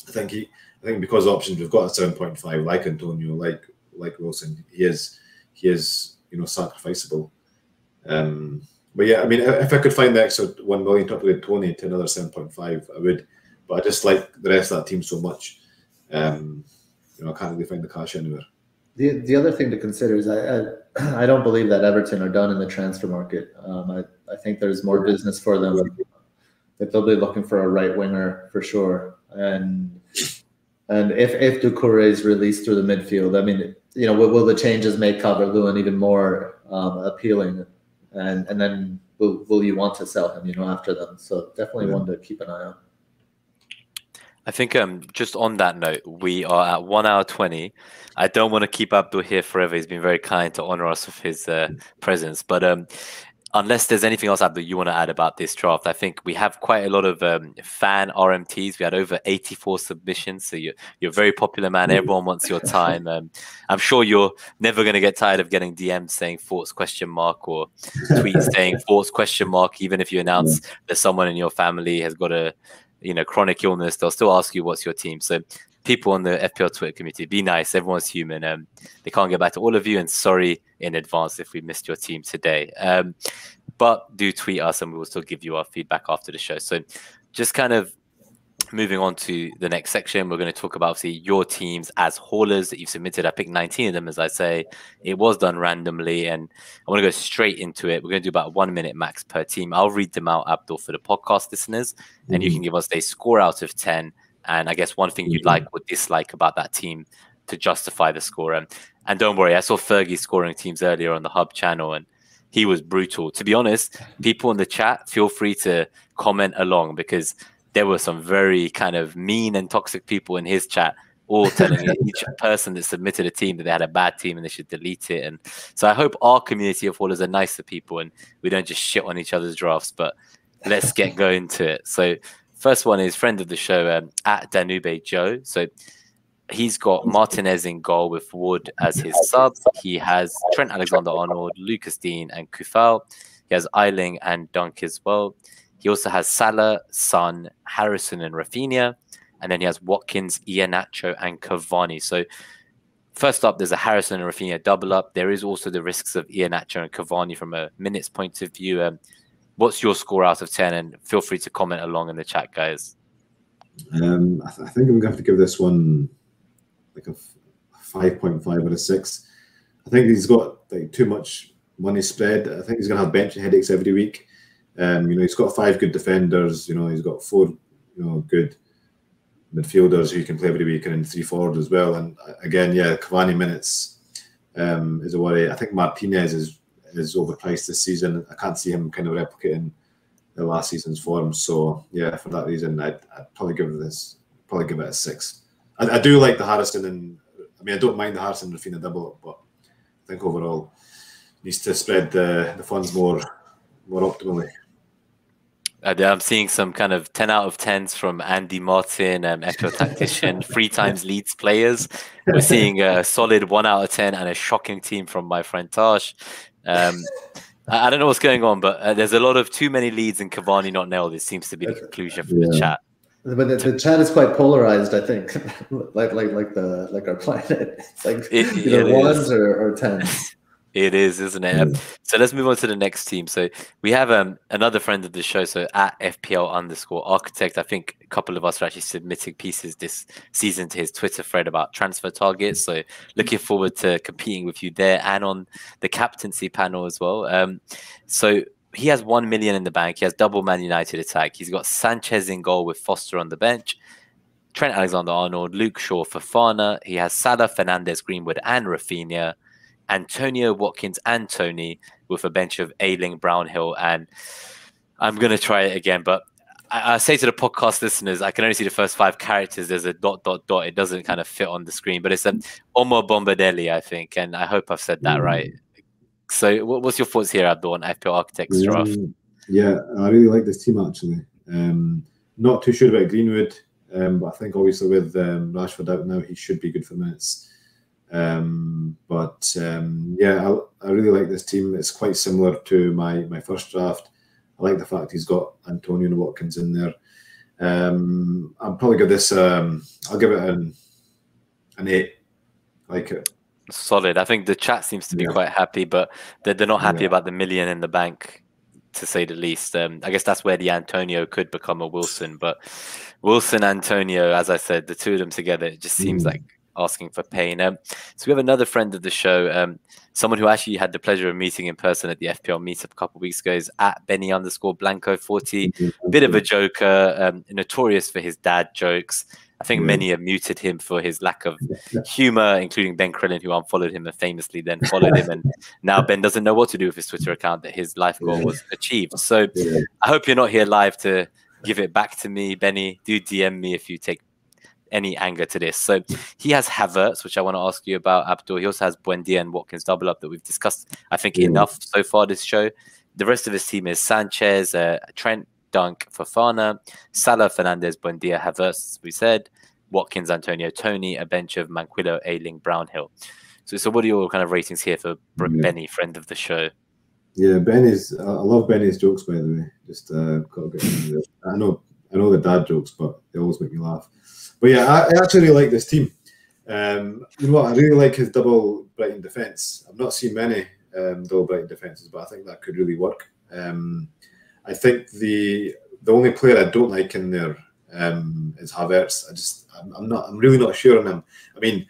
S3: I think he I think because options we've got a seven point five like Antonio, like like Wilson, he is he is you know sacrificable. Um, but yeah, I mean, if I could find the extra one million to upgrade Toney to another seven point five, I would. But I just like the rest of that team so much. Um, you know, I can't really find the cash anywhere.
S2: the the other thing to consider is I, I, I don't believe that Everton are done in the transfer market. Um, I I think there's more business for them. That they'll be looking for a right winger for sure, and and if if Doucouré is released through the midfield, I mean, you know, will, will the changes make Calvert Lewin even more um, appealing? And and then will, will you want to sell him? You know, after them. So definitely yeah. one to keep an eye on.
S1: I think um, just on that note, we are at one hour 20. I don't want to keep Abdul here forever. He's been very kind to honor us with his uh, presence. But um, unless there's anything else, Abdul, you want to add about this draft, I think we have quite a lot of um, fan RMTs. We had over 84 submissions. So you're, you're a very popular man. Everyone wants your time. Um, I'm sure you're never going to get tired of getting DMs saying thoughts question mark or tweets saying thoughts question mark, even if you announce that someone in your family has got a you know chronic illness, they'll still ask you what's your team. So people on the FPL Twitter community, be nice. Everyone's human. Um, they can't get back to all of you, and sorry in advance if we missed your team today. Um, but do tweet us, and we will still give you our feedback after the show. So just kind of moving on to the next section, we're going to talk about obviously your teams as haulers that you've submitted. I picked 19 of them, as I say. It was done randomly, and I want to go straight into it. We're going to do about one minute max per team. I'll read them out, Abdul, for the podcast listeners, and mm-hmm. you can give us a score out of 10. And I guess one thing you'd mm-hmm. like or dislike about that team to justify the score. And, and don't worry, I saw Fergie scoring teams earlier on the Hub channel, and he was brutal. To be honest, people in the chat, feel free to comment along because there were some very kind of mean and toxic people in his chat, all telling each person that submitted a team that they had a bad team and they should delete it. And so I hope our community of followers are nicer people and we don't just shit on each other's drafts. But let's get going to it. So first one is friend of the show um, at Danube Joe. So he's got Martinez in goal with Wood as his sub. He has Trent Alexander Arnold, Lucas Digne and Coufal. He has Ayling and Dunk as well. He also has Salah, Son, Harrison, and Raphinha. And then he has Watkins, Iheanacho, and Cavani. So first up, there's a Harrison and Raphinha double up. There is also the risks of Iheanacho and Cavani from a minutes point of view. Um, what's your score out of 10? And feel free to comment along in the chat, guys.
S3: Um, I, th- I, think I'm going to have to give this one like a 5.5 out of 6. I think he's got like too much money spread. I think he's going to have bench headaches every week. Um, you know, he's got five good defenders. You know, he's got four, you know, good midfielders who can play every week and three forward as well. And uh, again, yeah, Cavani minutes um, is a worry. I think Martinez is is overpriced this season. I can't see him kind of replicating the last season's form. So yeah, for that reason, I'd, I'd probably give this probably give it a six. I, I, do like the Harrison and I mean I don't mind the Harrison and Raphinha double, but I think overall needs to spread the, the funds more more optimally.
S1: Uh, I'm seeing some kind of 10 out of 10s from Andy Martin, um, Echo Tactician, three times Leeds players. We're seeing a solid 1 out of 10 and a shocking team from my friend Tosh. Um, I, I, don't know what's going on, but uh, there's a lot of too many Leeds and Cavani not nailed. It seems to be the conclusion from yeah. the chat.
S2: But the, the, chat is quite polarized, I think, like like like the like our planet. It's like it, either ones or, or tens.
S1: It is, isn't it? Um, so let's move on to the next team. So we have um, another friend of the show. So at FPL underscore architect, I think a couple of us are actually submitting pieces this season to his Twitter thread about transfer targets. So looking forward to competing with you there and on the captaincy panel as well. Um, so he has one million in the bank. He has double Man United attack. He's got Sanchez in goal with Foster on the bench. Trent Alexander Arnold, Luke Shaw, Fofana. He has Salah, Fernandes, Greenwood, and Raphinha. Antonio Watkins and Toney with a bench of Ayling, Brownhill, and I'm going to try it again. But I, I, say to the podcast listeners, I can only see the first five characters. There's a dot, dot, dot. It doesn't kind of fit on the screen, but it's a Omar Bombardelli, I think, and I hope I've said that mm. right. So, what, what's your thoughts here, Abdul, on FPL Architects draft?
S3: Um, yeah, I really like this team actually. Um, not too sure about Greenwood, um, but I think obviously with um, Rashford out now, he should be good for minutes. Um, but um, yeah, I, I, really like this team. It's quite similar to my my first draft. I like the fact he's got Antonio and Watkins in there. Um, I'll probably give this. Um, I'll give it an an eight. I like it.
S1: Solid. I think the chat seems to be yeah. quite happy, but they're, they're not happy yeah. about the million in the bank, to say the least. Um, I guess that's where the Antonio could become a Wilson, but Wilson Antonio, as I said, the two of them together, it just seems mm. like asking for pain. Um, so we have another friend of the show, um, someone who actually had the pleasure of meeting in person at the FPL meetup a couple of weeks ago, is at Benny underscore Blanco forty.
S3: Mm-hmm.
S1: Bit of a joker, um, notorious for his dad jokes. I think many have muted him for his lack of humor, including Ben Crellin, who unfollowed him and famously then followed him. And now Ben doesn't know what to do with his Twitter account that his life goal was achieved. So I hope you're not here live to give it back to me, Benny. Do DM me if you take any anger to this. So he has Havertz, which I want to ask you about, Abdul. He also has Buendia and Watkins double up that we've discussed, I think,
S3: Yeah.
S1: enough so far this show. The rest of his team is Sanchez, uh, Trent, Dunk, Fofana, Salah, Fernandes, Buendia, Havertz, as we said, Watkins, Antonio, Toney, a bench of Manquillo, Ayling, Brownhill. So, so what are your kind of ratings here for Br-
S3: Yeah.
S1: Benny, friend of the show?
S3: Yeah, Benny's. I I love Benny's jokes, by the way. Just uh, got to get. I know, I know the dad jokes, but they always make me laugh. But yeah, I, I actually really like this team. Um, you know what? I really like his double Brighton defense. I've not seen many um, double Brighton defenses, but I think that could really work. Um, I think the the only player I don't like in there um, is Havertz. I just, I'm, I'm not, I'm really not sure on him. I mean,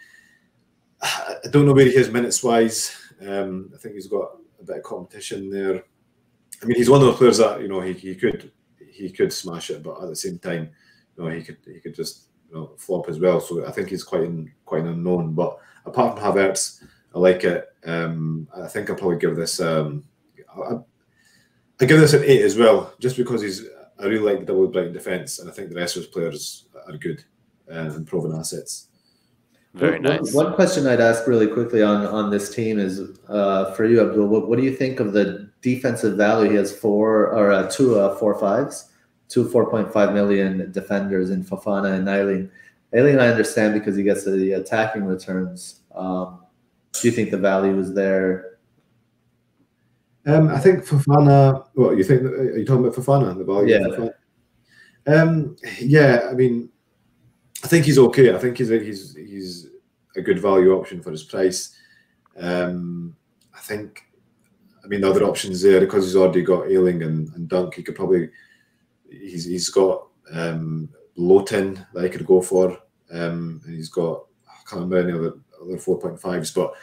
S3: I don't know where he is minutes wise. Um, I think he's got a bit of competition there. I mean, he's one of those players that you know he, he could he could smash it, but at the same time, you know he could he could just you know flop as well. So I think he's quite in, quite an unknown. But apart from Havertz, I like it. Um, I think I'll probably give this. Um, I, I give this an eight as well, just because he's. I really like the double Brighton defence, and I think the rest of his players are good uh, and proven assets.
S1: Very
S2: One- one-
S1: nice.
S2: One question I'd ask really quickly on on this team is uh, for you, Abdul. What, what do you think of the defensive value? He has four or uh, two uh, four fives, two four point five million defenders in Fofana and Ayling. Ayling, I understand because he gets the attacking returns. Um, do you think the value is there?
S3: Um, I think Fofana. What you think? Are you talking about Fofana? The value?
S2: Yeah.
S3: Um, yeah. I mean, I think he's okay. I think he's a, he's he's a good value option for his price. Um, I think. I mean, the other options there because he's already got Ayling and, and Dunk. He could probably. He's he's got um, Lowton that he could go for, um, and he's got I can't remember any other other four point fives, but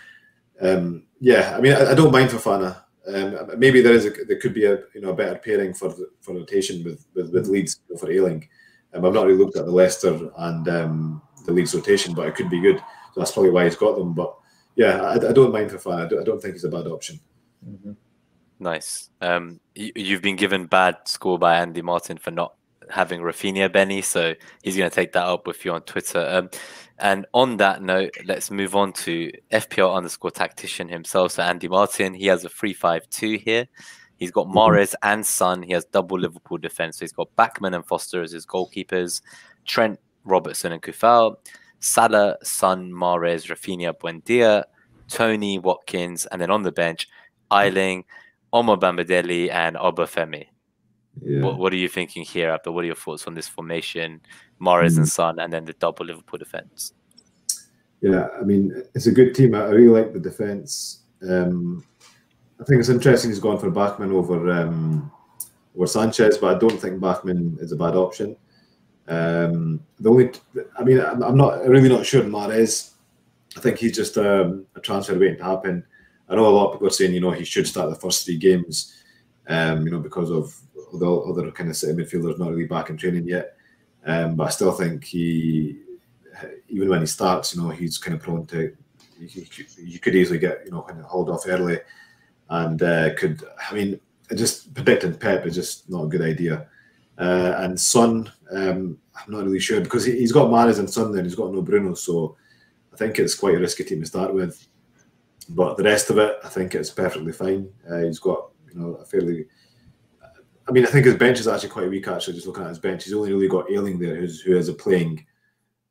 S3: um, yeah, I mean, I, I don't mind Fofana. Um, maybe there is a, there could be a you know a better pairing for the, for rotation with with, with Leeds for Ayling. Um, I've not really looked at the Leicester and um, the Leeds rotation, but it could be good. So that's probably why he's got them. But yeah, I, I don't mind Fofana. I don't, I don't think he's a bad option.
S1: Nice. Um, you, you've been given bad score by Andy Martin for not having Raphinha Benny, so he's going to take that up with you on Twitter. Um, and on that note, let's move on to FPL underscore tactician himself. So Andy Martin, he has a three five two here. He's got Mahrez and Son. He has double Liverpool defense. So he's got Bachmann and Foster as his goalkeepers. Trent, Robertson, and Coufal. Salah, Son, Mahrez, Raphinha, Buendia, Toney, Watkins, and then on the bench, Ayling, Omar Bambadeli, and Obafemi.
S3: Yeah.
S1: What, what are you thinking here, Abdul? What are your thoughts on this formation, Mahrez and Son, and then the double Liverpool defense?
S3: Yeah, I mean, it's a good team. I really like the defense. Um, I think it's interesting he's gone for Bachmann over um, over Sanchez, but I don't think Bachmann is a bad option. Um, the only, I mean, I'm, not I'm really not sure Mahrez. I think he's just um, a transfer waiting to happen. I know a lot of people are saying, you know, he should start the first three games, um, you know, because of the other kind of city midfielders not really back in training yet. Um, but I still think he, even when he starts, you know, he's kind of prone to. You, could easily get, you know, kind of hauled off early, and uh, could. I mean, just predicting Pep is just not a good idea. Uh, and Son, um, I'm not really sure because he, he's got Mahrez and Son, then he's got no Bruno, so I think it's quite a risky team to start with. But the rest of it, I think it's perfectly fine. Uh, he's got, you know, a fairly. I mean, I think his bench is actually quite weak. Actually, just looking at his bench, he's only really got Ayling there, who's who is a playing,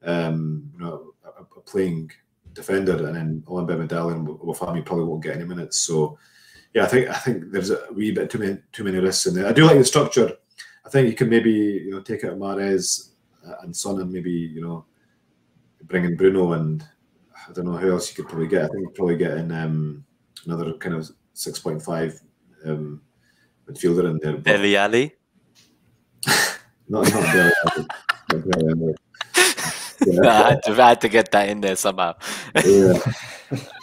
S3: um, you know, a, a playing defender, and then Owen Medell and Wafami probably won't get any minutes. So, yeah, I think I think there's a wee bit too many too many risks in there. I do like the structure. I think you can maybe you know take out Mahrez and Son and maybe you know bring in Bruno and I don't know who else you could probably get. I think you'd probably get in um, another kind of six point five um, midfielder in there.
S1: Dele Alli.
S3: not not Dele Alli. Not Dele Alli. Yeah.
S1: I, had to, I had to get that in there somehow.
S3: yeah,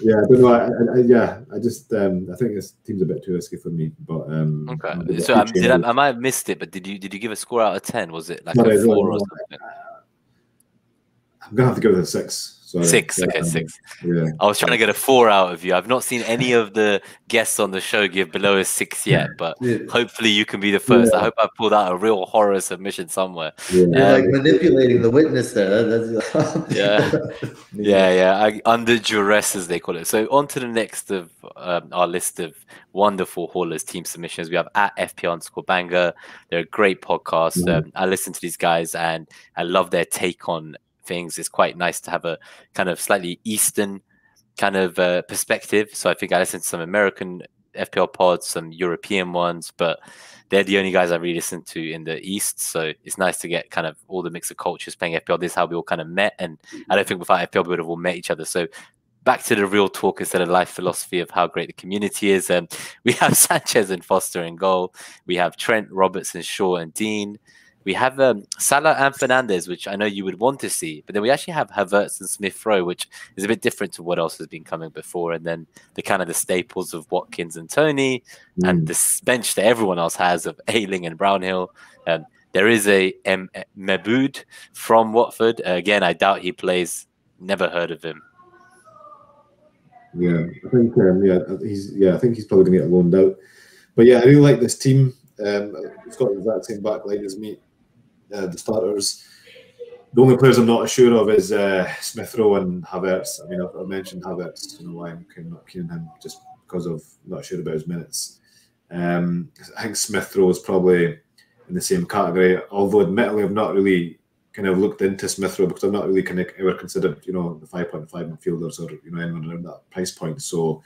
S3: yeah. I don't know. I, I, I, yeah, I just um, I think this team's a bit too risky for me. But um,
S1: Okay.
S3: I'm a bit
S1: So um, did I. I might have missed it, but did you did you give a score out of ten? Was it like
S3: No,
S1: a
S3: no,
S1: four or
S3: no,
S1: something?
S3: I'm gonna have to go with a six. Sorry.
S1: Six.
S3: Yeah,
S1: Okay, six.
S3: Yeah.
S1: I was trying to get a four out of you. I've not seen any of the guests on the show give below a six yet, but
S2: Yeah.
S1: hopefully you can be the first. I hope I pulled out a real horror submission somewhere.
S3: Yeah.
S2: You're
S1: Um,
S2: like manipulating the witness there. That- That's,
S1: Yeah. Yeah, yeah. I, under duress, as they call it. So on to the next of um, our list of wonderful haulers team submissions. We have at FP underscore banger. They're a great podcast.
S3: Mhm.
S1: Um, I listen to these guys and I love their take on things. It's quite nice to have a kind of slightly Eastern kind of uh, perspective. So I think I listen to some American FPL pods, some European ones, but they're the only guys I really listen to in the East. So it's nice to get kind of all the mix of cultures playing FPL. This is how we all kind of met. And I don't think without FPL we would have all met each other. So back to the real talk instead of life philosophy of how great the community is. Um, we have Sanchez and Foster in goal. We have Trent, Robertson, Shaw, and Digne. We have um, Salah and Fernandes, which I know you would want to see, but then we actually have Havertz and Smith Rowe, which is a bit different to what else has been coming before. And then the kind of the staples of Watkins and Toney, and
S3: Mm.
S1: this bench that everyone else has of Ayling and Brownhill. Um, there is a M- Mebud from Watford. Uh, again, I doubt he plays. Never heard of him.
S3: Yeah, I think um, yeah he's yeah I think he's probably going to get loaned out. But yeah, I really like this team. Um, it's got the exact same back line as me. Uh, the starters. The only players I'm not sure of is uh, Smith Rowe and Havertz. I mean, I've, mentioned Havertz. You know why I'm kind of not keen on him just because of not sure about his minutes. Um, I think Smith Rowe is probably in the same category. Although, admittedly, I've not really kind of looked into Smith Rowe because I've not really kind of ever considered, you know, the 5.5 midfielders or you know anyone around that price point. So,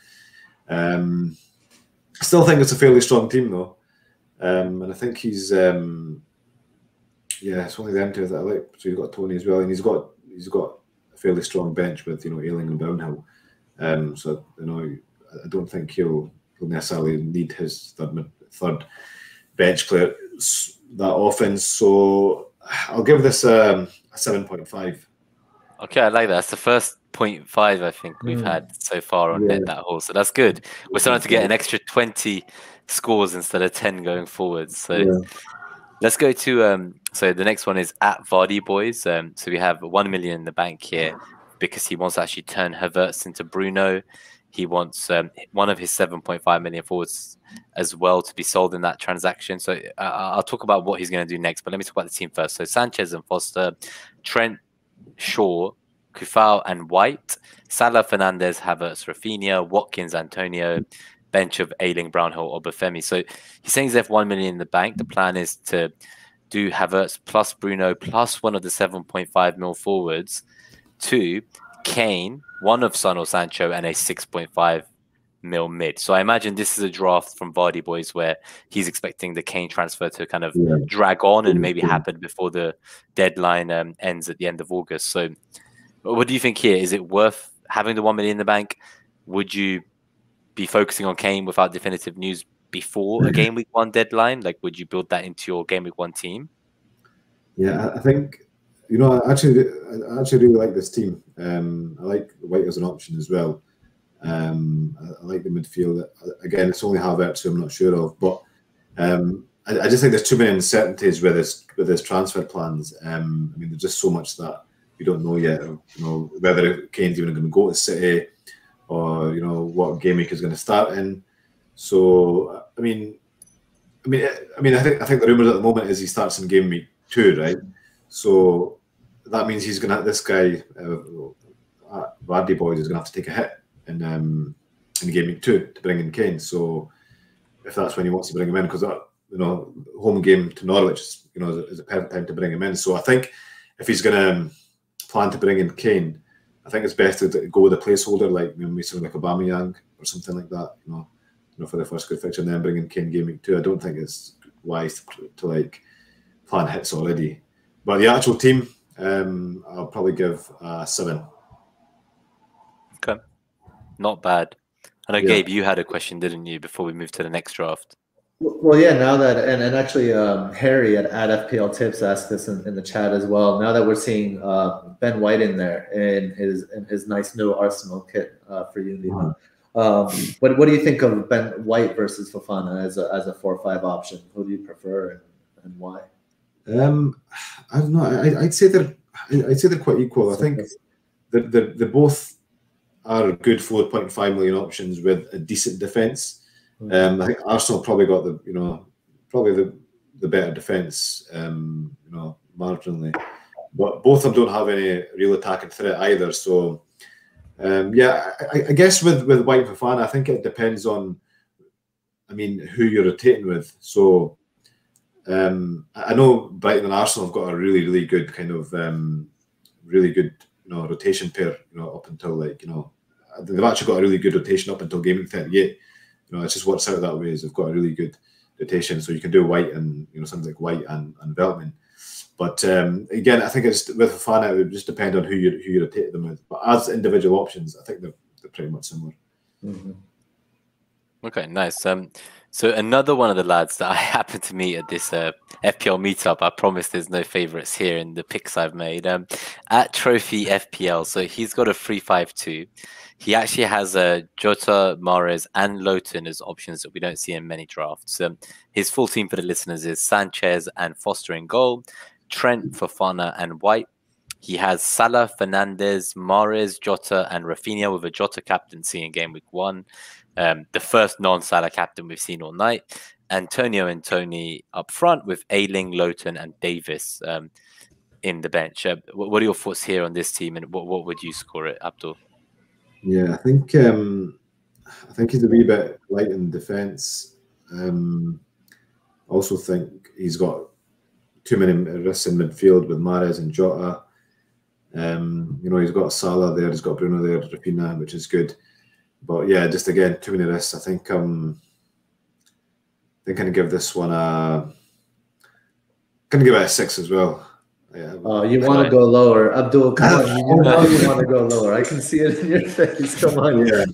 S3: um, I still think it's a fairly strong team though, um, and I think he's, um, yeah, it's only them two that I like. So you've got Toney as well, and he's got he's got a fairly strong bench with you know Ayling and Brownhill. Um, so you know, I don't think he'll he'll necessarily need his third third bench player that often. So I'll give this um, a seven point five.
S1: Okay, I like that. That's the first 0.5 I think we've
S2: Mm.
S1: had so far on
S3: Yeah.
S1: Net That Haul. So that's good. We're starting to get an extra 20 scores instead of 10 going forward. So
S3: Yeah.
S1: Let's go to um so the next one is at Vardy Boys. Um so we have 1 million in the bank here because he wants to actually turn Havertz into Bruno. He wants um, one of his 7.5 million forwards as well to be sold in that transaction. So uh, I'll talk about what he's going to do next, but let me talk about the team first. So Sanchez and Foster, Trent, Shaw, Coufal and White, Salah, Fernandes, Havertz, Raphinha, Watkins, Antonio, bench of Ayling, Brownhill, or Buffemi. So he's saying he's left 1 million in the bank. The plan is to do Havertz plus Bruno plus one of the 7.5 mil forwards to Kane, one of Son or Sancho, and a 6.5 mil mid. So I imagine this is a draft from Vardy Boys where he's expecting the Kane transfer to kind of
S3: Yeah.
S1: drag on and maybe happen before the deadline um, ends at the end of August. So what do you think here? Is it worth having the 1 million in the bank? Would you be focusing on Kane without definitive news before a game week one deadline? Like, would you build that into your game week one team?
S3: Yeah, I- think you know. I actually, I actually really like this team. Um, I like White as an option as well. Um, I, I like the midfield. Again, it's only Havertz who I'm not sure of, but um, I, I just think there's too many uncertainties with this with his transfer plans. Um, I mean, there's just so much that we don't know yet. You know whether Kane's even going to go to City, or you know what game week is going to start in. So I mean, I mean, I mean, I think I think the rumours at the moment is he starts in game week two, right? So that means he's going to this guy, uh, uh, Vardy boys, is going to have to take a hit in um, in game week two to bring in Kane. So if that's when he wants to bring him in, because that you know home game to Norwich, is, you know, is a, is a perfect time to bring him in. So I think if he's going to um, plan to bring in Kane, I think it's best to go with a placeholder like you know, maybe something like Aubameyang or something like that. You know, you know for the first good fixture, and then bring in game week two. I don't think it's wise to, to like plan hits already. But the actual team, um, I'll probably give uh, seven.
S1: Not bad. I know,
S3: Yeah.
S1: Gabe, you had a question, didn't you, before we move to the next draft?
S2: Well, yeah. Now that and, and actually, um, Harry at, at FPL Tips asked this in, in the chat as well. Now that we're seeing uh, Ben White in there in his in his nice new Arsenal kit uh, for Unity, uh-huh. um, what what do you think of Ben White versus Fofana as a as a four five option? Who do you prefer and, and why?
S3: Um, I don't know. I, would say they're I'd say they're quite equal. I think they're, they're, they both are good 4.5 million options with a decent defence. Um, I think Arsenal probably got the you know probably the the better defence um, you know marginally, but both of them don't have any real attacking threat either. So um, yeah, I, I, guess with with White and Fofana, I think it depends on I mean who you're rotating with. So um, I know Brighton and Arsenal have got a really really good kind of um, really good you know rotation pair you know up until like you know they've actually got a really good rotation up until game 38 you know, it just works out that way. Is they've got a really good rotation, so you can do white and you know something like white and, and Veltman. But um, again, I think it's with Fofana, it would just depend on who you who you rotate them with. But as individual options, I think they're, they're pretty much similar.
S2: Mm-hmm.
S1: Okay, nice. Um, so another one of the lads that I happened to meet at this uh, FPL meetup, I promise there's no favorites here in the picks I've made. Um, at Trophy FPL, so he's got a three five two. He actually has a uh, Jota, Mahrez, and Lowton as options that we don't see in many drafts. Um, his full team for the listeners is Sanchez and Foster in goal, Trent, Fofana, and White. He has Salah, Fernandes, Mahrez, Jota, and Raphinha with a Jota captaincy in game week one. Um, the first non-Salah captain we've seen all night. Antonio and Toney up front with Ayling, Lowton, and Davis um, in the bench. Uh, what are your thoughts here on this team, and what, what would you score it, Abdul?
S3: Yeah, I think um, I think he's a wee bit light in defence. Um, also think he's got too many risks in midfield with Mahrez and Jota. Um, you know, he's got Salah there, he's got Bruno there, Raphinha, which is good. But yeah, just again, too many risks. I think um I think I'm gonna give this one a gonna give it a six as well.
S2: Yeah, oh, you want to go lower, Abdul? Come on, you know you want to go lower. I can see it in your face. Come on, yeah.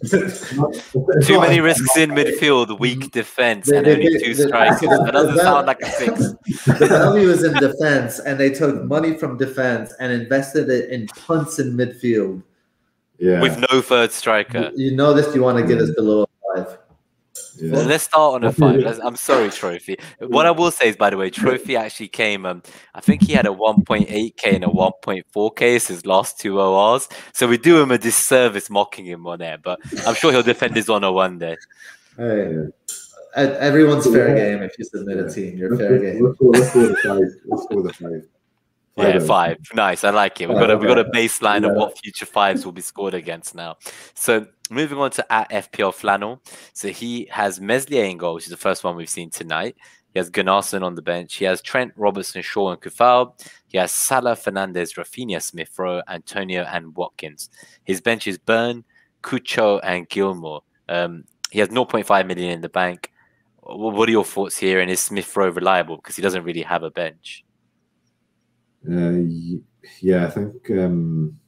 S1: Too many risks in midfield, weak defense, and only two strikers. That doesn't sound like a six.
S2: The value is in defense, and they took money from defense and invested it in punts in midfield.
S3: Yeah,
S1: with no third striker.
S2: You know this. You want to get us below five.
S1: Yeah. Let's start on a five. I'm sorry, Trophy. What I will say is, by the way, Trophy actually came. Um, I think he had a 1.8k and a 1.4k as his last two ORs. So we do him a disservice mocking him on there, but I'm sure he'll defend his honor one day.
S2: Hey, everyone's fair game if you submit a team. You're fair game. Let's go, let's go with five. Let's
S3: go with five.
S1: Yeah, five. Nice. I like it. We've got a we've got a baseline yeah. of what future fives will be scored against now. So moving on to at FPL Flannel. So he has Meslier in goal, which is the first one we've seen tonight. He has Gunnarsson on the bench. He has Trent, Robertson, Shaw, and Coufal. He has Salah, Fernandes, Raphinha, Smith Rowe, Antonio, and Watkins. His bench is Burn, Cucho, and Gilmour. Um, he has 0.5 million in the bank. What are your thoughts here? And is Smith Rowe reliable? Because he doesn't really have a bench.
S3: Uh, yeah, I think. Um,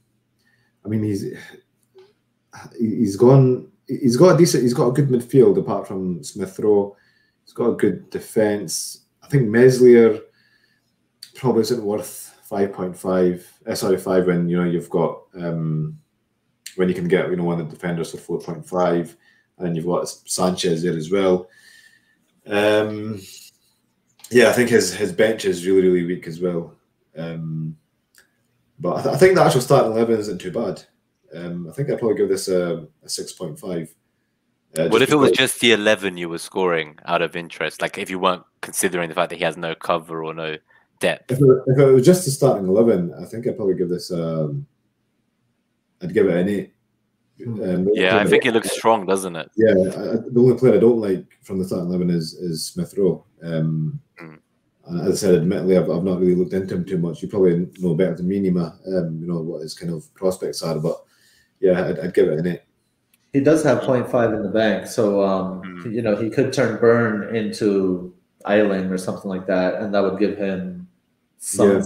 S3: I mean, he's he's gone. He's got a decent. He's got a good midfield apart from Smith Rowe. He's got a good defense. I think Meslier probably isn't worth five point five. Uh, sorry, five when you know you've got um, when you can get you know one of the defenders for four point five, and you've got Sanchez there as well. Um, yeah, I think his his bench is really really weak as well. Um, but I, th- I, think the actual starting eleven isn't too bad. Um, I think I'd probably give this a, a six point five.
S1: Uh, what if it was just the eleven you were scoring out of interest? Like if you weren't considering the fact that he has no cover or no depth.
S3: If it, if it was just the starting eleven, I think I'd probably give this. Um, I'd give it an eight.
S1: Hmm. Um, yeah, I think it looks strong, doesn't it?
S3: Yeah, I, the only player I don't like from the starting eleven is is Smith Rowe. Um, mm. And as I said, admittedly, I've, I've not really looked into him too much. You probably know better than me, Nima, um, you know, what his kind of prospects are. But yeah, I'd, I'd give it an eight.
S2: He does have 0.5 in the bank. So, um, mm-hmm. you know, he could turn Burn into Island or something like that. And that would give him some, yeah.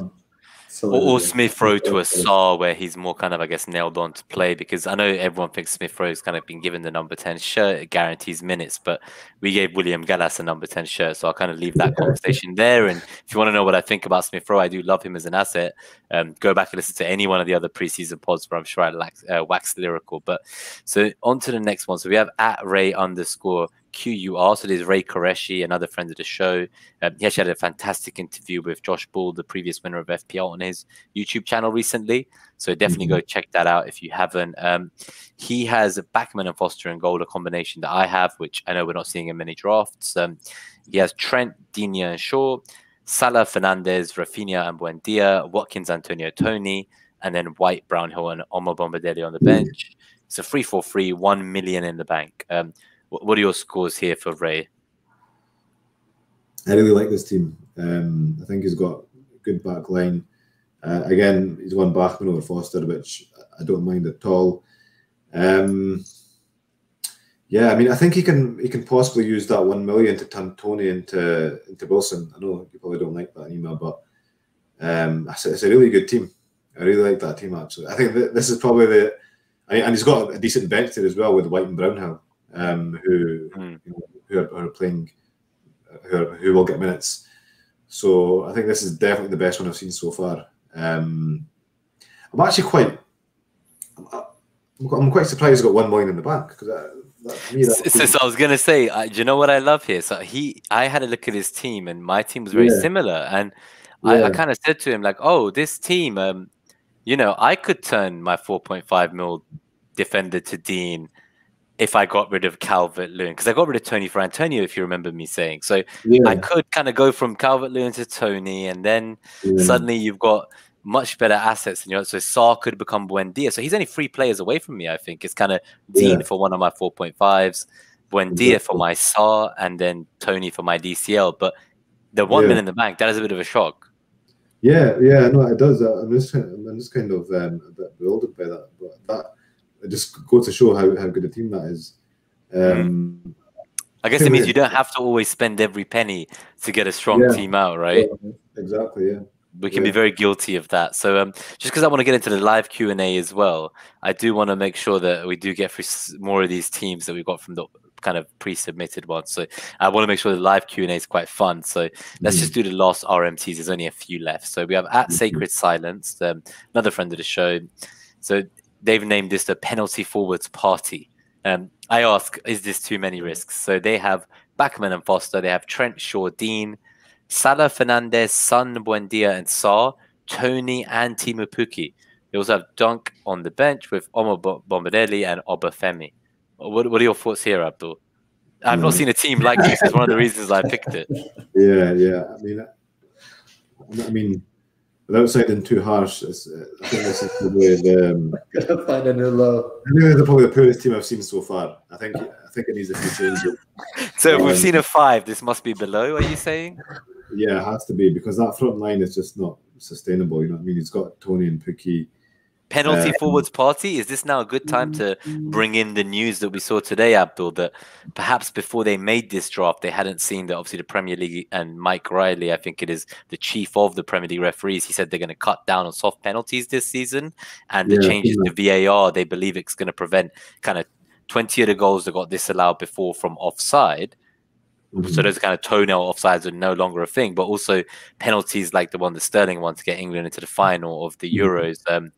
S1: Or, or Smith Rowe to a Sarr where he's more kind of, I guess, nailed on to play because I know everyone thinks Smith Rowe's kind of been given the number 10 shirt, it guarantees minutes, but we gave William Gallas a number 10 shirt. So I'll kind of leave that conversation there. And if you want to know what I think about Smith Rowe, I do love him as an asset. Um, go back and listen to any one of the other preseason pods where I'm sure I lax, uh, wax lyrical. But so on to the next one. So we have at Ray underscore QUR. So there's Ray Qureshi, another friend of the show. Um, he actually had a fantastic interview with Josh Bull, the previous winner of FPL, on his YouTube channel recently. So definitely mm-hmm. go check that out if you haven't. Um, he has a Bachmann and Foster and Gold, a combination that I have, which I know we're not seeing in many drafts. Um, he has Trent, Digne, and Shaw, Salah, Fernandes, Raphinha, and Buendia, Watkins, Antonio, Toney, and then White, Brownhill, and Omar Bombardelli on the bench. It's a free for free, one million in the bank. Um, what are your scores here for Ray?
S3: I really like this team. Um, I think he's got a good back line. Uh, again, he's won Bachmann over Foster, which I don't mind at all. Um, yeah, I mean, I think he can he can possibly use that one million to turn Toney into into Wilson. I know you probably don't like that email, but um, it's, a, it's a really good team. I really like that team actually. I think this is probably the and he's got a decent bench there as well with White and Brownhill um, who mm. you know, who, are, are, playing, who, are, who will get minutes. So I think this is definitely the best one I've seen so far. Um, I'm actually quite, I'm, I'm quite surprised he's got one million in the bank because.
S1: so, so, I was gonna say, uh, do you know what I love here? So he, I had a look at his team, and my team was very yeah. similar, and yeah. I, I kind of said to him like, "Oh, this team, um, you know, I could turn my 4.5 mil defender to Digne if I got rid of Calvert Lewin because I got rid of Toney for Antonio, if you remember me saying. So yeah. I could kind of go from Calvert Lewin to Toney, and then yeah. suddenly you've got much better assets. And you know, so Sarr could become Buendia. So he's only three players away from me. I think it's kind of Digne yeah. for one of my four point fives, Buendia for my Sarr, and then Toney for my DCL. But the one yeah. in the bank that is a bit of a shock.
S3: Yeah, yeah, no, it does. I'm just, I'm just kind of um, a bit bewildered by that, but that it just goes to show how, how good a team that is. Um,
S1: I guess it means you don't have to always spend every penny to get a strong yeah. team out, right?
S3: exactly. Yeah.
S1: We can
S3: yeah.
S1: be very guilty of that. So, um, just because I want to get into the live Q and A as well, I do want to make sure that we do get through more of these teams that we got from the kind of pre-submitted ones. So, I want to make sure the live Q and A is quite fun. So, let's mm. just do the last RMTs. There's only a few left. So, we have at mm-hmm. Sacred Silence, um, another friend of the show. So, they've named this the penalty forwards party. Um, I ask, is this too many risks? So they have Bachmann and Foster, they have Trent Shaw, Digne, Salah Fernandes, Son Buendia, and Sarr, Toney, and Teemu Pukki. They also have Dunk on the bench with Omar Bombardelli and Obafemi. What, what are your thoughts here, Abdul? I've not mm. seen a team like this. It's one of the reasons I picked it.
S3: Yeah, yeah. I mean, I mean, without sounding too harsh, uh, I think this is probably the. Um,
S2: find a new low.
S3: They're probably the poorest team I've seen so far. I think I think it needs a few changes.
S1: so um, we've seen a five. This must be below. Are you saying?
S3: Yeah, it has to be because that front line is just not sustainable. You know what I mean? He's got Toney and Pukki
S1: penalty uh, forwards party. Is this now a good time to bring in the news that we saw today, Abdul? That perhaps before they made this draft, they hadn't seen that obviously the Premier League and Mike Riley, I think it is the chief of the Premier League referees, he said they're going to cut down on soft penalties this season, and the yeah, changes yeah. to VAR, they believe it's going to prevent kind of 20 of the goals that got disallowed before from offside. Mm-hmm. So those kind of toenail offsides are no longer a thing, but also penalties like the one that Sterling won to get England into the final of the mm-hmm. Euros. Um,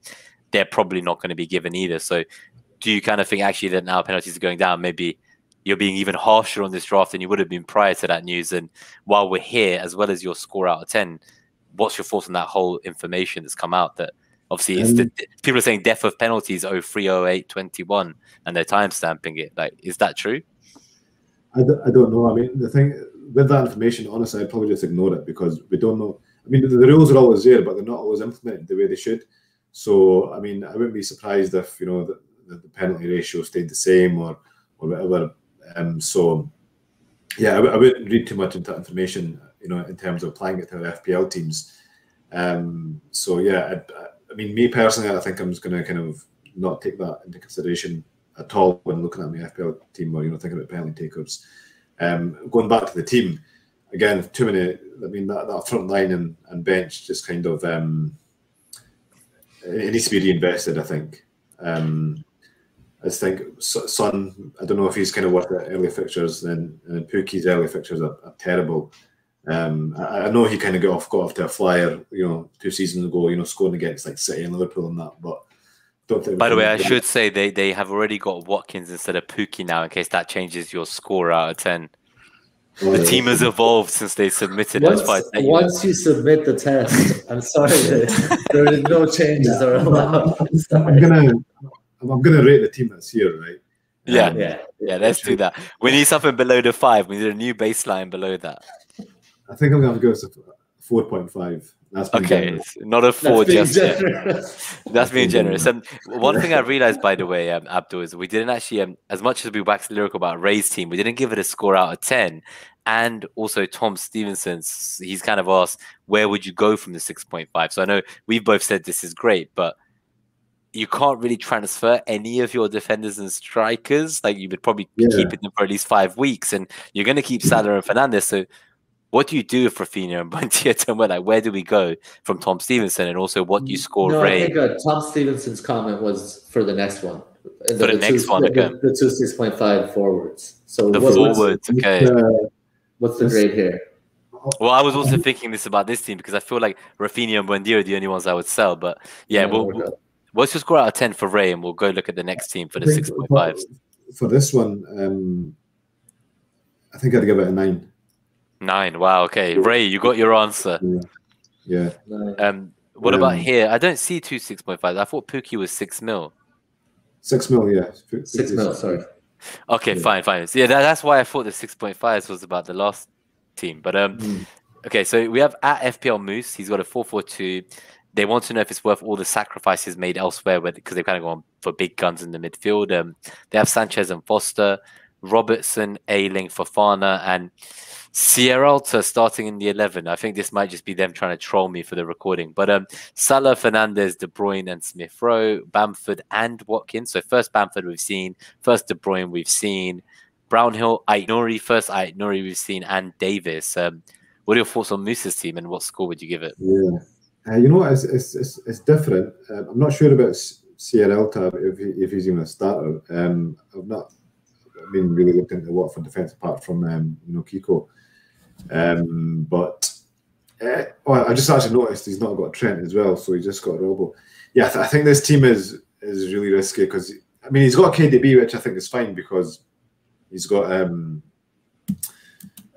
S1: they're probably not going to be given either. So, do you kind of think actually that now penalties are going down? Maybe you're being even harsher on this draft than you would have been prior to that news. And while we're here, as well as your score out of 10, what's your thoughts on that whole information that's come out that obviously um, the, people are saying death of penalties 0308 21 and they're time stamping it. Like, is that true?
S3: I d- I don't know. I mean, the thing with that information, honestly, I'd probably just ignore it because we don't know. I mean, the, the rules are always there, but they're not always implemented the way they should. So, I mean, I wouldn't be surprised if you know the, the penalty ratio stayed the same or or whatever. Um, so, yeah, I wouldn't read too much into that information, you know, in terms of applying it to our FPL teams. Um, so, yeah, I, I mean, me personally, I think I'm just going to kind of not take that into consideration at all when looking at my FPL team or you know thinking about penalty takers. Um, going back to the team again, too many. I mean, that, that front line and, and bench just kind of um, it needs to be reinvested. I think. Um, I think Son. I don't know if he's kind of worth the early fixtures. Then and Pukki's early fixtures are, are terrible. Um, I, I, know he kind of got off got off to a flyer, you know, two seasons ago. You know, scoring against like City and Liverpool and that, but.
S1: By the way, I should say they, they have already got Watkins instead of Pukki now, in case that changes your score out of ten. The team has evolved since they submitted.
S2: Once, once you submit the test, I'm sorry, there are no changes are allowed.
S3: I'm gonna I'm gonna rate the team that's here, right?
S1: Yeah, um, yeah, yeah. Let's do that. We need something below the five. We need a new baseline below that.
S3: I think I'm gonna go with four point five.
S1: That's okay, generous. not a four That's just. That's being generous. And one thing I realized, by the way, um, Abdul, is we didn't actually, um, as much as we waxed lyrical about Ray's team, we didn't give it a score out of 10. And also, Tom Stephenson, he's kind of asked, where would you go from the 6.5? So I know we've both said this is great, but you can't really transfer any of your defenders and strikers. Like you would probably yeah. keep them for at least five weeks, and you're going to keep Salah and Fernandez. So what do you do for Raphinha and Buendia Like, where do we go from Tom Stephenson? And also, what do you score no, Ray?
S2: I think uh, Tom Stephenson's comment was for the next one.
S1: For the, the next two, one, okay.
S2: The, the two 6.5 forwards. So
S1: the what, forwards, what's, okay. Uh,
S2: what's the grade here?
S1: Well, I was also thinking this about this team because I feel like Raphinha and Buendia are the only ones I would sell. But yeah, yeah we'll, we'll, what's your score out of 10 for Ray? And we'll go look at the next team for the 6.5s.
S3: For this one, um, I think I'd give it a 9.
S1: Nine. Wow. Okay, Ray, you got your answer.
S3: Yeah.
S1: yeah. Um, what um, about here? I don't see two six point five. I thought Pukki was six mil.
S3: Six mil, yeah.
S2: Six mil. Sorry.
S1: Okay, yeah. fine, fine. So yeah, that, that's why I thought the six point five was about the last team. But um, mm. okay, so we have at FPL Moose. He's got a four four two. They want to know if it's worth all the sacrifices made elsewhere, because they've kind of gone for big guns in the midfield. Um, they have Sanchez and Foster, Robertson, Ayling, Fofana, and Sierralta starting in the 11. I think this might just be them trying to troll me for the recording. But um, Salah, Fernandes, De Bruyne, and Smith Rowe, Bamford, and Watkins. So first Bamford we've seen, first De Bruyne we've seen, Brownhill, Aït-Nouri, first Aït-Nouri we've seen, and Davis. Um, what are your thoughts on Moose's team and what score would you give it?
S3: Yeah, uh, you know? It's, it's, it's, it's different. Uh, I'm not sure about Sierralta if, he, if he's even a starter. Um, I've not I mean, really looked into Watford defence apart from um, you know Kiko. Um, but uh, I just actually noticed he's not got Trent as well, so he just got Robo. Yeah, I, th- I think this team is is really risky because I mean he's got KDB, which I think is fine because he's got um,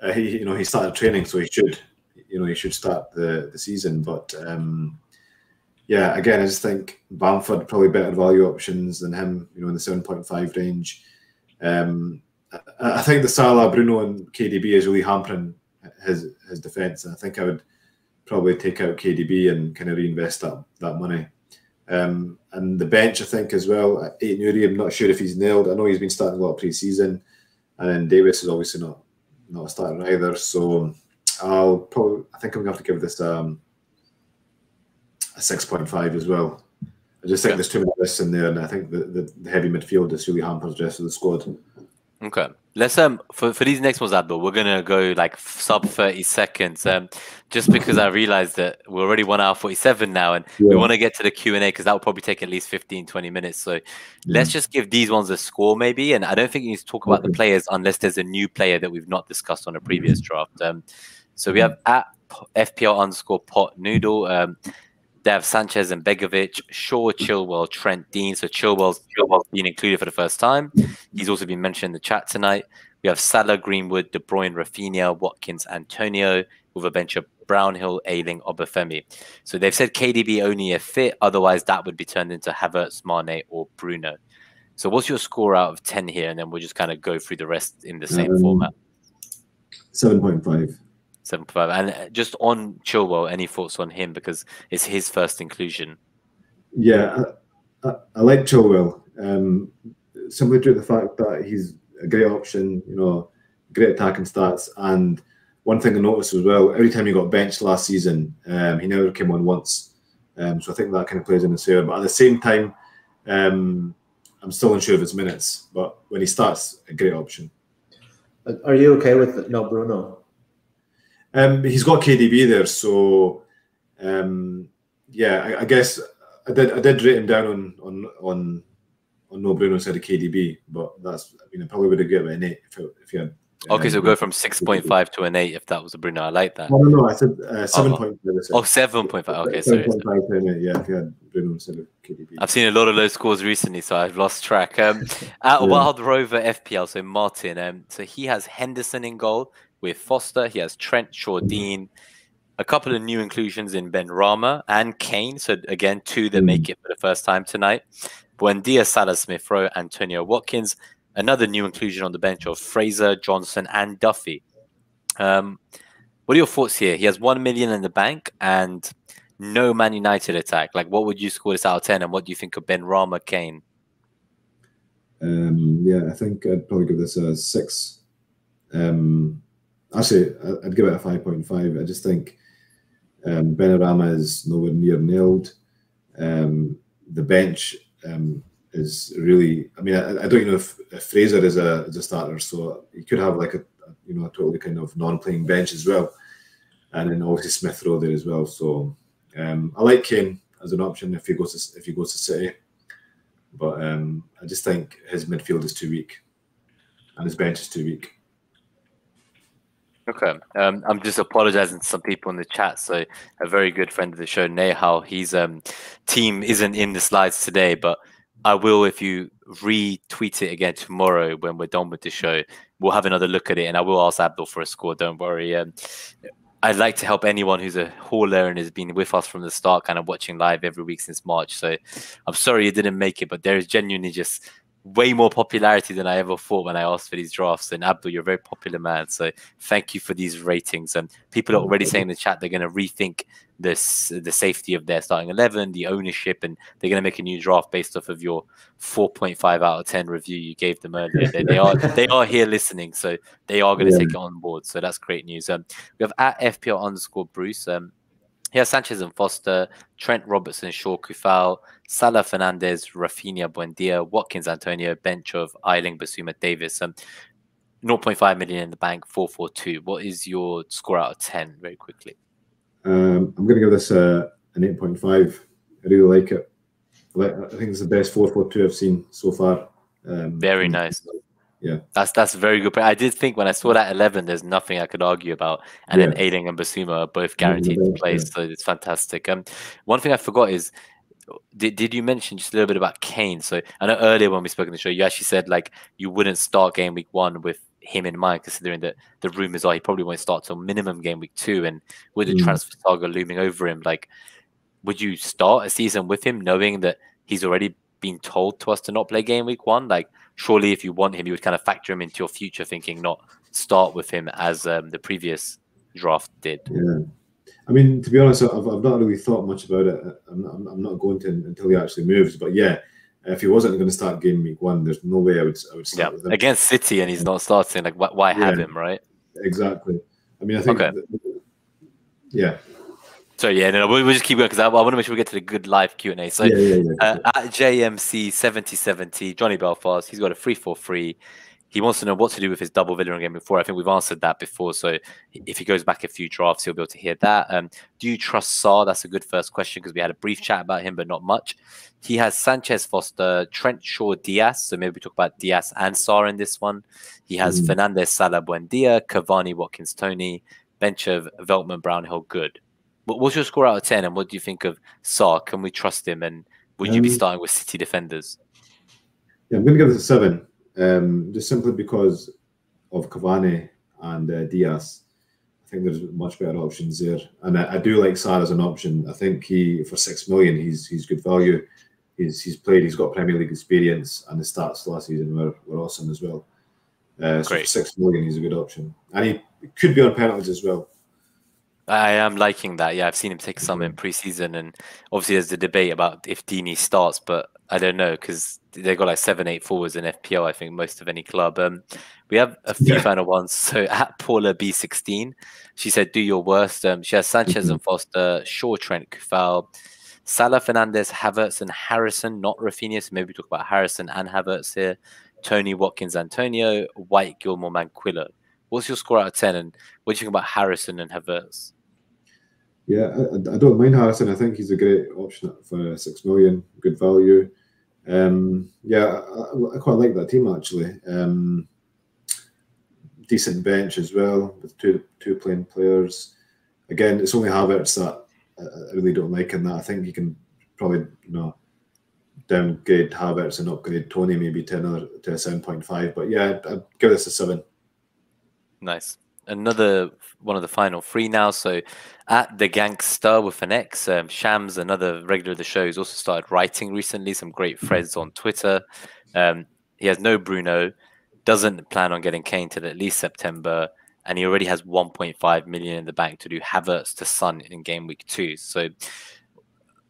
S3: uh, he you know he started training, so he should you know he should start the the season. But um, yeah, again, I just think Bamford probably better value options than him, you know, in the seven point five range. Um, I, I think the Salah, Bruno, and KDB is really hampering his his defence. And I think I would probably take out KDB and kind of reinvest that that money. Um, and the bench, I think as well. Aït-Nouri, I'm not sure if he's nailed. I know he's been starting a lot of pre-season, and then Davis is obviously not not a starter either. So I'll probably I think I'm gonna have to give this um, a six point five as well. I just think yeah. there's too many risks in there, and I think the, the, the heavy midfield is really hampers the rest of the squad.
S1: Okay. Let's um for, for these next ones, Abdul, we're gonna go like sub thirty seconds. Um, just because I realized that we're already one hour forty seven now, and yeah. we want to get to the Q and A because that will probably take at least 15, 20 minutes. So mm. let's just give these ones a score, maybe. And I don't think you need to talk about okay. the players unless there's a new player that we've not discussed on a previous draft. Um, so we have at FPL underscore pot noodle. Um, they have Sanchez and Begovic, Shaw, Chilwell, Trent, Digne. So Chilwell's, Chilwell's been included for the first time. He's also been mentioned in the chat tonight. We have Salah, Greenwood, De Bruyne, Raphinha, Watkins, Antonio, with a bench of Brownhill, Ayling, Obafemi. So they've said KDB only a fit. Otherwise, that would be turned into Havertz, Mane, or Bruno. So what's your score out of 10 here? And then we'll just kind of go through the rest in the same um, format.
S3: 7.5.
S1: Seven five. And uh, just on Chilwell, any thoughts on him because it's his first inclusion?
S3: Yeah, I, I, I like Chilwell um, simply due to the fact that he's a great option. You know, great attacking stats. And one thing I noticed as well, every time he got benched last season, um, he never came on once. Um, so I think that kind of plays in his favour. But at the same time, um, I'm still unsure of his minutes. But when he starts, a great option.
S2: Are you okay with no Bruno?
S3: Um, he's got KDB there, so um, yeah, I, I, guess I did I did rate him down on on on on no Bruno instead of KDB, but that's I mean I probably would have given it an eight if, if you had.
S1: Okay, so go from six point five to an eight if that was a Bruno. I like that.
S3: No, no, no. I said uh, seven point five.
S1: Oh, 7.5. Okay, sorry.
S3: 7.5 to an eight, yeah, if you had Bruno instead of KDB.
S1: I've seen a lot of low scores recently, so I've lost track. Um, at
S3: Yeah.
S1: Wild Rover FPL, so Martin, um, so he has Henderson in goal with Foster. He has Trent, Digne, a couple of new inclusions in Benrahma and Kane. So again, two that make it for the first time tonight. Buendia, Salah, Smith Rowe, Antonio Watkins. Another new inclusion on the bench of Fraser, Johnson, and Duffy. Um, what are your thoughts here? He has one million in the bank and no Man United attack. Like, what would you score this out of ten? And what do you think of Benrahma, Kane?
S3: Um, yeah, I think I'd probably give this a six. Um, actually, I'd give it a five point five. I just think um, Benrahma is nowhere near nailed. Um, the bench um, is really. I mean, I, I don't know if, if Fraser is a is a starter, so he could have like a a, you know a totally kind of non-playing bench as well, and then obviously Smith Rowe there as well. So um, I like Kane as an option if he goes to if he goes to City but um, I just think his midfield is too weak, and his bench is too weak.
S1: Okay. Um, I'm just apologizing to some people in the chat. So a very good friend of the show, Nehal, his um, team isn't in the slides today, but I will if you retweet it again tomorrow when we're done with the show. We'll have another look at it, and I will ask Abdul for a score. Don't worry. Um, I'd like to help anyone who's a hauler and has been with us from the start, kind of watching live every week since March. So I'm sorry you didn't make it, but there is genuinely just way more popularity than I ever thought when I asked for these drafts. And Abdul, you're a very popular man. So thank you for these ratings. And people are already saying in the chat they're going to rethink this the safety of their starting 11, the ownership, and they're going to make a new draft based off of your 4.5 out of 10 review you gave them earlier. they, they are they are here listening, so they are going to
S3: Yeah.
S1: take it on board. So that's great news. Um, we have at FPL underscore Bruce. Um, has Sanchez and Foster, Trent Robertson, Shaw Coufal, Salah Fernandes, Raphinha Buendia, Watkins Antonio, bench of Ayling Bissouma Davis. Um, 0.5 million in the bank, 442. What is your score out of 10 very quickly?
S3: Um, I'm going to give this a, an 8.5. I really like it. I think it's the best 4-4-2 I've seen so far. Um,
S1: Very nice.
S3: Yeah.
S1: That's that's a very good. I did think when I saw that 11, there's nothing I could argue about. And then Ayling and Bissouma are both guaranteed to play,
S3: yeah.
S1: so it's fantastic. Um, one thing I forgot is, did, did you mention just a little bit about Kane? So I know earlier when we spoke on the show, you actually said like you wouldn't start game week one with him in mind, considering that the rumors are he probably won't start till minimum game week two, and with the
S3: Mm.
S1: transfer saga looming over him, like would you start a season with him knowing that he's already been told to us to not play game week one? Like, surely if you want him, you would kind of factor him into your future thinking, not start with him as um, the previous draft did.
S3: Yeah. I mean, to be honest, I've, I've not really thought much about it. I'm not, I'm not going to until he actually moves. But yeah, if he wasn't going to start game week one, there's no way I would I would
S1: Yeah,
S3: start with him.
S1: against City, and he's not starting. Like, wh- why have him, right?
S3: Exactly. I mean, I think.
S1: Okay.
S3: that- yeah.
S1: So yeah, no, we'll, we'll just keep going because I, I want to make sure we get to the good live Q and A. So
S3: yeah, yeah, yeah.
S1: Uh, at JMC seventy seventy, Johnny Belfast, he's got a free for free. He wants to know what to do with his double Villa game before. I think we've answered that before. So if he goes back a few drafts, he'll be able to hear that. Um, do you trust Sarr? That's a good first question because we had a brief chat about him, but not much. He has Sanchez, Foster, Trent Shaw, Dias. So maybe we talk about Dias and Sarr in this one. He has
S3: Mhm.
S1: Fernandes, Salah, Buendia, Cavani, Watkins, Toney, bench of Veltman, Brownhill, good. What, what's your score out of 10? And what do you think of Sarr? Can we trust him? And would you be
S3: Um,
S1: starting with City defenders?
S3: Yeah, I'm going to give this a seven, um, just simply because of Cavani and uh, Dias. I think there's much better options there, and I, I do like Sarr as an option. I think he for six million, he's he's good value. He's he's played. He's got Premier League experience, and the stats last season were, were awesome as well. Uh, so six million, he's a good option, and he could be on penalties as well.
S1: I am liking that. Yeah, I've seen him take some in preseason, and obviously there's the debate about if Deeney starts, but I don't know because they got like seven, eight forwards in FPL. I think most of any club. Um, we have a few
S3: Yeah.
S1: final ones. So at Paula B16, she said, "Do your worst." Um, she has Sanchez and Foster, Shaw, Trent, Coufal, Salah, Fernandes, Havertz, and Harrison. Not Raphinha. So maybe talk about Harrison and Havertz here. Toney, Watkins, Antonio, White, Gilmour, Manquillo. What's your score out of ten? And what do you think about Harrison and Havertz?
S3: Yeah, I, I, don't mind Harrison. I think he's a great option for six million, good value. Um, yeah, I, I, quite like that team actually. Um, decent bench as well with two two playing players. Again, it's only Havertz that I really don't like in that. I think you can probably you know downgrade Havertz and upgrade Toney maybe to another to a seven point five. But yeah, I'd give this a seven.
S1: Nice. Another one of the final three now. So at the Gangster with an X, um, Shams, another regular of the show, has also started writing recently. Some great threads on Twitter. Um, he has no Bruno, doesn't plan on getting Kane till at least September, and he already has 1.5 million in the bank to do Havertz to Son in game week two. So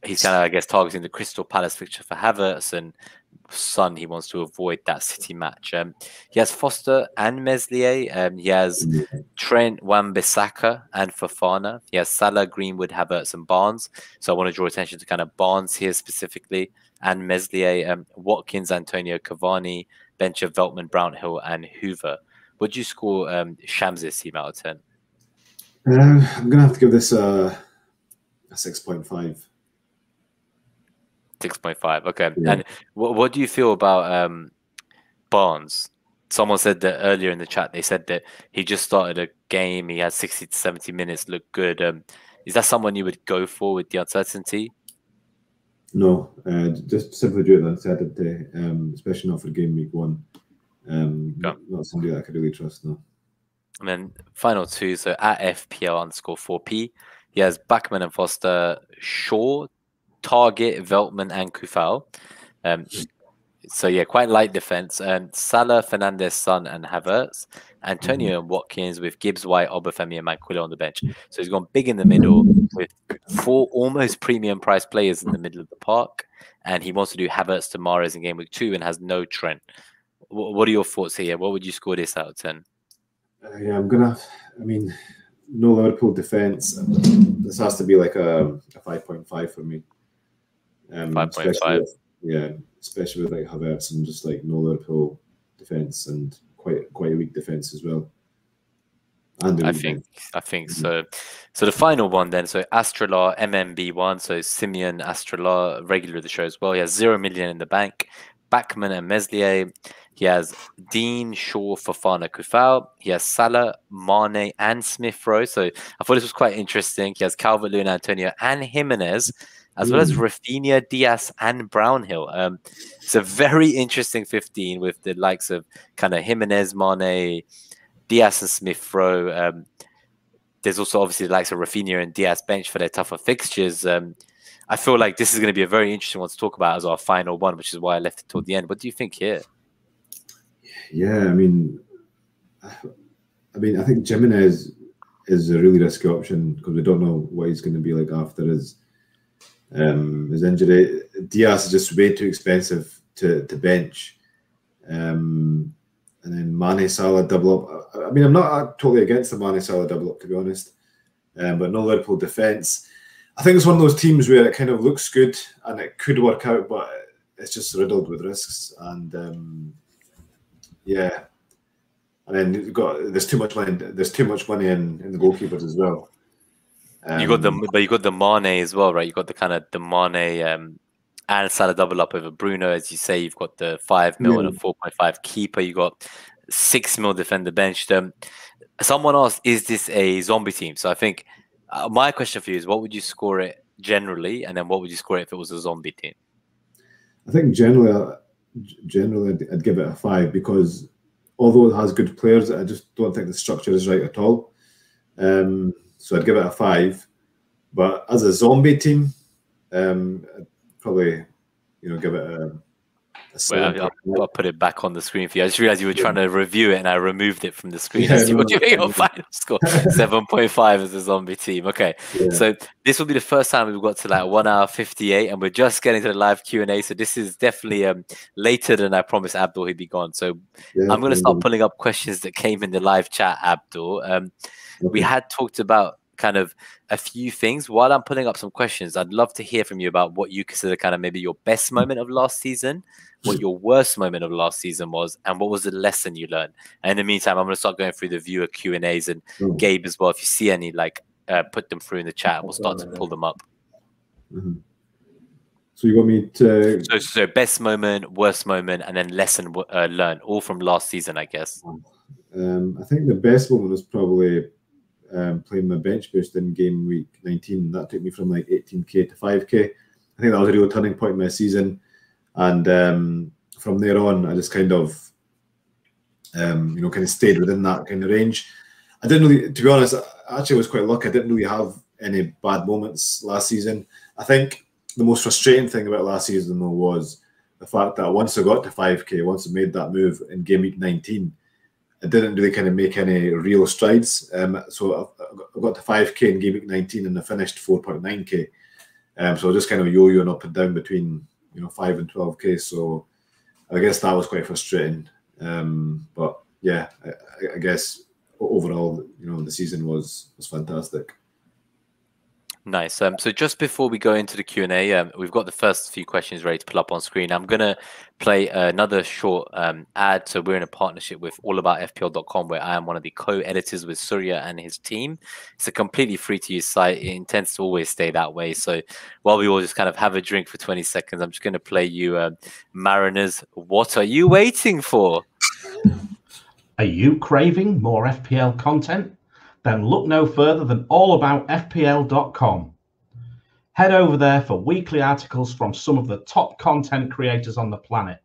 S1: he's kind of, I guess, targeting the Crystal Palace fixture for Havertz and Son. He wants to avoid that City match. Um, he has Foster and Meslier. Um, he has Trent, Wan-Bissaka, and Fofana. He has Salah, Greenwood, Havertz, and Barnes. So I want to draw attention to kind of Barnes here specifically, and Meslier, um, Watkins, Antonio Cavani, bench of Veltman, Brownhill, and Hoever. Would you score um, Shams' team out of 10?
S3: Uh, I'm going to have to give this a, a 6.5.
S1: 6.5. Okay. Yeah. And what, what do you feel about um, Barnes? Someone said that earlier in the chat. They said that he just started a game. He had 60 to 70 minutes, looked good. Um, is that someone you would go for with the uncertainty?
S3: No, uh, just simply due to the uncertainty, um, especially not for game week one. Um, yeah. Not somebody that I could really trust now.
S1: And then final two, so at FPL underscore 4P, he has Bachmann and Foster, Shaw, Targett, Veltman, and Coufal. Um, so yeah, quite light defense. And Salah, Fernandes, Son, and Havertz. Antonio mm-hmm. and Watkins with Gibbs, White, Obafemi, and Manquillo on the bench. So he's gone big in the middle with four almost premium price players in the middle of the park. And he wants to do Havertz to Mahrez in game week two and has no Trent. What are your thoughts here? What would you score this out of 10?
S3: Uh, yeah, I'm going to, I mean, no Liverpool defense. This has to be like a, a 5.5 for me.
S1: Um, 5.5.
S3: Yeah, especially with like Havertz and just like no Liverpool defense and quite quite a weak defense as well.
S1: And I think I think mm-hmm. so. So the final one then, so Astralar MMB one, so Simeon Astralar, regular of the show as well. He has zero million in the bank. Bachmann and Meslier. He has Digne, Shaw, Fofana, Coufal. He has Salah, Mane, and Smith Rowe. So I thought this was quite interesting. He has Calvert Lewin, Antonio, and Jimenez as well as mm. Raphinha, Dias, and Brownhill. Um, it's a very interesting 15 with the likes of kind of Jimenez, Mane, Dias, and Smith Rowe. Um, there's also obviously the likes of Raphinha and Dias bench for their tougher fixtures. Um, I feel like this is going to be a very interesting one to talk about as our final one, which is why I left it till the end. What do you think here?
S3: Yeah, I mean, I mean, I think Jimenez is a really risky option because we don't know what he's going to be like after his um, his injury. Dias is just way too expensive to, to bench. Um, and then Mane Salah double up. I mean, I'm not totally against the Mane Salah double up, to be honest. Um, but no Liverpool defence. I think it's one of those teams where it kind of looks good and it could work out, but it's just riddled with risks. And um, yeah, and then you've got there's too much money. There's too much money in, in the goalkeepers as well.
S1: Um, you got the um, but you got the Mane as well, right? You got the kind of the Mane um, and Salah double up over Bruno, as you say. You've got the five mil and a four point five keeper. You got six mil defender bench. Um, someone asked, "Is this a zombie team?" So I think uh, my question for you is, what would you score it generally, and then what would you score it if it was a zombie team?
S3: I think generally, uh, generally, I'd, I'd give it a five because although it has good players, I just don't think the structure is right at all. Um, so I'd give it a five. But as a zombie team, um, I'd probably you know give it a. a
S1: Wait, I'll, I'll, put it back on the screen for you. I just realized you were trying to review it, and I removed it from the screen. Yeah, no, what your final score? Seven point five as a zombie team. Okay, yeah. so this will be the first time we've got to like one hour fifty eight, and we're just getting to the live Q and A. So this is definitely um later than I promised Abdul he'd be gone. So yeah, I'm going to start pulling up questions that came in the live chat, Abdul. Um. We had talked about kind of a few things. While I'm pulling up some questions, I'd love to hear from you about what you consider kind of maybe your best moment of last season, what your worst moment of last season was, and what was the lesson you learned. And in the meantime, I'm going to start going through the viewer Q and A's and Gabe as well. If you see any like uh, put them through in the chat. We'll start to pull them up.
S3: Mm-hmm. So you want me to?
S1: So, so best moment, worst moment, and then lesson uh, learned, all from last season, I guess.
S3: Um, I think the best moment was probably um, playing my bench boost in game week 19. That took me from like 18k to 5k. I think that was a real turning point in my season, and um, from there on, I just kind of, um, you know, kind of stayed within that kind of range. I didn't really, to be honest, I actually was quite lucky. I didn't really have any bad moments last season. I think the most frustrating thing about last season though was the fact that once I got to 5k, once I made that move in game week 19, I didn't really kind of make any real strides. Um, so I, got to 5k in game week 19 and I finished 4.9k. Um, so I just kind of yo-yoing up and down between you know 5 and 12k. So I guess that was quite frustrating. Um, but yeah, I, I guess overall, you know, the season was was fantastic.
S1: Nice. Um, so just before we go into the Q and A, um, we've got the first few questions ready to pull up on screen. I'm gonna play another short um, ad. So we're in a partnership with AllAboutFPL.com, where I am one of the co-editors with Surya and his team. It's a completely free to use site. It intends to always stay that way. So while we all just kind of have a drink for 20 seconds, I'm just gonna play you um, Mariners. What are you waiting for?
S4: Are you craving more FPL content? Then look no further than allaboutfpl.com. Head over there for weekly articles from some of the top content creators on the planet.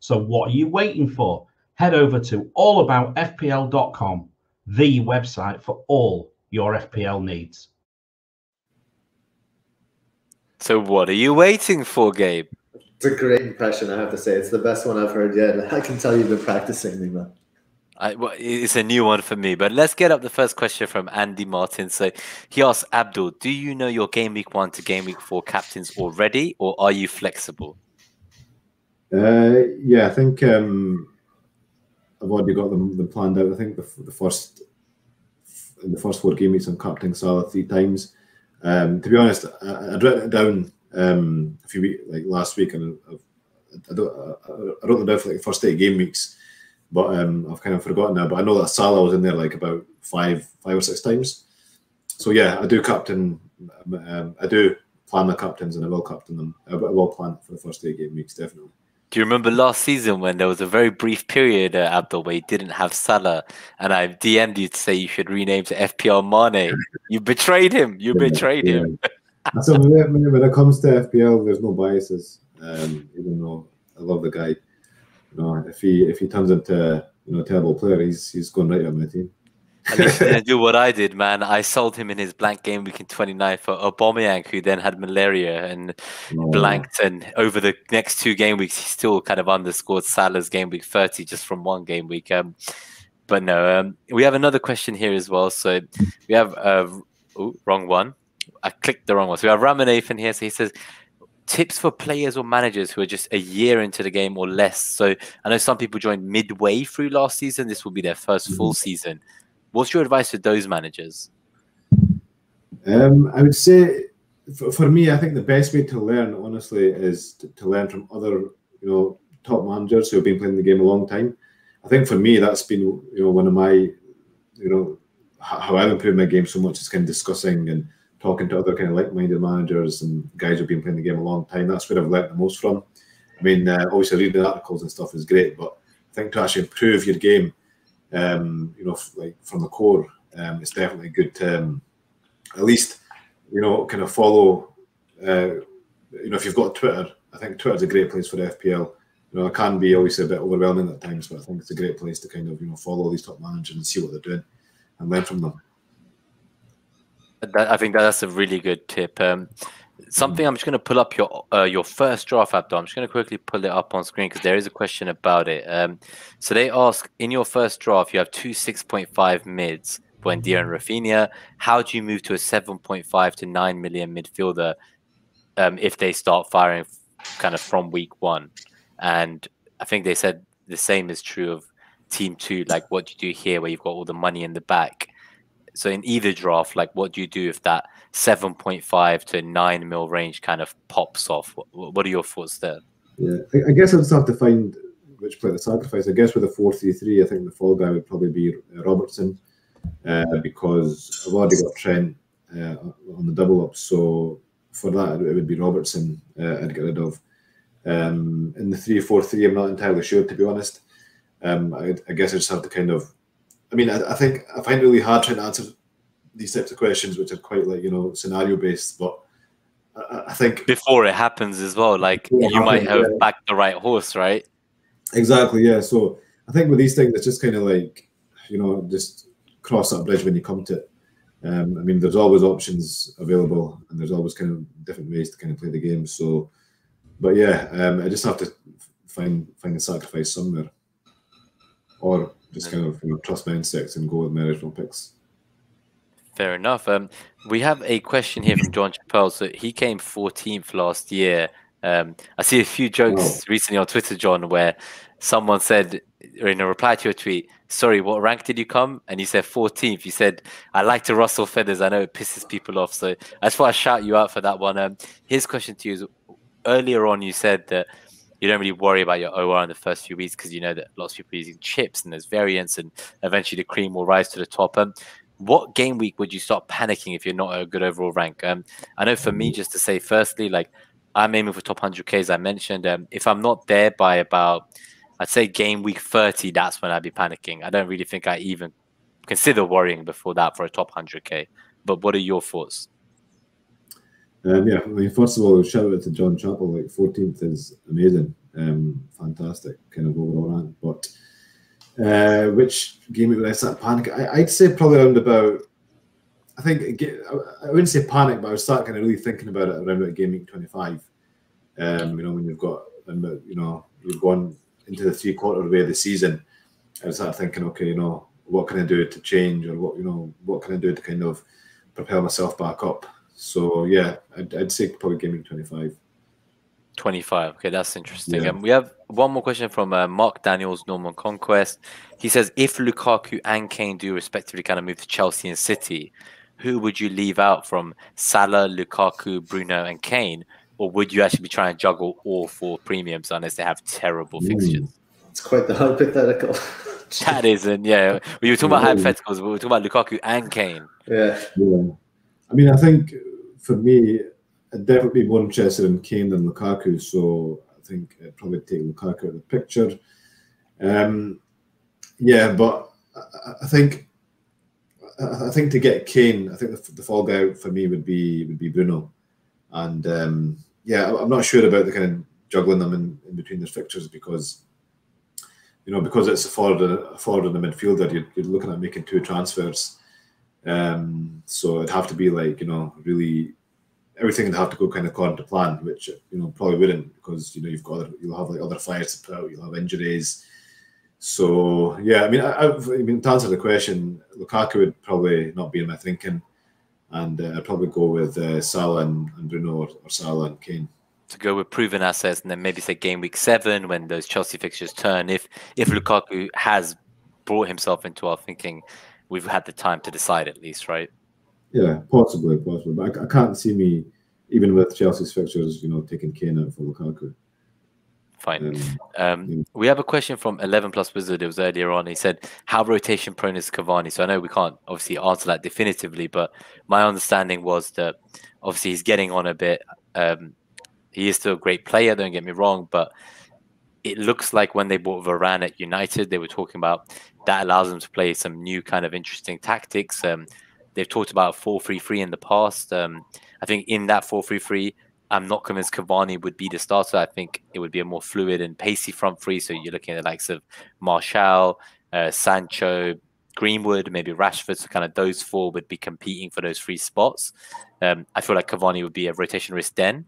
S4: So, what are you waiting for? Head over to allaboutfpl.com, the website for all your FPL needs.
S1: So, what are you waiting for, Gabe?
S2: It's a great impression, I have to say. It's the best one I've heard yet. I can tell you've been practicing, Nima.
S1: I, well, it's a new one for me, but let's get up the first question from Andy Martin. So he asks Abdul, do you know your game week one to game week four captains already, or are you flexible?
S3: Uh, yeah, I think um, I've already got them, them planned out. I think the, the first in the first four game weeks, I'm captaining Salah three times. Um, to be honest, I, would written it down um, a few weeks, like last week, and I've, I, don't, I, I wrote them down for like the first eight game weeks but um, I've kind of forgotten now. But I know that Salah was in there like about five, five or six times. So yeah, I do captain. Um, I do plan the captains, and I will captain them. I will plan for the first eight game weeks definitely.
S1: Do you remember last season when there was a very brief period, uh, Abdul, where you didn't have Salah, and I DM'd you to say you should rename to FPL Mane? You betrayed him. You yeah, betrayed yeah. him.
S3: so when it comes to FPL, there's no biases. Um, even though I love the guy, no, if he if he turns into you know a terrible player, he's he's going right on my team.
S1: and he's gonna do what I did, man. I sold him in his blank game week in 29 for Aubameyang, who then had malaria and oh. blanked. And over the next two game weeks, he still kind of underscored Salah's game week 30 just from one game week. Um, but no, um, we have another question here as well. So we have uh, ooh, wrong one. I clicked the wrong one. So we have Ramanathan here. So he says, tips for players or managers who are just a year into the game or less. So I know some people joined midway through last season. This will be their first full mm-hmm. season. What's your advice to those managers?
S3: Um, I would say for, for, me, I think the best way to learn, honestly, is to, to, learn from other, you know, top managers who have been playing the game a long time. I think for me, that's been, you know, one of my, you know, how I've improved my game so much is kind of discussing and talking to other kind of like-minded managers and guys who've been playing the game a long time. That's where I've learnt the most from. I mean, uh, obviously reading articles and stuff is great, but I think to actually improve your game, um, you know, like from the core, um, it's definitely good to um, at least, you know, kind of follow. Uh, you know, if you've got Twitter, I think Twitter's a great place for FPL. You know, it can be obviously a bit overwhelming at times, but I think it's a great place to kind of you know follow these top managers and see what they're doing and learn from them.
S1: That, I think that's a really good tip. Um, something I'm just going to pull up your uh, your first draft app. I'm just going to quickly pull it up on screen because there is a question about it. Um, so they ask in your first draft, you have two 6.5 mids, Buendia and Raphinha. How do you move to a 7.5 to 9 million midfielder um, if they start firing kind of from week one? And I think they said the same is true of team two. Like what do you do here, where you've got all the money in the back. So in either draft, like what do you do if that 7.5 to 9 mil range kind of pops off? What, what are your thoughts there?
S3: Yeah, I guess I just have to find which player to sacrifice. I guess with a 4 3 3, I think the fall guy would probably be Robertson uh, because I've already got Trent uh, on the double up. So for that, it would be Robertson uh, I'd get rid of. Um, in the three four three, I'm not entirely sure to be honest. Um, I, I, guess I just have to kind of. I mean, I, I, think I find it really hard trying to answer these types of questions, which are quite like you know scenario based. But I, I think
S1: before it happens as well, like you happens, might have yeah. backed the right horse, right?
S3: Exactly. Yeah. So I think with these things, it's just kind of like you know just cross that bridge when you come to it. Um, I mean, there's always options available, and there's always kind of different ways to kind of play the game. So, but yeah, um, I just have to find find a sacrifice somewhere, or just kind of you know, trust my instincts and go with my original picks.
S1: Fair enough. Um, we have a question here from John Chappelle. So he came 14th last year. Um, I see a few jokes recently on Twitter, John, where someone said in a reply to your tweet, sorry, what rank did you come? And you said 14th. You said, I like to rustle feathers. I know it pisses people off. So I just want to shout you out for that one. Um, his question to you is earlier on, you said that you don't really worry about your OR in the first few weeks because you know that lots of people are using chips and there's variants and eventually the cream will rise to the top. Um, what game week would you start panicking if you're not a good overall rank? Um, I know for me, just to say, firstly, like I'm aiming for top 100k as I mentioned. Um, if I'm not there by about I'd say game week 30, that's when I'd be panicking. I don't really think I even consider worrying before that for a top 100k. But what are your thoughts?
S3: Um, yeah, I mean, first of all, shout out to John Chappell. Like 14th is amazing, um, fantastic kind of overall rank. But uh, which game would I start panic? I, would say probably around about. I think I wouldn't say panic, but I would start kind of really thinking about it around about game week 25. Um, you know, when you've got, you know, you've gone into the three quarter way of the season, I started thinking, okay, you know, what can I do to change, or what you know, what can I do to kind of propel myself back up. So yeah, I'd, I'd say probably gaming twenty five.
S1: 25. Okay, that's interesting. Yeah. Um, we have one more question from uh, Mark Daniels, Norman Conquest. He says, if Lukaku and Kane do respectively kind of move to Chelsea and City, who would you leave out from Salah, Lukaku, Bruno, and Kane? or would you actually be trying to juggle all four premiums unless they have terrible mm. fixtures?
S2: It's quite the hypothetical.
S1: that isn't, yeah. We were talking about hypotheticals, but we were talking about Lukaku and Kane.
S2: Yeah.
S3: yeah. I mean, I think for me, I'd definitely be more interested in Kane than Lukaku. So I think I'd probably take Lukaku out of the picture. Um, yeah, but I, I think I think to get Kane, I think the, the fall guy for me would be would be Bruno, and um, yeah, I'm not sure about the kind of juggling them in, in between the fixtures because you know because it's a forward a forward and a midfielder, you're, you're looking at making two transfers. Um, so it'd have to be like you know really everything would have to go kind of according to plan, which you know probably wouldn't because you know you've got other, you'll have like other fires to put out, you'll have injuries. So yeah, I mean, I, I, I mean to answer the question, Lukaku would probably not be in my thinking and uh, I'd probably go with uh, Salah and, and Bruno or, or, Salah and Kane.
S1: To go with proven assets, and then maybe say game week seven when those Chelsea fixtures turn. If if Lukaku has brought himself into our thinking, we've had the time to decide at least, right?
S3: Yeah, possibly, possibly. But I, I can't see me even with Chelsea's fixtures, you know, taking Kane out for Lukaku.
S1: Fine. Um, we have a question from 11 Plus Wizard. It was earlier on. He said, How rotation prone is Cavani? So I know we can't obviously answer that definitively, but my understanding was that obviously he's getting on a bit. Um, he is still a great player, don't get me wrong, but it looks like when they bought Varane at United, they were talking about that allows them to play some new kind of interesting tactics. Um, they've talked about 4 3 3 in the past. Um, I think in that 4 3 3, I'm not convinced Cavani would be the starter. I think it would be a more fluid and pacey front three. So you're looking at the likes of Martial, uh, Sancho, Greenwood, maybe Rashford. So kind of those four would be competing for those three spots. Um, I feel like Cavani would be a rotation risk then.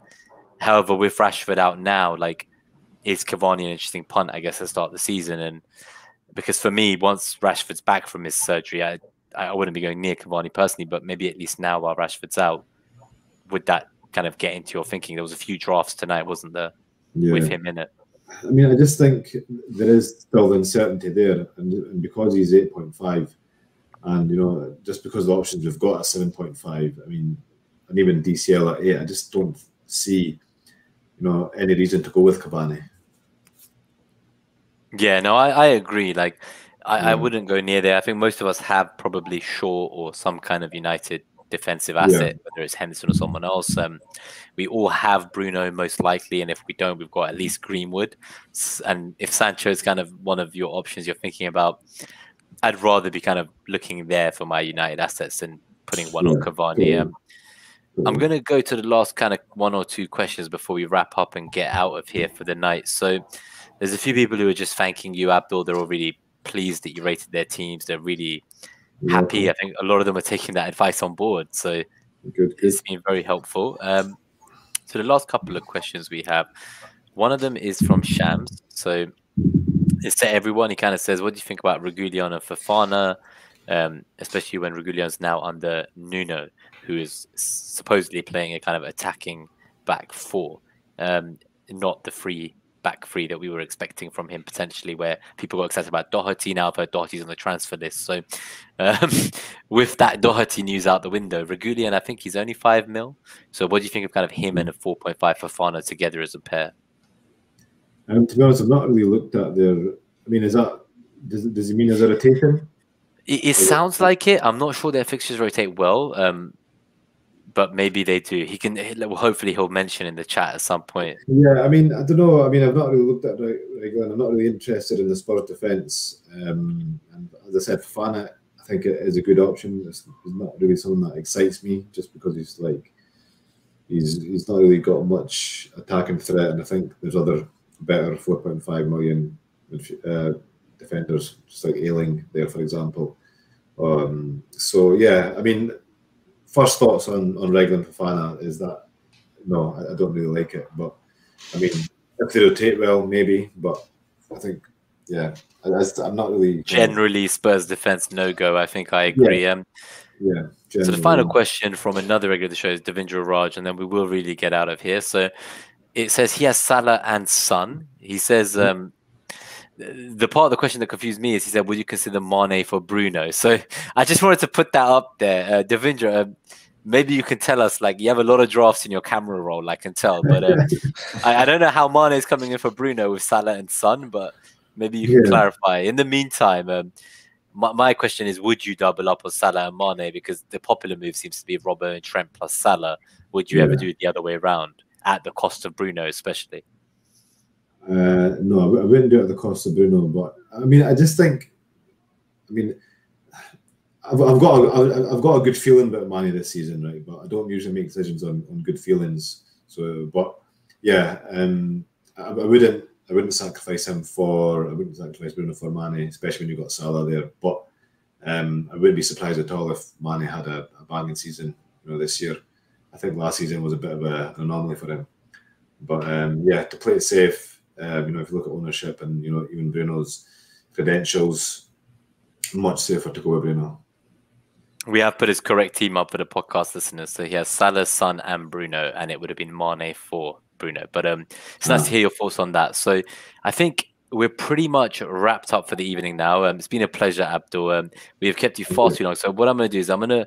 S1: However, with Rashford out now, like is Cavani an interesting punt? I guess to start the season, and because for me, once Rashford's back from his surgery, I I wouldn't be going near Cavani personally, but maybe at least now while Rashford's out, would that kind of get into your thinking. There was a few drafts tonight, wasn't there, yeah. with him in it?
S3: I mean, I just think there is still uncertainty there, and, and because he's eight point five, and you know, just because the options we've got at seven point five, I mean, and even DCL at eight, I just don't see, you know, any reason to go with Cavani.
S1: Yeah, no, I, I agree. Like, I, yeah. I wouldn't go near there. I think most of us have probably Shaw or some kind of United defensive asset, yeah. whether it's Henderson or someone else. Um, we all have Bruno most likely, and if we don't, we've got at least Greenwood. And if Sancho is kind of one of your options you're thinking about, I'd rather be kind of looking there for my United assets than putting one yeah. on Cavani. Um, I'm going to go to the last kind of one or two questions before we wrap up and get out of here for the night. So there's a few people who are just thanking you, Abdul. They're already pleased that you rated their teams. They're really happy. I think a lot of them are taking that advice on board. So good, good. it's been very helpful. Um, so the last couple of questions we have, one of them is from Shams. So it's to everyone. He kind of says, "What do you think about Reguilon and Fofana, um, especially when Reguilon's now under Nuno, who is supposedly playing a kind of attacking back four, um, not the free back three that we were expecting from him potentially, where people got excited about Doherty. Now I've heard Doherty's on the transfer list. So um, with that Doherty news out the window, Reguilon, I think he's only five mil. So what do you think of kind of him and a 4.5 Fofana together as a pair?
S3: Um, to be honest, I've not really looked at their. I mean, is that does, does it mean as a rotation?
S1: It, it sounds like it. I'm not sure their fixtures rotate well. Um, but maybe they do. He can. Hopefully, he'll mention in the chat at some point.
S3: Yeah, I mean, I don't know. I mean, I've not really looked at Reguilon. I'm not really interested in the Spurs defence. Um, and as I said, Fofana, I think it is a good option. It's, it's, not really something that excites me, just because he's like, he's he's not really got much attacking threat, and I think there's other better 4.5 million uh, defenders, just like Ayling there, for example. Um, so yeah, I mean first thoughts on on Reguilon Fofana is that no, I, I, don't really like it. But I mean, if they rotate well, maybe. But I think yeah, I, am not really
S1: generally Spurs defense no go. I think I agree.
S3: Yeah.
S1: Um,
S3: yeah.
S1: So the final question from another regular show is Devindra Raj, and then we will really get out of here. So it says he has Salah and Son. He says mm-hmm. um, the part of the question that confused me is he said, "Would you consider Mane for Bruno?" So I just wanted to put that up there, uh. Uh, maybe you can tell us. Like you have a lot of drafts in your camera roll, I can tell. But uh, I, I, don't know how Mane is coming in for Bruno with Salah and Son, but maybe you can yeah. clarify. In the meantime, um, my, my, question is: Would you double up on Salah and Mane? Because the popular move seems to be Robbo and Trent plus Salah. Would you yeah. ever do it the other way around at the cost of Bruno, especially?
S3: Uh, no, I, wouldn't do it at the cost of Bruno. But I mean, I just think, I mean, I've, I've got a, I've got a good feeling about Mane this season, right? But I don't usually make decisions on, on good feelings. So, but yeah, um, I, I wouldn't I wouldn't sacrifice him for I wouldn't sacrifice Bruno for Mane, especially when you've got Salah there. But um, I wouldn't be surprised at all if Mane had a, a banging season, you know, this year. I think last season was a bit of a, an anomaly for him. But um, yeah, to play it safe, um, you know, if you look at ownership and you know even Bruno's credentials, much safer to go with Bruno.
S1: We have put his correct team up for the podcast listeners. So he has Salah, Son, and Bruno, and it would have been Mane for Bruno. But um, it's nice to hear your thoughts on that. So I think we're pretty much wrapped up for the evening now. Um, it's been a pleasure, Abdul. Um, we have kept you far too long. So what I'm going to do is I'm going to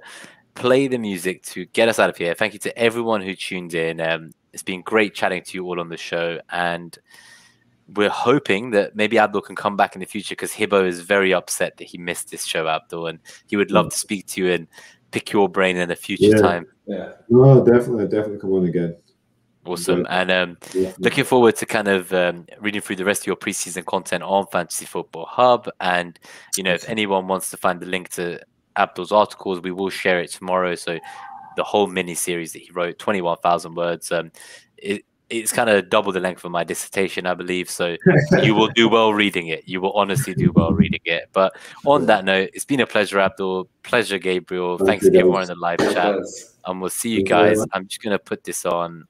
S1: play the music to get us out of here. Thank you to everyone who tuned in. Um, it's been great chatting to you all on the show, and we're hoping that maybe Abdul can come back in the future because Hibbo is very upset that he missed this show, Abdul, and he would love to speak to you and pick your brain in a future
S3: yeah.
S1: time.
S3: Yeah, no, definitely, definitely come on again.
S1: Awesome, and um, yeah. looking forward to kind of um, reading through the rest of your preseason content on Fantasy Football Hub. And you know, if anyone wants to find the link to Abdul's articles, we will share it tomorrow. So the whole mini series that he wrote, twenty one thousand words. Um, it, it's kind of double the length of my dissertation, I believe. So you will do well reading it. You will honestly do well reading it. But on that note, it's been a pleasure, Abdul. Pleasure, Gabriel. Thank Thanks you, everyone in the live chat. And we'll see you guys. I'm just going to put this on